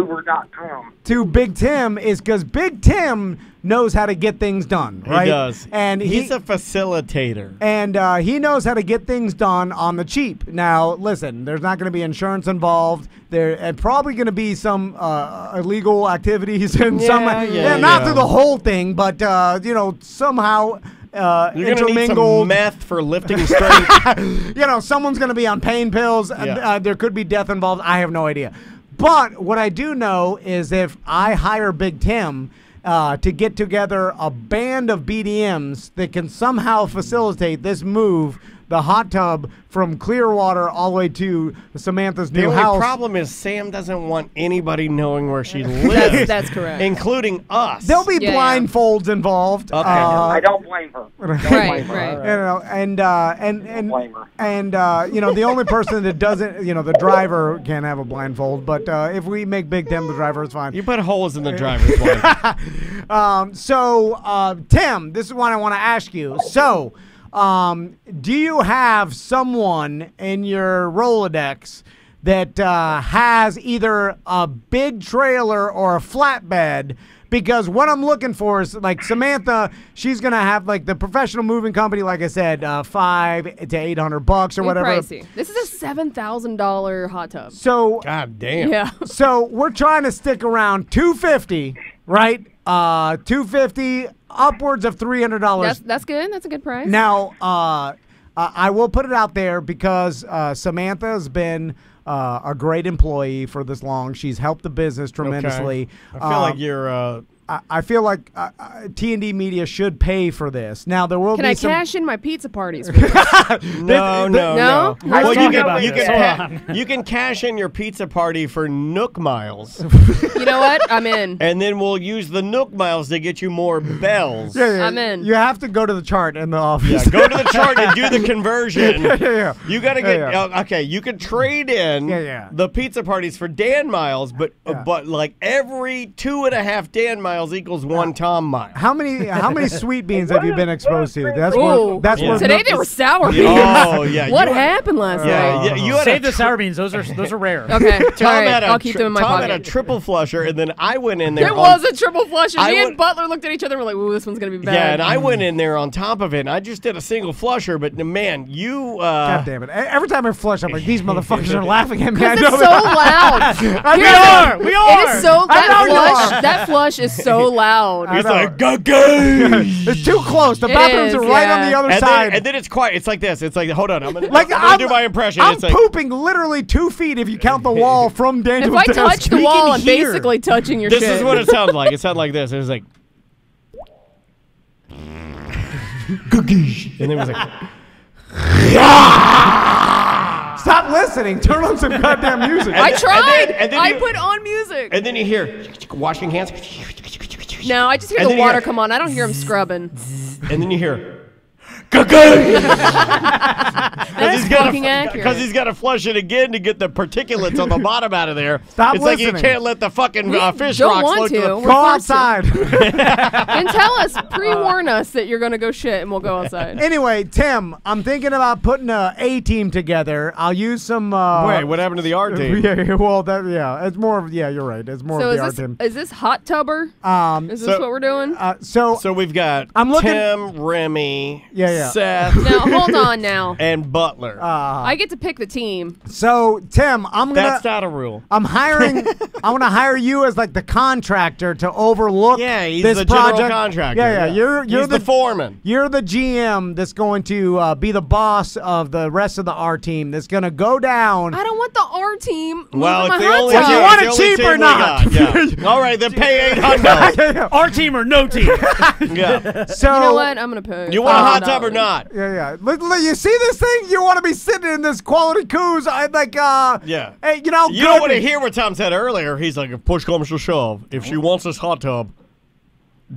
to Big Tim is because Big Tim knows how to get things done, right? He does, and he's a facilitator. and uh, he knows how to get things done on the cheap. Now, listen, there's not going to be insurance involved. There and probably going to be some uh, illegal activities and some, Yeah, yeah, not yeah. through the whole thing, but uh, you know somehow. Uh, You're gonna need some intermingled. meth for lifting strength. you know, someone's going to be on pain pills. and, Yeah. Uh, there could be death involved. I have no idea. But what I do know is if I hire Big Tim uh, to get together a band of BDMs that can somehow facilitate this move, the hot tub from Clearwater all the way to Samantha's the new only house. problem is Sam doesn't want anybody knowing where she lives, that's correct. including us. There'll be Yeah, yeah. blindfolds involved. Okay. Uh, I don't blame her. Don't Right, blame her. right. you know, and uh, and and blame her. and uh, you know, the only person that doesn't, you know, the driver can't have a blindfold. But uh, if we make Big Tim the driver, it's fine. You put holes in the driver's light. Um, so, uh, Tim, this is what I want to ask you. So, um, do you have someone in your Rolodex that uh, has either a big trailer or a flatbed? Because what I'm looking for is like Samantha, she's gonna have like the professional moving company, like I said, uh, five to eight hundred bucks or Way whatever. pricey. This is a seven thousand dollar hot tub. So God damn. Yeah. so we're trying to stick around 250 right uh 250 upwards of $300 That's that's good. That's a good price. now uh, uh i will put it out there because uh samantha has been uh, a great employee for this long she's helped the business tremendously I feel like Um, you're uh, I, I feel like uh, uh, T and D Media should pay for this. Now there will Can be I some. cash in my pizza parties? No, no, No? no. Let's Well, you can, you, can ca- you can cash in your pizza party for Nook miles, you know what? I'm in. and then we'll use the Nook miles to get you more bells. Yeah, yeah, I'm in. You have to go to the chart in the office. Yeah, go to the chart and do the conversion. Yeah, yeah, yeah. You got to get yeah. uh, okay. You can trade in Yeah, yeah. the pizza parties for Dan miles, but uh, but like every two and a half Dan miles equals one Tom mile. How many how many sweet beans have you been exposed to? That's Ooh. where that's Yeah. where Today they were sour beans. Oh, yeah, What you- happened last Yeah, night? yeah, you had Save the sour beans. Those are those are rare. Okay, Tom all right. had a I'll keep tri- them in my Tom pocket. had a triple flusher, and then I went in there. There was a triple flusher. and I me and Butler looked at each other and were like, "Ooh, this one's gonna be bad." Yeah, and I went in there on top of it, and I just did a single flusher. But man, you. Uh, God damn it! Every time I flush, I'm like, these motherfuckers are laughing at me. I Because it's so loud. I are. We It are. is so I that flush. That flush is so loud. He's like, go, go. it's too close. The It bathrooms is, are right on yeah. the other and side. Then, and then it's quiet. It's like this. It's like, hold on. I'm gonna, like I'm gonna do my impression. I'm it's like, pooping literally two feet if you count the wall from If Daniel's I desk. touch the We wall, I'm hear. basically touching your shit. this shit. is what it sounds like. It sounded like this. It was like, and then it was like, Stop listening. Turn on some goddamn music. I and tried. then- and then I you- put on music. and then you hear washing hands, No, I just hear and the water hear- come on. I don't hear him scrubbing. and then you hear. That's fucking accurate. Because he's got to flush it again to get the particulates on the bottom out of there. Stop it's like you can't let the fucking We uh, fish don't rocks want float to. the We're Go forced to. outside. and tell us, pre-warn us that you're gonna go shit, and we'll go outside. anyway, Tim, I'm thinking about putting a A team together. I'll use some. Uh, Wait, what happened to the art team? Yeah, yeah, well, that yeah, it's more of yeah. You're right. It's more so of is the art this team. is this hot tubber? Um, Is this so- what we're doing? uh, so So we've got I'm looking- Tim, Remy, Yeah, yeah. Seth, now hold on. Now and Butler. uh, I get to pick the team. so Tim, I'm gonna. That's not a rule. I'm hiring. I'm gonna hire you as like the contractor to overlook. Yeah, he's this the general project. contractor. Yeah, yeah. You're you're he's the, foreman. You're the GM that's going to uh, be the boss of the rest of the R team. That's going to go down. I don't want the R team. Well, moving it's my the hot only. tub. you it's want the it only cheap team or we not? got, Yeah. All right, then pay eight hundred. yeah, yeah. Our team or no team. yeah. So You know what? I'm gonna pay. You want a hot tub or not? Yeah, yeah. Look, look, you see this thing? You want to be sitting in this quality coos? I like. uh Yeah. Hey, you know. You don't want to hear what Tom said earlier. He's like, if push comes to shove, if she wants this hot tub,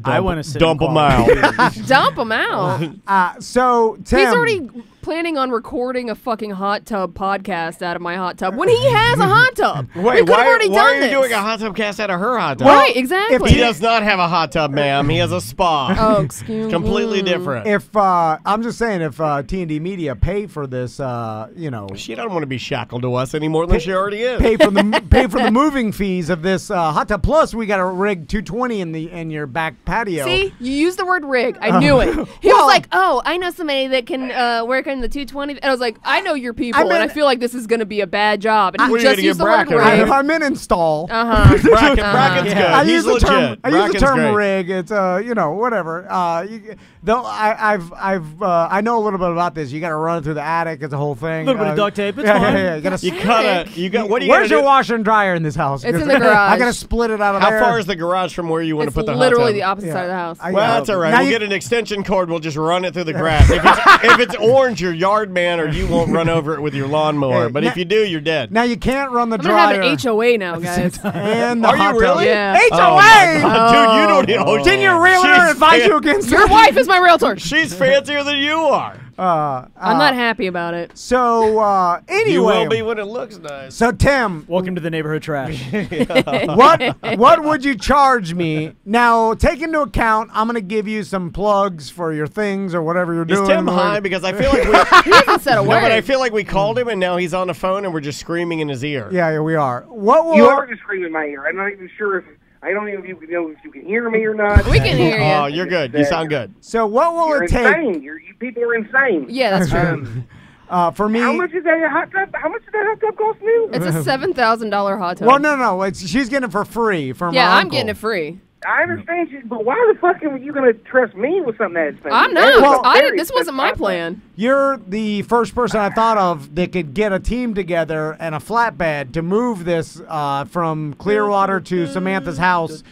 dump, I wanna sit dump in them out. Dump him out. Uh, so Tim. He's already planning on recording a fucking hot tub podcast out of my hot tub when he has a hot tub. we Wait, could have why, already why done are you this. doing a hot tub cast out of her hot tub? right, exactly. He does not have a hot tub, ma'am. He has a spa. Oh, excuse Completely me. different. If uh, I'm just saying, if uh, T and D Media pay for this, uh, you know, she don't want to be shackled to us any more than she already is. pay for the pay for the moving fees of this uh, hot tub. Plus, we got a rig 220 in the in your back patio. See, you used the word rig. I knew it. He Well- was like, "Oh, I know somebody that can uh, work on the 220." And I was like, "I know your people, and I feel like this is going to be a bad job." And What he just gonna used the word rig. I'm in install. Uh huh. Bracken, Bracken's good. I He's use the term. I use the term rig. It's uh, you know, whatever. Uh, you, though I, I've, I've, uh, I know a little bit about this. You got to run it through the attic. It's a whole thing. Little bit Uh, of duct tape, it's yeah, fine. Yeah, yeah, You got to. You gotta, you got. What do you Where's your do? washer and dryer in this house? It's in 'Cause the garage. I gotta split it out of How there. far is the garage from where you want It's to put the literally the opposite side of the house. Well, that's all right. Now We'll get an extension cord. We'll just run it through the grass. If it's orange, your yard man or you won't run over it with your lawnmower. Hey, but now- if you do, you're dead. Now you can't run the I'm gonna have an HOA now, guys. and the Are you really? Yeah. HOA. Oh my dude, you don't know. Didn't your realtor She's advise fan- you against Your wife is my realtor. She's fancier than you are. Uh, I'm uh, not happy about it. So uh, anyway, You will be when it looks nice. so Tim, Welcome to the neighborhood trash. what what would you charge me? Now, take into account, I'm going to give you some plugs for your things or whatever you're Is doing. Tim high? Because I feel like we. He hasn't said a no, word. but I feel like we called him and now he's on the phone and we're just screaming in his ear. Yeah, yeah, we are. What will You are just screaming in my ear. I'm not even sure if I don't even you know if you can hear me or not. we can hear you. Oh, you're good. You sound good. So what will You're it take insane. You're, you people are insane. yeah, that's true. Um, uh, for me? how much is that hot tub? How much did that hot tub cost new? It's a seven thousand dollar hot tub. Well, no, no, it's, she's getting it for free from yeah, her I'm uncle. getting it free. I understand you, but why the fuck are you going to trust me with something that expensive? I'm That is not. a I very didn't, this wasn't my expensive hot tub. plan. You're the first person I thought of that could get a team together and a flatbed to move this uh, from Clearwater to Samantha's house.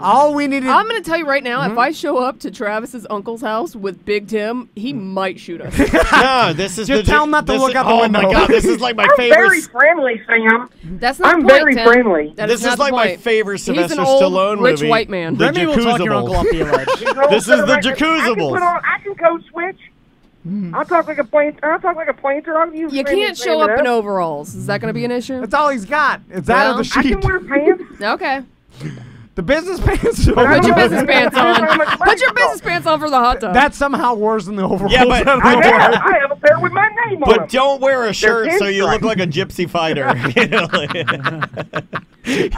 All we needed. I'm going to tell you right now, Mm-hmm. if I show up to Travis's uncle's house with Big Tim, he might shoot us. no, this is Just the, tell him not to this look is- out the oh window. my god, this is like my I'm favorite. very friendly, Sam. That's not I'm the point, very Tim. friendly. That this not is the like my favorite He's an Sylvester old, Stallone rich movie. white man. The Remy will talk your Jacuzzible. uncle off the ledge. This is the I can- I can, Jacuzzible. put on, I can code switch. Hmm. I'll talk like a planter. I'll talk like a planter. I'll use You Sam- can't show up in overalls. Is that going to be an issue? That's all he's got. It's out of the sheet. I can wear pants. Okay. The business pants. Put your know- business pants I don't know how much on. Put your business pants on for the hot tub. That's somehow worse than the overalls. Yeah, but- I I have. I have a pair with my name on it. But them. don't wear a shirt so you look like a gypsy fighter. You know, like-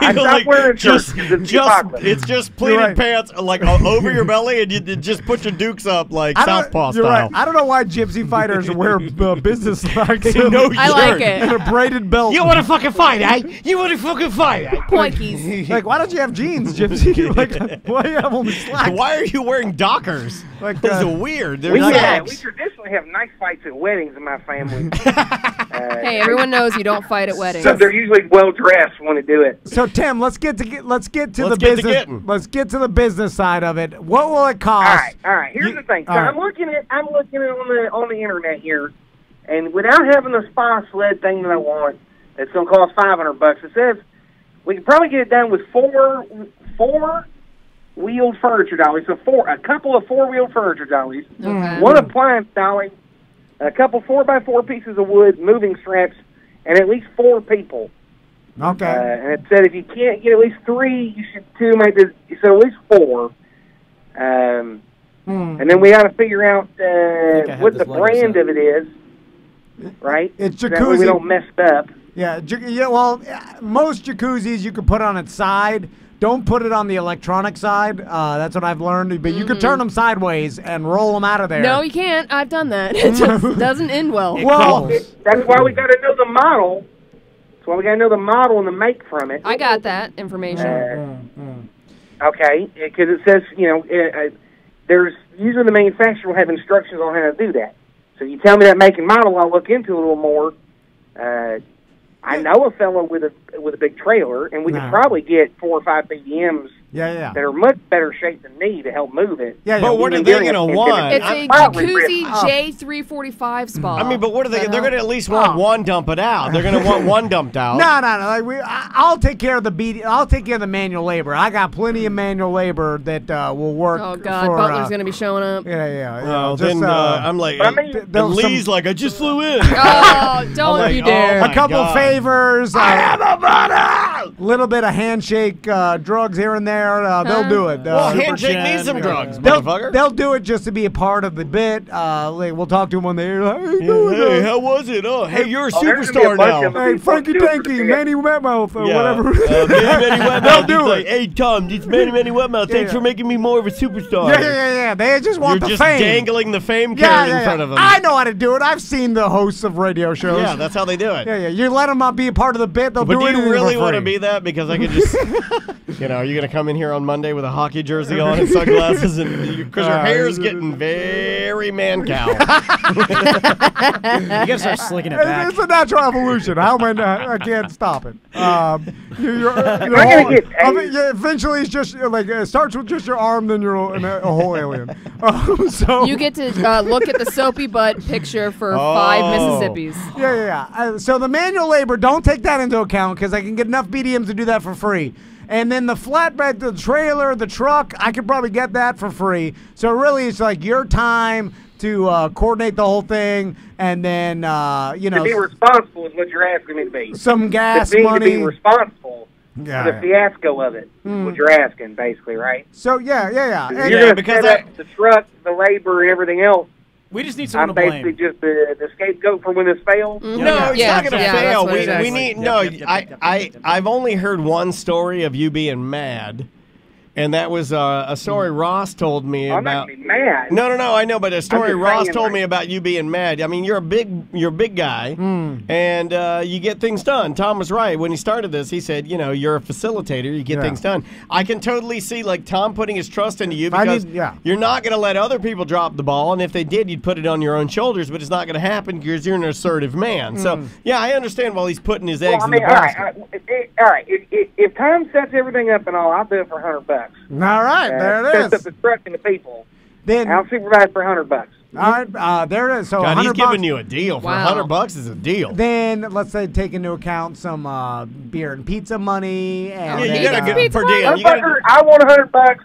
I know, stopped like, wearing shirts just, 'cause it's just hypocrisy. it's just pleated right. pants like over your belly, and you d- just put your dukes up like southpaw you're style. right. I don't know why gypsy fighters wear uh, business slacks and, No I like shirt. it. and a braided belt. You want to fucking fight, eh? You want to fucking fight, eh? Poinkies. like, why don't you have jeans, gypsy? like, why do you have only slacks? Why are you wearing Dockers? Like, Those uh, are weird. They're We, not yeah, we traditionally have nice fights at weddings in my family. uh, Hey, everyone knows you don't fight at weddings. So they're usually well dressed when they do it. So Tim, let's get to get let's get to Let's the get business. getting. let's get to the business side of it. What will it cost? All right, all right. Here's You- the thing. So all right. I'm looking at I'm looking at on the on the internet here, and without having the spa sled thing that I want, it's gonna cost five hundred bucks. It says we can probably get it done with four four wheeled furniture dollies. So four a couple of four wheeled furniture dollies, Okay. one appliance dolly, a couple four by four pieces of wood, moving straps, and at least four people. Okay. Uh, and it said if you can't get at least three, you should two make this. So at least four. Um, Hmm. and then we got to figure out uh, what the brand of it is, right? It's That way we don't mess up. Yeah, ju- yeah. Well, uh, most jacuzzis you can put on its side. Don't put it on the electronic side. Uh, that's what I've learned. But you can turn them sideways and roll them out of there. No, you can't. I've done that. It just doesn't end well. well, That's why we got to know the model. That's why we got to know the model and the make from it. I got that information. Uh, okay, because it says you know uh, uh, there's usually the manufacturer will have instructions on how to do that. So you tell me that make and model, I'll look into it a little more. Uh, I know a fellow with a with a big trailer, and we Nah. could probably get four or five BDMs yeah, yeah. that are much better shape than me to help move it. Yeah, yeah. But what are they gonna want? It's a jacuzzi. J345 spot. I mean, but what are they? That They're going to at least want Oh. one dump it out. They're going to want one dumped out. No, no, no. Like we, I, I'll take care of the BD. I'll take care of the manual labor. I got plenty of manual labor that uh, will work. Oh God, for, Butler's uh, gonna be showing up. Yeah, yeah. yeah. Oh, just, then uh, I'm like, But I mean- th- and there's some- Lee's like, I just flew in. Oh, don't like, you oh dare! my a couple God. favors. I Uh, am a brother. little bit of handshake, uh, drugs here and there. Uh, they'll do it. Uh, Well, Super handshake Jen, needs some yeah. drugs, They'll, motherfucker. they'll do it just to be a part of the bit. Uh, like, we'll talk to them when they're like, hey, doing, Hey, uh, how was it? Oh, hey, you're a Oh, there's gonna be a superstar bunch now. of them. hey, Frankie Do for Tanky, Manny Wetmouth, or Yeah. whatever. Uh, Manny Manny Wetmouth. they'll He's do like, it. Hey, Tom, it's Manny Manny Wetmouth. Thanks yeah. for making me more of a superstar. Yeah, yeah, yeah, yeah. They just want You're the just fame. dangling the fame yeah, carrot yeah, in front of them. I know how to do it. I've seen the hosts of radio shows. Yeah, that's how they do it. yeah, yeah. You let them be a part of the bit. They'll do it. But do do you really want to be that? Because I could just, you know, are you going to come in here on Monday with a hockey jersey on and sunglasses, and because your Uh, hair's getting very man cow. You gotta start slicking it It's- back. It's a natural evolution. How am I? Not, I can't stop it. Um, you, you're, you're whole- I mean, yeah, eventually, it's just like it starts with just your arm, then you're a, a whole alien. Um, so You get to uh, look at the soapy butt picture for five Mississippis. Yeah, yeah, yeah. Uh, so the manual labor, don't take that into account because I can get enough BDMs to do that for free. And then the flatbed, the trailer, the truck, I could probably get that for free. So really, it's like your time to uh, coordinate the whole thing, and then uh, you To know be responsible is what you're asking me to be. some gas to be, money. To be responsible Yeah, for the fiasco of it is what you're asking, basically, right? So yeah, yeah, yeah. And- you're Yeah, to because I- the truck, the labor, and everything else. We just need someone I'm to basically just the, the scapegoat for when this fails. Mhm. No, it's Yeah, not going to yeah, fail. We, it we need no. yep, yep, I yep, yep, I yep, yep. I've only heard one story of you being mad, and that was uh, a story Ross told me I'm about. not gonna mad. No, no, no. I know, but a story Ross told like- me about you being mad. I mean, you're a big, you're a big guy, and uh, you get things done. Tom was right when he started this. He said, you know, you're a facilitator. You get Yeah. things done. I can totally see like Tom putting his trust into you because need- yeah. you're not going to let other people drop the ball, and if they did, you'd put it on your own shoulders. But it's not going to happen because you're an assertive man. So Mm. yeah, I understand why he's putting his eggs Well, I in mean, the all right, basket. I- it- all right. If, if, if Tom sets everything up and all, I'll do it for hundred bucks. All right, Uh, there it sets up the truck and the people. Then I'll supervise for hundred bucks. all right, uh, there it is. So God, he's 100 giving you a deal for a Wow. hundred bucks. Is a deal. Then let's say take into account some uh, beer and pizza money and Yeah, you gotta uh, get pizza per money? diem. You gotta, Motherfucker, I want a hundred bucks.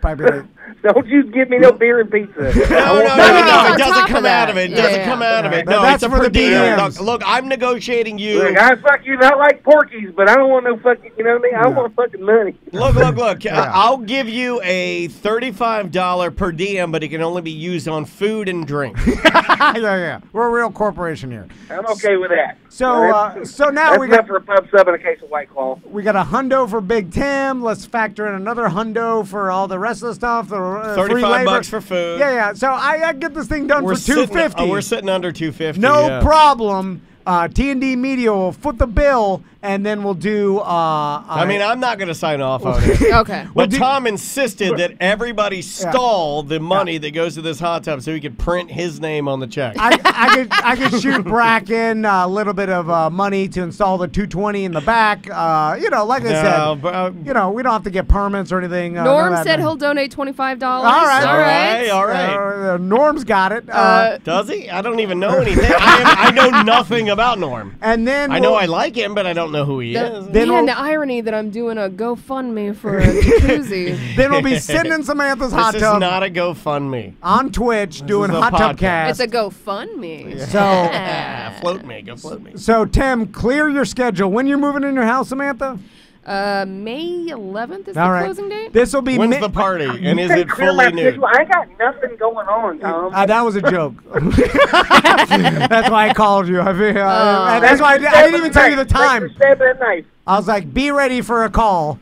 probably like- Don't you give me no beer and pizza. No, no, no, no, It doesn't come that. out of it. It Yeah, doesn't come out of it. No, That's it's a for per the diem. DMs. Look, look, I'm negotiating you. Look, I fuck you not like Porky's, but I don't want no fucking. You know what I mean? I want fucking money. Look, look, look. I- I'll give you a thirty-five dollar per diem, but it can only be used on food and drink. yeah, yeah. We're a real corporation here. I'm okay with that. So, uh, so now that's we got for a pub sub and a case of White Claw. we got a hundo for Big Tim. Let's factor in another hundo for all the rest of the stuff. The uh, free Thirty-five labor. bucks for food. Yeah, yeah. So I, I get this thing done We're for two fifty. oh, we're sitting under two fifty. No yeah. problem. Uh, T and D Media will foot the bill, and then we'll do. Uh, I mean, I'm not going to sign off on it. Okay. But do- Tom insisted that everybody stall the money that goes to this hot tub so he could print his name on the check. I, I could I could shoot Bracken a little bit of uh, money to install the 220 in the back. Uh, you know, like I No, said, but, uh, you know, we don't have to get permits or anything. Uh, Norm of that. said he'll donate twenty five dollars. All right, All right. all right. Uh, Norm's got it. Uh, Uh, Does he? I don't even know anything. I, am, I know nothing about Norm. and then I know we'll- I like him, but I don't know who he the, is. Then man, we'll- the irony that I'm doing a GoFundMe for a jacuzzi. Then we'll be sending Samantha's hot This is tub not a GoFundMe. on Twitch doing is a hot tub podcast. cast. It's a GoFundMe. so Ah, float me, go float me. so Tim, clear your schedule. When you're moving in your house, Samantha? Uh, May 11th is All the right. closing date. This will be When's mi- the party? And is it fully nude? schedule. I got nothing going on, Tom. Uh, that was a joke. that's why I called you. I mean, uh, and that's why I, did, I didn't even tell you the time. Stab that. I was like, be ready for a call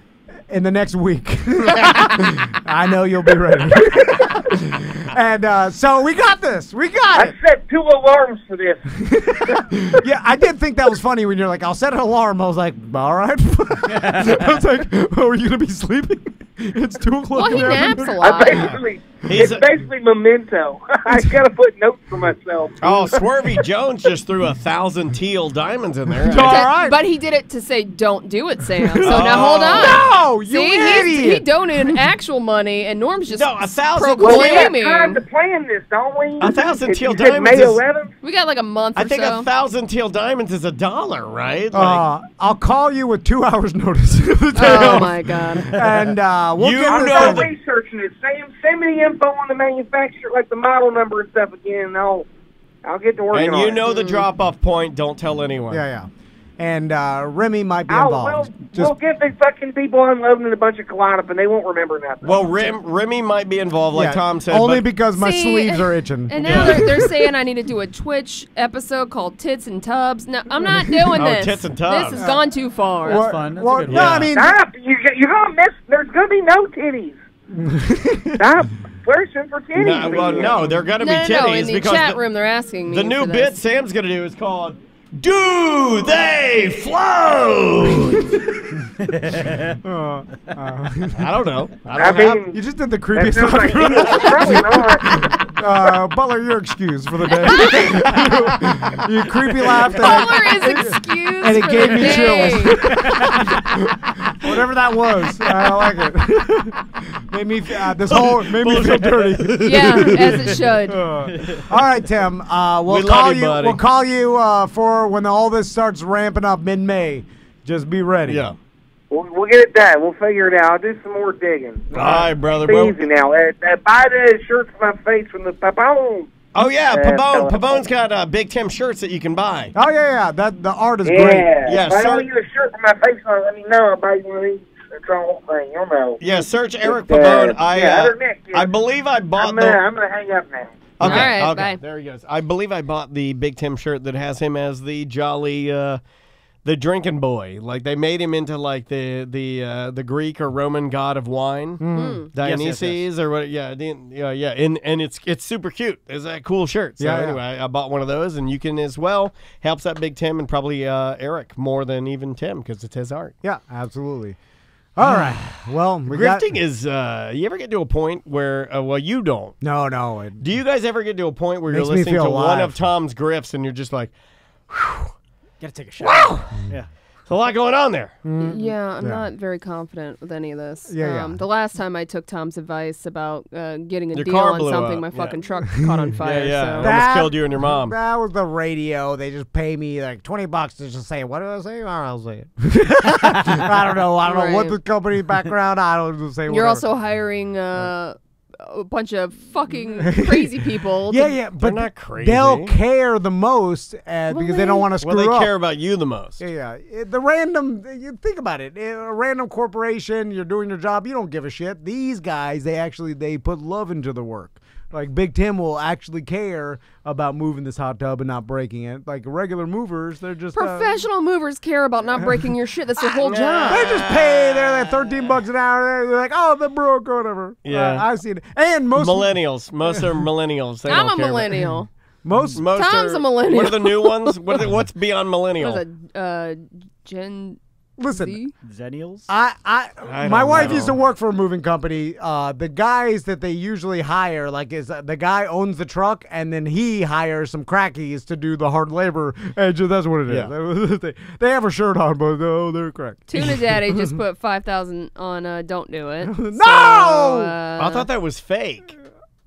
in the next week. I know you'll be ready. and uh, so we got this. We got I it. set two alarms for this. Yeah, I did think that was funny when you're like, I'll set an alarm. I was like, all right. I was like, oh, are you going to be sleeping? It's 2 o'clock. Well, he in the naps afternoon. a I lot. basically, He's it's a- basically memento. I gotta put notes for myself. Oh, Swervy Jones just threw a thousand teal diamonds in there. All right. But he did it to say, "Don't do it, Sam." So now hold on. No, you See, idiot. he donated actual money, and Norm's just No, a thousand- Well, we got time to plan this, don't we? A thousand If teal you said diamonds May is- 11th. we got like a month I or think so. a thousand teal diamonds is a dollar, right? Like, Uh, I'll call you with two hours notice. of the day oh my god. And uh, we'll You get know I'm done. the- researching it. Send, send me the info on the manufacturer, like the model number and stuff again, and I'll, I'll get to work. and on you it. know Mm-hmm. the drop off point. Don't tell anyone. Yeah, yeah. And uh, Remy might be I'll, involved. we'll, Just we'll get the fucking people unloading a bunch of Kalana, and they won't remember nothing. Well, Rim, Remy might be involved, like yeah, Tom said. only but because my See, sleeves are itching. And now they're, they're saying I need to do a Twitch episode called Tits and Tubs. No, I'm not doing Oh, this. Tits and Tubs. This has gone too far. That's Well- fun. That's well, a good no, one. I mean, Stop! You, you're gonna miss. There's gonna be no titties. Stop pushing for titties. no, well, no, they're gonna no, be no, titties no. In the because chat the, room, they're asking me the new for bit. Sam's gonna do is called "Do They Float?" uh, uh, I don't know. I I don't have. mean, you just did the creepiest sounds like thing. probably not. uh, Butler, you're excused for the day. you, you creepy laughed. and Caller it- is excused and it for gave the me day. chills. Whatever that was, I like it. made me uh, this whole made me feel dirty. Yeah, as it should. Uh, all right, Tim. Uh, we'll We call you, you. buddy. We'll call you uh, for when all this starts ramping up mid-May. Just be ready. Yeah. We'll, we'll get it done. We'll figure it out. I'll do some more digging. All right, brother. It's Well, easy now. Uh, uh, buy the shirts for my face from the Papone. oh yeah, Uh, Pabone. so- Pabone's got uh, Big Tim shirts that you can buy. Oh yeah, yeah. That the art is Yeah. great. Yeah, If I sir. don't get a shirt for my face on, let me know. I'll buy you one of these. It's the whole thing. You'll know. Yeah, search Eric uh, I yeah, uh, other than yeah. I believe I bought I'm, the. I'm gonna hang up now. Okay, All right, okay. bye. There he goes. I believe I bought the Big Tim shirt that has him as the jolly, uh, the drinking boy. Like they made him into like the the uh, the Greek or Roman god of wine, Mm. Dionysus Yes, yes, or what? Yeah, yeah, yeah. And and it's it's super cute. It's a cool shirt. So Yeah, yeah. anyway, I, I bought one of those, and you can as well. Helps out Big Tim and probably uh, Eric more than even Tim because it's his art. Yeah, absolutely. All right. Well, we got. Grifting is. Uh, you ever get to a point where? Uh, well, you don't. No, no. It, Do you guys ever get to a point where you're listening feel to one of Tom's grifts and you're just like, Gotta take a shot. Wow! Yeah. There's a lot going on there. Yeah, I'm Yeah. not very confident with any of this. Yeah, yeah. um, The last time I took Tom's advice about uh, getting a Your deal on something, up, my yeah. fucking truck caught on fire. yeah, So. it almost killed you and your mom. That was the radio. They just pay me like twenty bucks to just say what do I say? I don't know, say it. I don't know. I don't know what the company background. I don't just say. You're whatever. also hiring uh, a bunch of fucking crazy people. Yeah, yeah, but not crazy. they'll care the most uh, because they don't want to screw Well, they up. care about you the most. Yeah, yeah. It- The random, you think about it. A random corporation, you're doing your job, you don't give a shit. These guys, they actually they put love into the work. Like Big Tim will actually care about moving this hot tub and not breaking it. Like regular movers, they're just uh, Professional movers care about not breaking your shit. That's their whole job. They just pay. They're like thirteen bucks an hour. They're like, oh, the broke or whatever. Yeah. Uh, I've seen it. And most millennials. Most are millennials. They I'm don't a care millennial. Most, most Tom's are- a millennial. What are the new ones? What are the, what's beyond millennial? What is it? Uh, Gen. Listen, Z? Zennials? I, I, I my wife know. used to work for a moving company. Uh, the guys that they usually hire, like, is uh, the guy owns the truck, and then he hires some crackies to do the hard labor. And just, that's what it is. they, they have a shirt on, but oh, they're crack. Tuna Daddy just put five thousand on. Uh, don't do it. No! So, uh, I thought that was fake.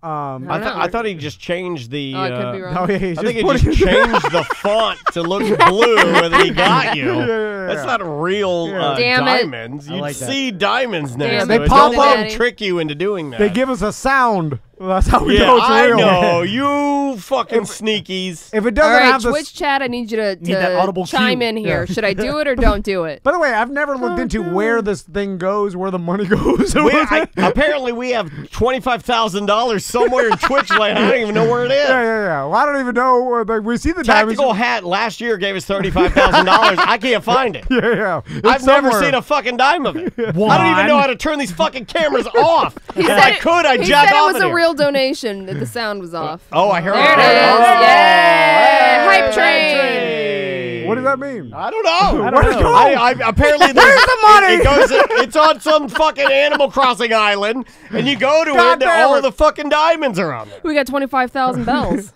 Um, I, I thought. I thought he just changed the. Oh, I could uh, be wrong. Oh, yeah, I think he just just changed the font to look blue, and then he got you. Yeah, yeah, That's not real uh, diamonds. You'd like see diamonds next Damn to. They pop up. him trick you into doing that. They give us a sound. That's how we yeah, know it's I real. know you fucking sneakies. If it doesn't right, have the Twitch chat. I need you to, Need that audible chime cue. in here. Yeah. Should I do it or don't do it? By the way, I've never looked into where this thing goes, where the money goes. We, I, apparently, we have twenty five thousand dollars somewhere in Twitch land. I don't even know where it is. Yeah, yeah, yeah. Well, I don't even know. uh, Like, we see the diamonds. Tactical Hat last year gave us thirty five thousand dollars. I can't find it. Yeah, yeah. It's I've never somewhere. seen a fucking dime of it. I don't even know how to turn these fucking cameras off. He if said I it- could, I'd he jack said off it was in a here. real donation. That the sound was off. Oh, I heard There it it. is. Oh, Yeah. Hype Hype train. What does that mean? I don't know. I don't Where's it know. I, I, apparently, there's, the money? It, it goes. It's on some fucking Animal Crossing island, and you go to God it, and all it. of the fucking diamonds are on there. We got twenty five thousand bells.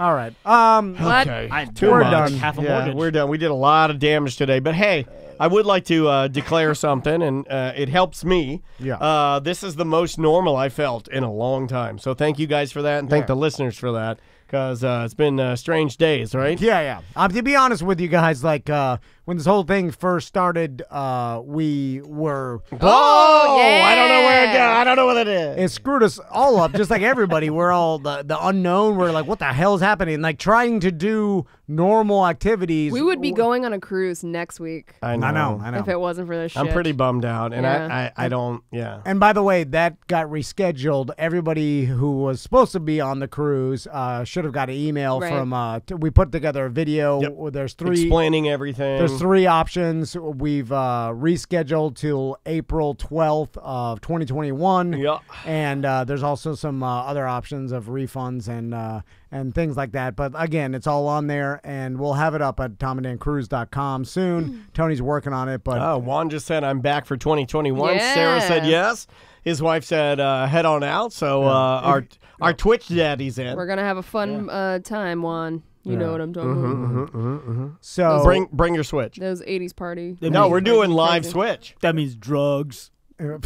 All right. Um, What? Okay, I- too We're much. done. Half a yeah, mortgage. we're done. We did a lot of damage today, but hey, I would like to uh, declare something, and uh, it helps me. Yeah. Uh, this is the most normal I felt in a long time. So thank you guys for that, and thank Yeah. the listeners for that, because uh, it's been uh, strange days, right? Yeah, yeah. Um, to be honest with you guys, like uh, when this whole thing first started, uh, we were Oh, I don't know where it yeah. go. I don't know what it is. it screwed us all up, just like everybody. We're all the the unknown. We're like, what the hell's happening? Like trying to do normal activities. We would be going on a cruise next week I know. I know. I know. if it wasn't for this shit. I'm pretty bummed out, and Yeah. I, I, I don't. Yeah. And by the way, that got rescheduled. Everybody who was supposed to be on the cruise uh, should have got an email Right. from. Uh, t- we put together a video. Yep. where There's three. Explaining everything. There's three options. We've uh, rescheduled till April 12th of 2021. Yeah. And uh, there's also some uh, other options of refunds and uh, and things like that. But again, it's all on there, and we'll have it up at tomanddancruise.com soon. Tony's working on it, but Oh, Juan just said I'm back for 2021. Sarah said yes. His wife said uh, head on out. So uh, our our Twitch daddy's in. We're gonna have a fun uh, time, Juan. You know what I'm talking Mm-hmm, about. Mm-hmm, mm-hmm, mm-hmm. so Bring bring your Switch. Those '80s party. No, we're doing Crazy, live. Switch. That means drugs. You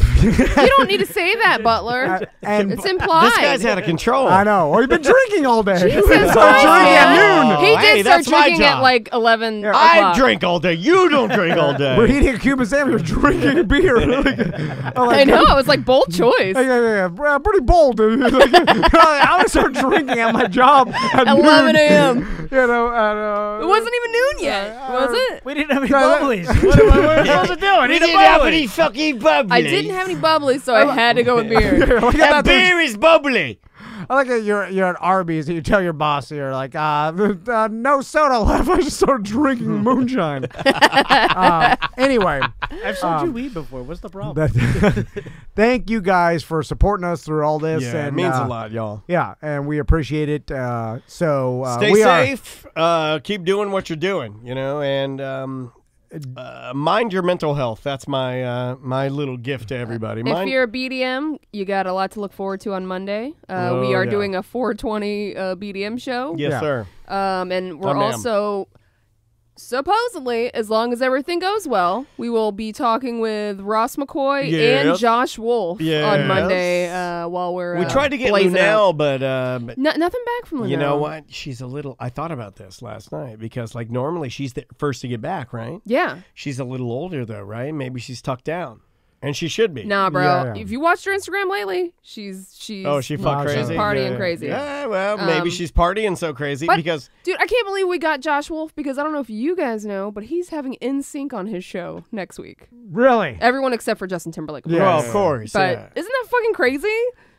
don't need to say that, Butler. Uh, and it's implied. This guy's out of control. I know. Well, you've been drinking all day. Jesus Started Christ, drinking at man. noon. He did Hey, start drinking at like 11 I o'clock. drink all day. You don't drink all day. We're eating a Cuban sandwich. We're drinking beer. Like, uh, I'm I know. It was like bold choice. Yeah, yeah, yeah. Br- Pretty bold. dude. Like, I'm gonna start drinking at my job at 11 a.m. You know, and, uh, It wasn't even noon yet, uh, was it? We didn't have any No, bubblies. what am I what am I supposed to do? We didn't have any fucking bubbly. I didn't have any bubbly, so I had to go with beer. Yeah, look at That that beer is bubbly. I like that you're you're at Arby's and you tell your boss you're like, uh, uh no soda left. I just started drinking moonshine. uh, anyway, I've sold you um, weed before. What's the problem? that- thank you guys for supporting us through all this. Yeah, it and, means a uh, lot, y'all. Yeah, and we appreciate it. Uh, so uh, Stay we are- safe. Uh, keep doing what you're doing, you know, and um, uh, mind your mental health. That's my uh, my little gift to everybody. If you're a BDM, you got a lot to look forward to on Monday. Uh, Oh, we are yeah. doing a 420 uh, BDM show. Yes, Yeah. sir. Um, and we're Oh, ma'am. also supposedly, as long as everything goes well, we will be talking with Ross McCoy and Josh Wolf Yes. on Monday uh, while we're. we uh, tried to get Lunell, but, uh, but No, nothing back from Lunell. you know what? She's a little. I thought about this last night because, like, normally she's the first to get back, right? Yeah. She's a little older though, right? Maybe she's tucked down, and she should be. Nah, bro. If you watched her Instagram lately, she's she's Oh, she fuck she's crazy. partying Yeah. crazy. Yeah, well, maybe Um, she's partying so crazy but- because Dude, I can't believe we got Josh Wolf because I don't know if you guys know, but he's having NSYNC on his show next week. Really? Everyone except for Justin Timberlake. Yeah, Well, of course, But yeah. isn't that fucking crazy?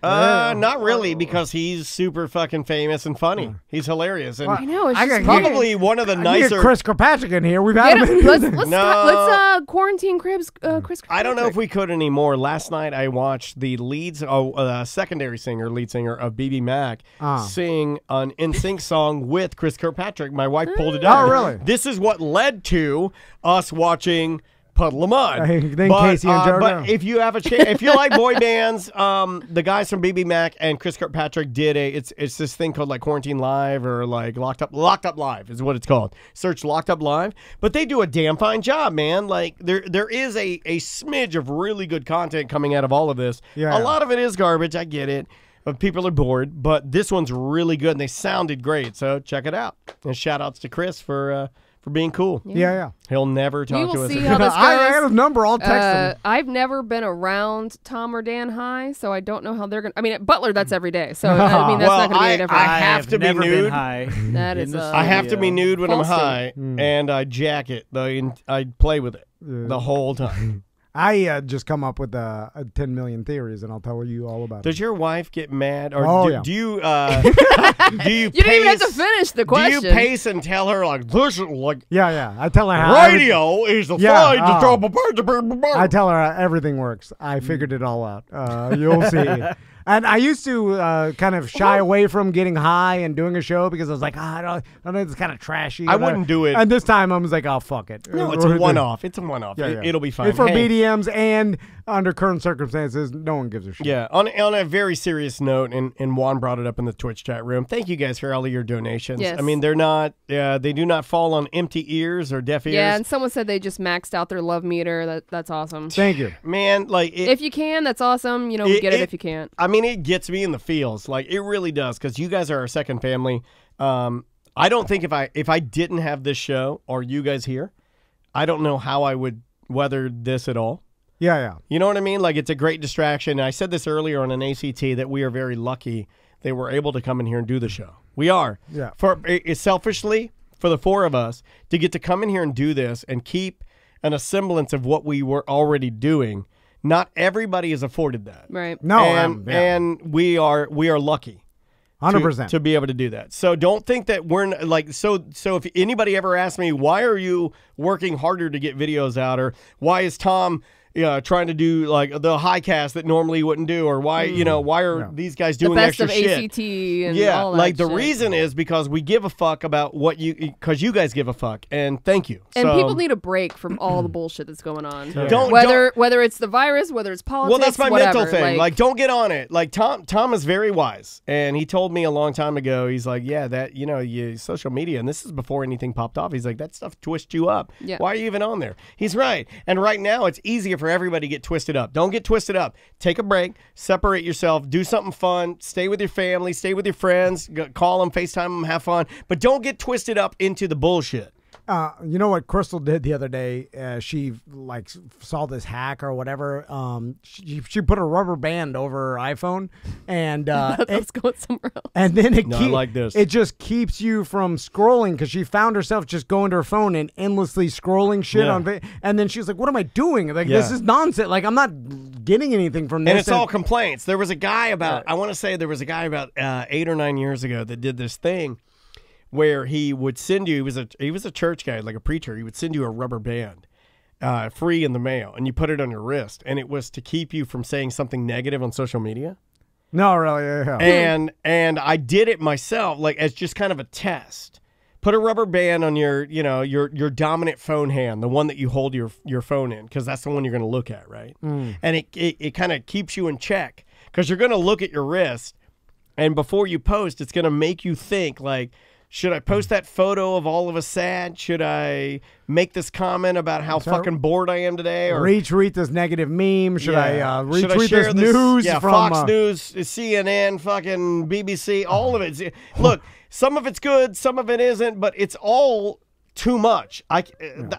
Uh, not really, because he's super fucking famous and funny. He's hilarious, and I know, it's I just gotta get- probably one of the I need nicer. Chris Kirkpatrick in here. We've had Get him. him- let's let's, No. ta- let's uh quarantine cribs uh Chris I don't know if we could anymore. Last night I watched the leads, oh, uh, secondary singer, lead singer of BBMak, Ah. sing an NSYNC song with Chris Kirkpatrick. My wife pulled it Oh, really? This is what led to us watching Puddle of Mudd. Then but, K-Ci and uh, but if you have a chance, if you like boy bands, um, the guys from BBMak and Chris Kirkpatrick did a. It's it's this thing called like Quarantine Live or like Locked Up Locked Up Live is what it's called. Search Locked Up Live, but they do a damn fine job, man. Like there there is a a smidge of really good content coming out of all of this. Yeah. a lot of it is garbage. I get it. But people are bored, but this one's really good and they sounded great. So check it out. And shout outs to Chris for uh, for being cool. Yeah, yeah. He'll never talk We to us. again. how this goes. I, I got his number. I'll text Uh, him. I've never been around Tom or Dan High, so I don't know how they're gonna. I mean, at Butler, that's every day, so I mean, that's Well, not gonna be I- any different. I have to be never been nude. high. That in is, the uh, I have to be nude when I'm Full state. high, and I jack it. The I play with it the whole time. I uh, just come up with uh, uh, 10 million theories, and I'll tell you all about it. Does your wife get mad, or Oh, do, yeah. do you uh, do you You didn't even have to pace- finish the question. Do question. you pace and tell her like this is like Yeah, yeah. I tell her how radio is the Yeah, fine to oh. drop a bird to bird to bird. I tell her uh, everything works. I figured it all out. Uh, you'll see. And I used to uh, kind of shy away from getting high and doing a show because I was like, ah, I don't, I know it's kind of trashy. I wouldn't do it. And this time I was like, oh, fuck it. No, it's a one-off. It's a one-off. Yeah, It- yeah. it'll be fine. It's for Hey. BDMs and under current circumstances, no one gives a shit. Yeah, on on a very serious note, and, and Juan brought it up in the Twitch chat room. Thank you guys for all of your donations. Yes. I mean, they're not, uh, they do not fall on empty ears or deaf ears. Yeah, and someone said they just maxed out their love meter. That that's awesome. Thank you. Man, like it, if you can, that's awesome. You know, we It- get it, it- if you can't. I mean, it gets me in the feels. Like it really does, because you guys are our second family. Um, I don't think if I if I didn't have this show or you guys here, I don't know how I would weather this at all. Yeah, yeah. You know what I mean? Like it's a great distraction. I said this earlier on an ACT that we are very lucky they were able to come in here and do the show. We are. Yeah. For it, it- selfishly, for the four of us to get to come in here and do this and keep an a semblance of what we were already doing. Not everybody is afforded that. Right. No, and, yeah. and we are we are lucky. 100%. to be able to do that. So don't think that we're n- like so. So if anybody ever asks me why are you working harder to get videos out, or why is Tom uh, trying to do like the high cast that normally wouldn't do, or why you know why are these guys The doing best extra of shit? ACT and yeah, all that like the shit. reason is because we give a fuck about what you because you guys give a fuck, and thank you. And So- people need a break from all the bullshit that's going on. Don't- whether whether it's the virus, whether it's politics. Well, that's my whatever. mental thing. Like, Like, don't get on it. Like Tom, Tom is very wise, and he told me a long time ago. He's like, yeah, that you know, you social media, and this is before anything popped off. He's like, that stuff twists you up. Yeah. Why are you even on there? He's right. And right now, it's easier for everybody to get twisted up. Don't get twisted up. Take a break, separate yourself, do something fun, stay with your family, stay with your friends, call them, Facetime them, have fun, but don't get twisted up into the bullshit. Uh, you know what Crystal did the other day? Uh, she like saw this hack or whatever. Um, she, she put a rubber band over her iPhone, and uh, it- let's go somewhere else. and then it No, keep- like this. It just keeps you from scrolling because she found herself just going to her phone and endlessly scrolling shit Yeah. on. vi- And then she's like, "What am I doing? Like this is nonsense. Like I'm not getting anything from this. and it's all complaints. There was a guy about I want to say there was a guy about uh, eight or nine years ago that did this thing where he would send you. He was a he was a church guy, like a preacher. He would send you a rubber band. Uh, free in the mail, and you put it on your wrist, and it was to keep you from saying something negative on social media. no, really. Yeah, yeah. And and I did it myself, like as just kind of a test. Put a rubber band on your, you know, your your dominant phone hand, the one that you hold your your phone in, because that's the one you're going to look at, right? Mm. And it it, it kind of keeps you in check because you're going to look at your wrist, and before you post, it's going to make you think like. Should I post that photo of all of us sad? Should I make this comment about how So- fucking bored I am today? Or retweet this negative meme. Should I Yeah. uh, Should I retweet share this news Yeah, from Fox uh, News, CNN, fucking BBC, all of it. Look, some of it's good, some of it isn't, but it's all too much. I,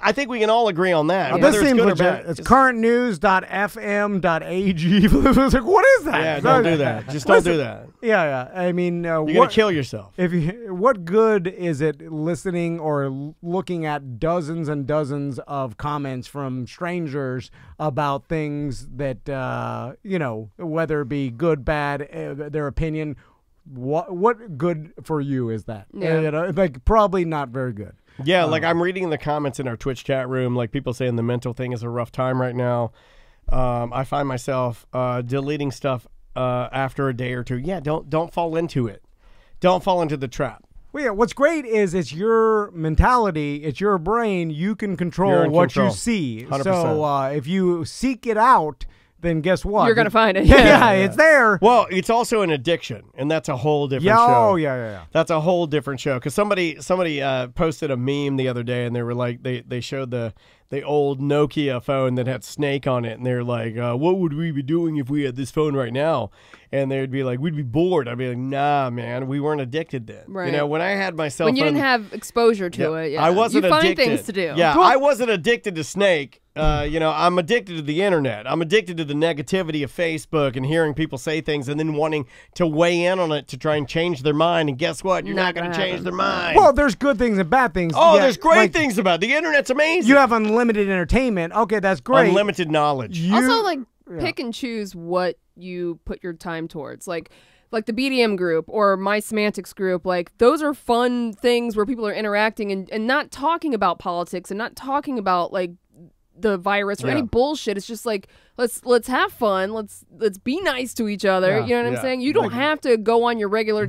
I think we can all agree on that. Uh, whether this it's seems good or legit. bad. It's Just- currentnews.fm.ag. it's like, what is that? Yeah, don't do that. Just don't do that. Yeah, yeah. I mean, uh, You're what, gonna kill yourself. If you, what good is it listening or looking at dozens and dozens of comments from strangers about things that uh, you know, whether it be good, bad, uh, their opinion? What what good for you is that? Yeah. You know, like probably not very good. Yeah, Uh, like I'm reading the comments in our Twitch chat room, like people saying the mental thing is a rough time right now. Um, I find myself uh, deleting stuff uh, after a day or two. Yeah, don't don't fall into it. Don't fall into the trap. Well, yeah, what's great is it's your mentality, it's your brain. You can control what control. you see. 100%. So uh, if you seek it out, then guess what? You're gonna find it. Yeah, Yeah. it's there. Well, it's also an addiction, and that's a whole different Yeah, show. oh, yeah, yeah, yeah. That's a whole different show. Because somebody somebody uh, posted a meme the other day, and they were like, they they showed the the old Nokia phone that had Snake on it, and they're like, uh, what would we be doing if we had this phone right now? And they'd be like, we'd be bored. I'd be like, nah, man, we weren't addicted then. Right. You know, when I had my cell when you didn't have exposure to Yeah, it, yeah. I wasn't you find addicted. things to do. Yeah, I wasn't addicted to Snake. Uh, you know, I'm addicted to the internet. I'm addicted to the negativity of Facebook and hearing people say things and then wanting to weigh in on it to try and change their mind. And guess what? You're not, going to change their mind. Well, there's good things and bad things. oh, Yeah, there's great like, things about it. the internet's amazing. You have unlimited entertainment. Okay, that's great. unlimited knowledge. You- also, like yeah. pick and choose what you put your time towards. Like like the BDM group or my semantics group, like those are fun things where people are interacting and, and not talking about politics and not talking about like the virus or any bullshit. It's just like let's let's have fun. Let's let's be nice to each other. Yeah. You know what Yeah. I'm saying? You don't Like- have to go on your regular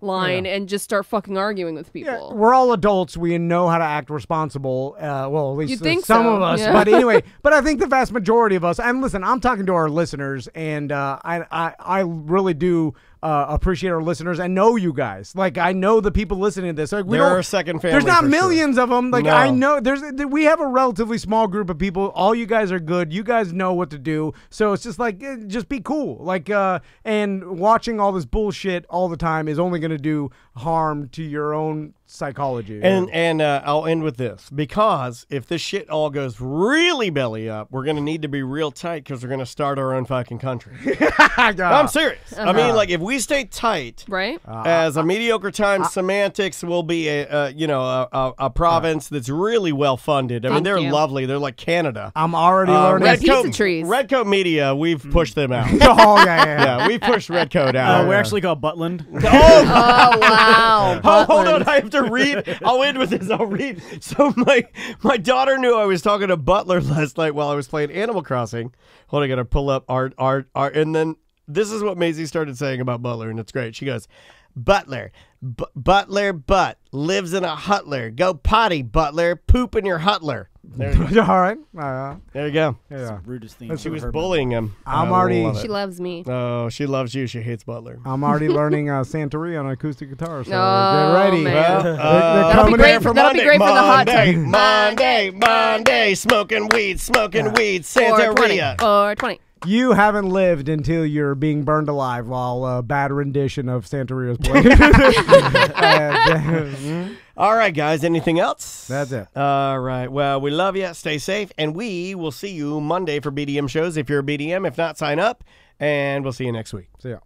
timeline and just start fucking arguing with people. We're all adults. We know how to act responsible. Uh, well, at least uh, think some so, of us. yeah. But anyway, but I think the vast majority of us. And listen, I'm talking to our listeners, and uh, I, I I really do uh, appreciate our listeners and know you guys. Like I know the people listening to this. Like we They're don't. our There's not for sure. millions of them. Like No. I know there's we have a relatively small group of people. All you guys are good. You guys know what to do. So it's just like eh, just be cool. Like uh, and watching all this bullshit all the time is only going to do harm to your own psychology. And and uh, I'll end with this because if this shit all goes really belly up, we're gonna need to be real tight because we're gonna start our own fucking country. I'm serious. I mean, like if we stay tight, right? as a mediocre time, semantics will be a uh, you know a, a, a province that's really well funded. I mean, they're you. lovely. They're like Canada. I'm already Uh, learning. Red Coat, trees. Red Coat Media, we've pushed them out. oh yeah, yeah, yeah. yeah, we pushed Red Coat out. Uh, we actually got Butland. Oh, Oh wow. Oh, hold on. I have to read. I'll end with this. I'll read. So my my daughter knew I was talking to Butler last night while I was playing Animal Crossing. Hold on, I gotta pull up art, art, art, and then this is what Maisie started saying about Butler, and it's great. She goes, Butler, B- Butler, butt lives in a hutler. Go potty, Butler. Poop in your hutler. There, you- all right. Uh, there you go. yeah. Rudest thing. She was bullying him. I'm already- love. She loves me. Oh, she loves you. She hates Butler. I'm already learning uh, Santeria on acoustic guitar, so Oh, get ready. Well, They're- uh, they're That'll be great for- that'll be Monday, for the hot Monday, tub. Monday, Monday, smoking weed, smoking weed, Santeria. 420. You haven't lived until you're being burned alive while a bad rendition of Santeria's played. And, uh, All right, guys. Anything else? That's it. All right. Well, we love you. Stay safe, and we will see you Monday for BDM shows. If you're a BDM, if not, sign up, and we'll see you next week. See yeah.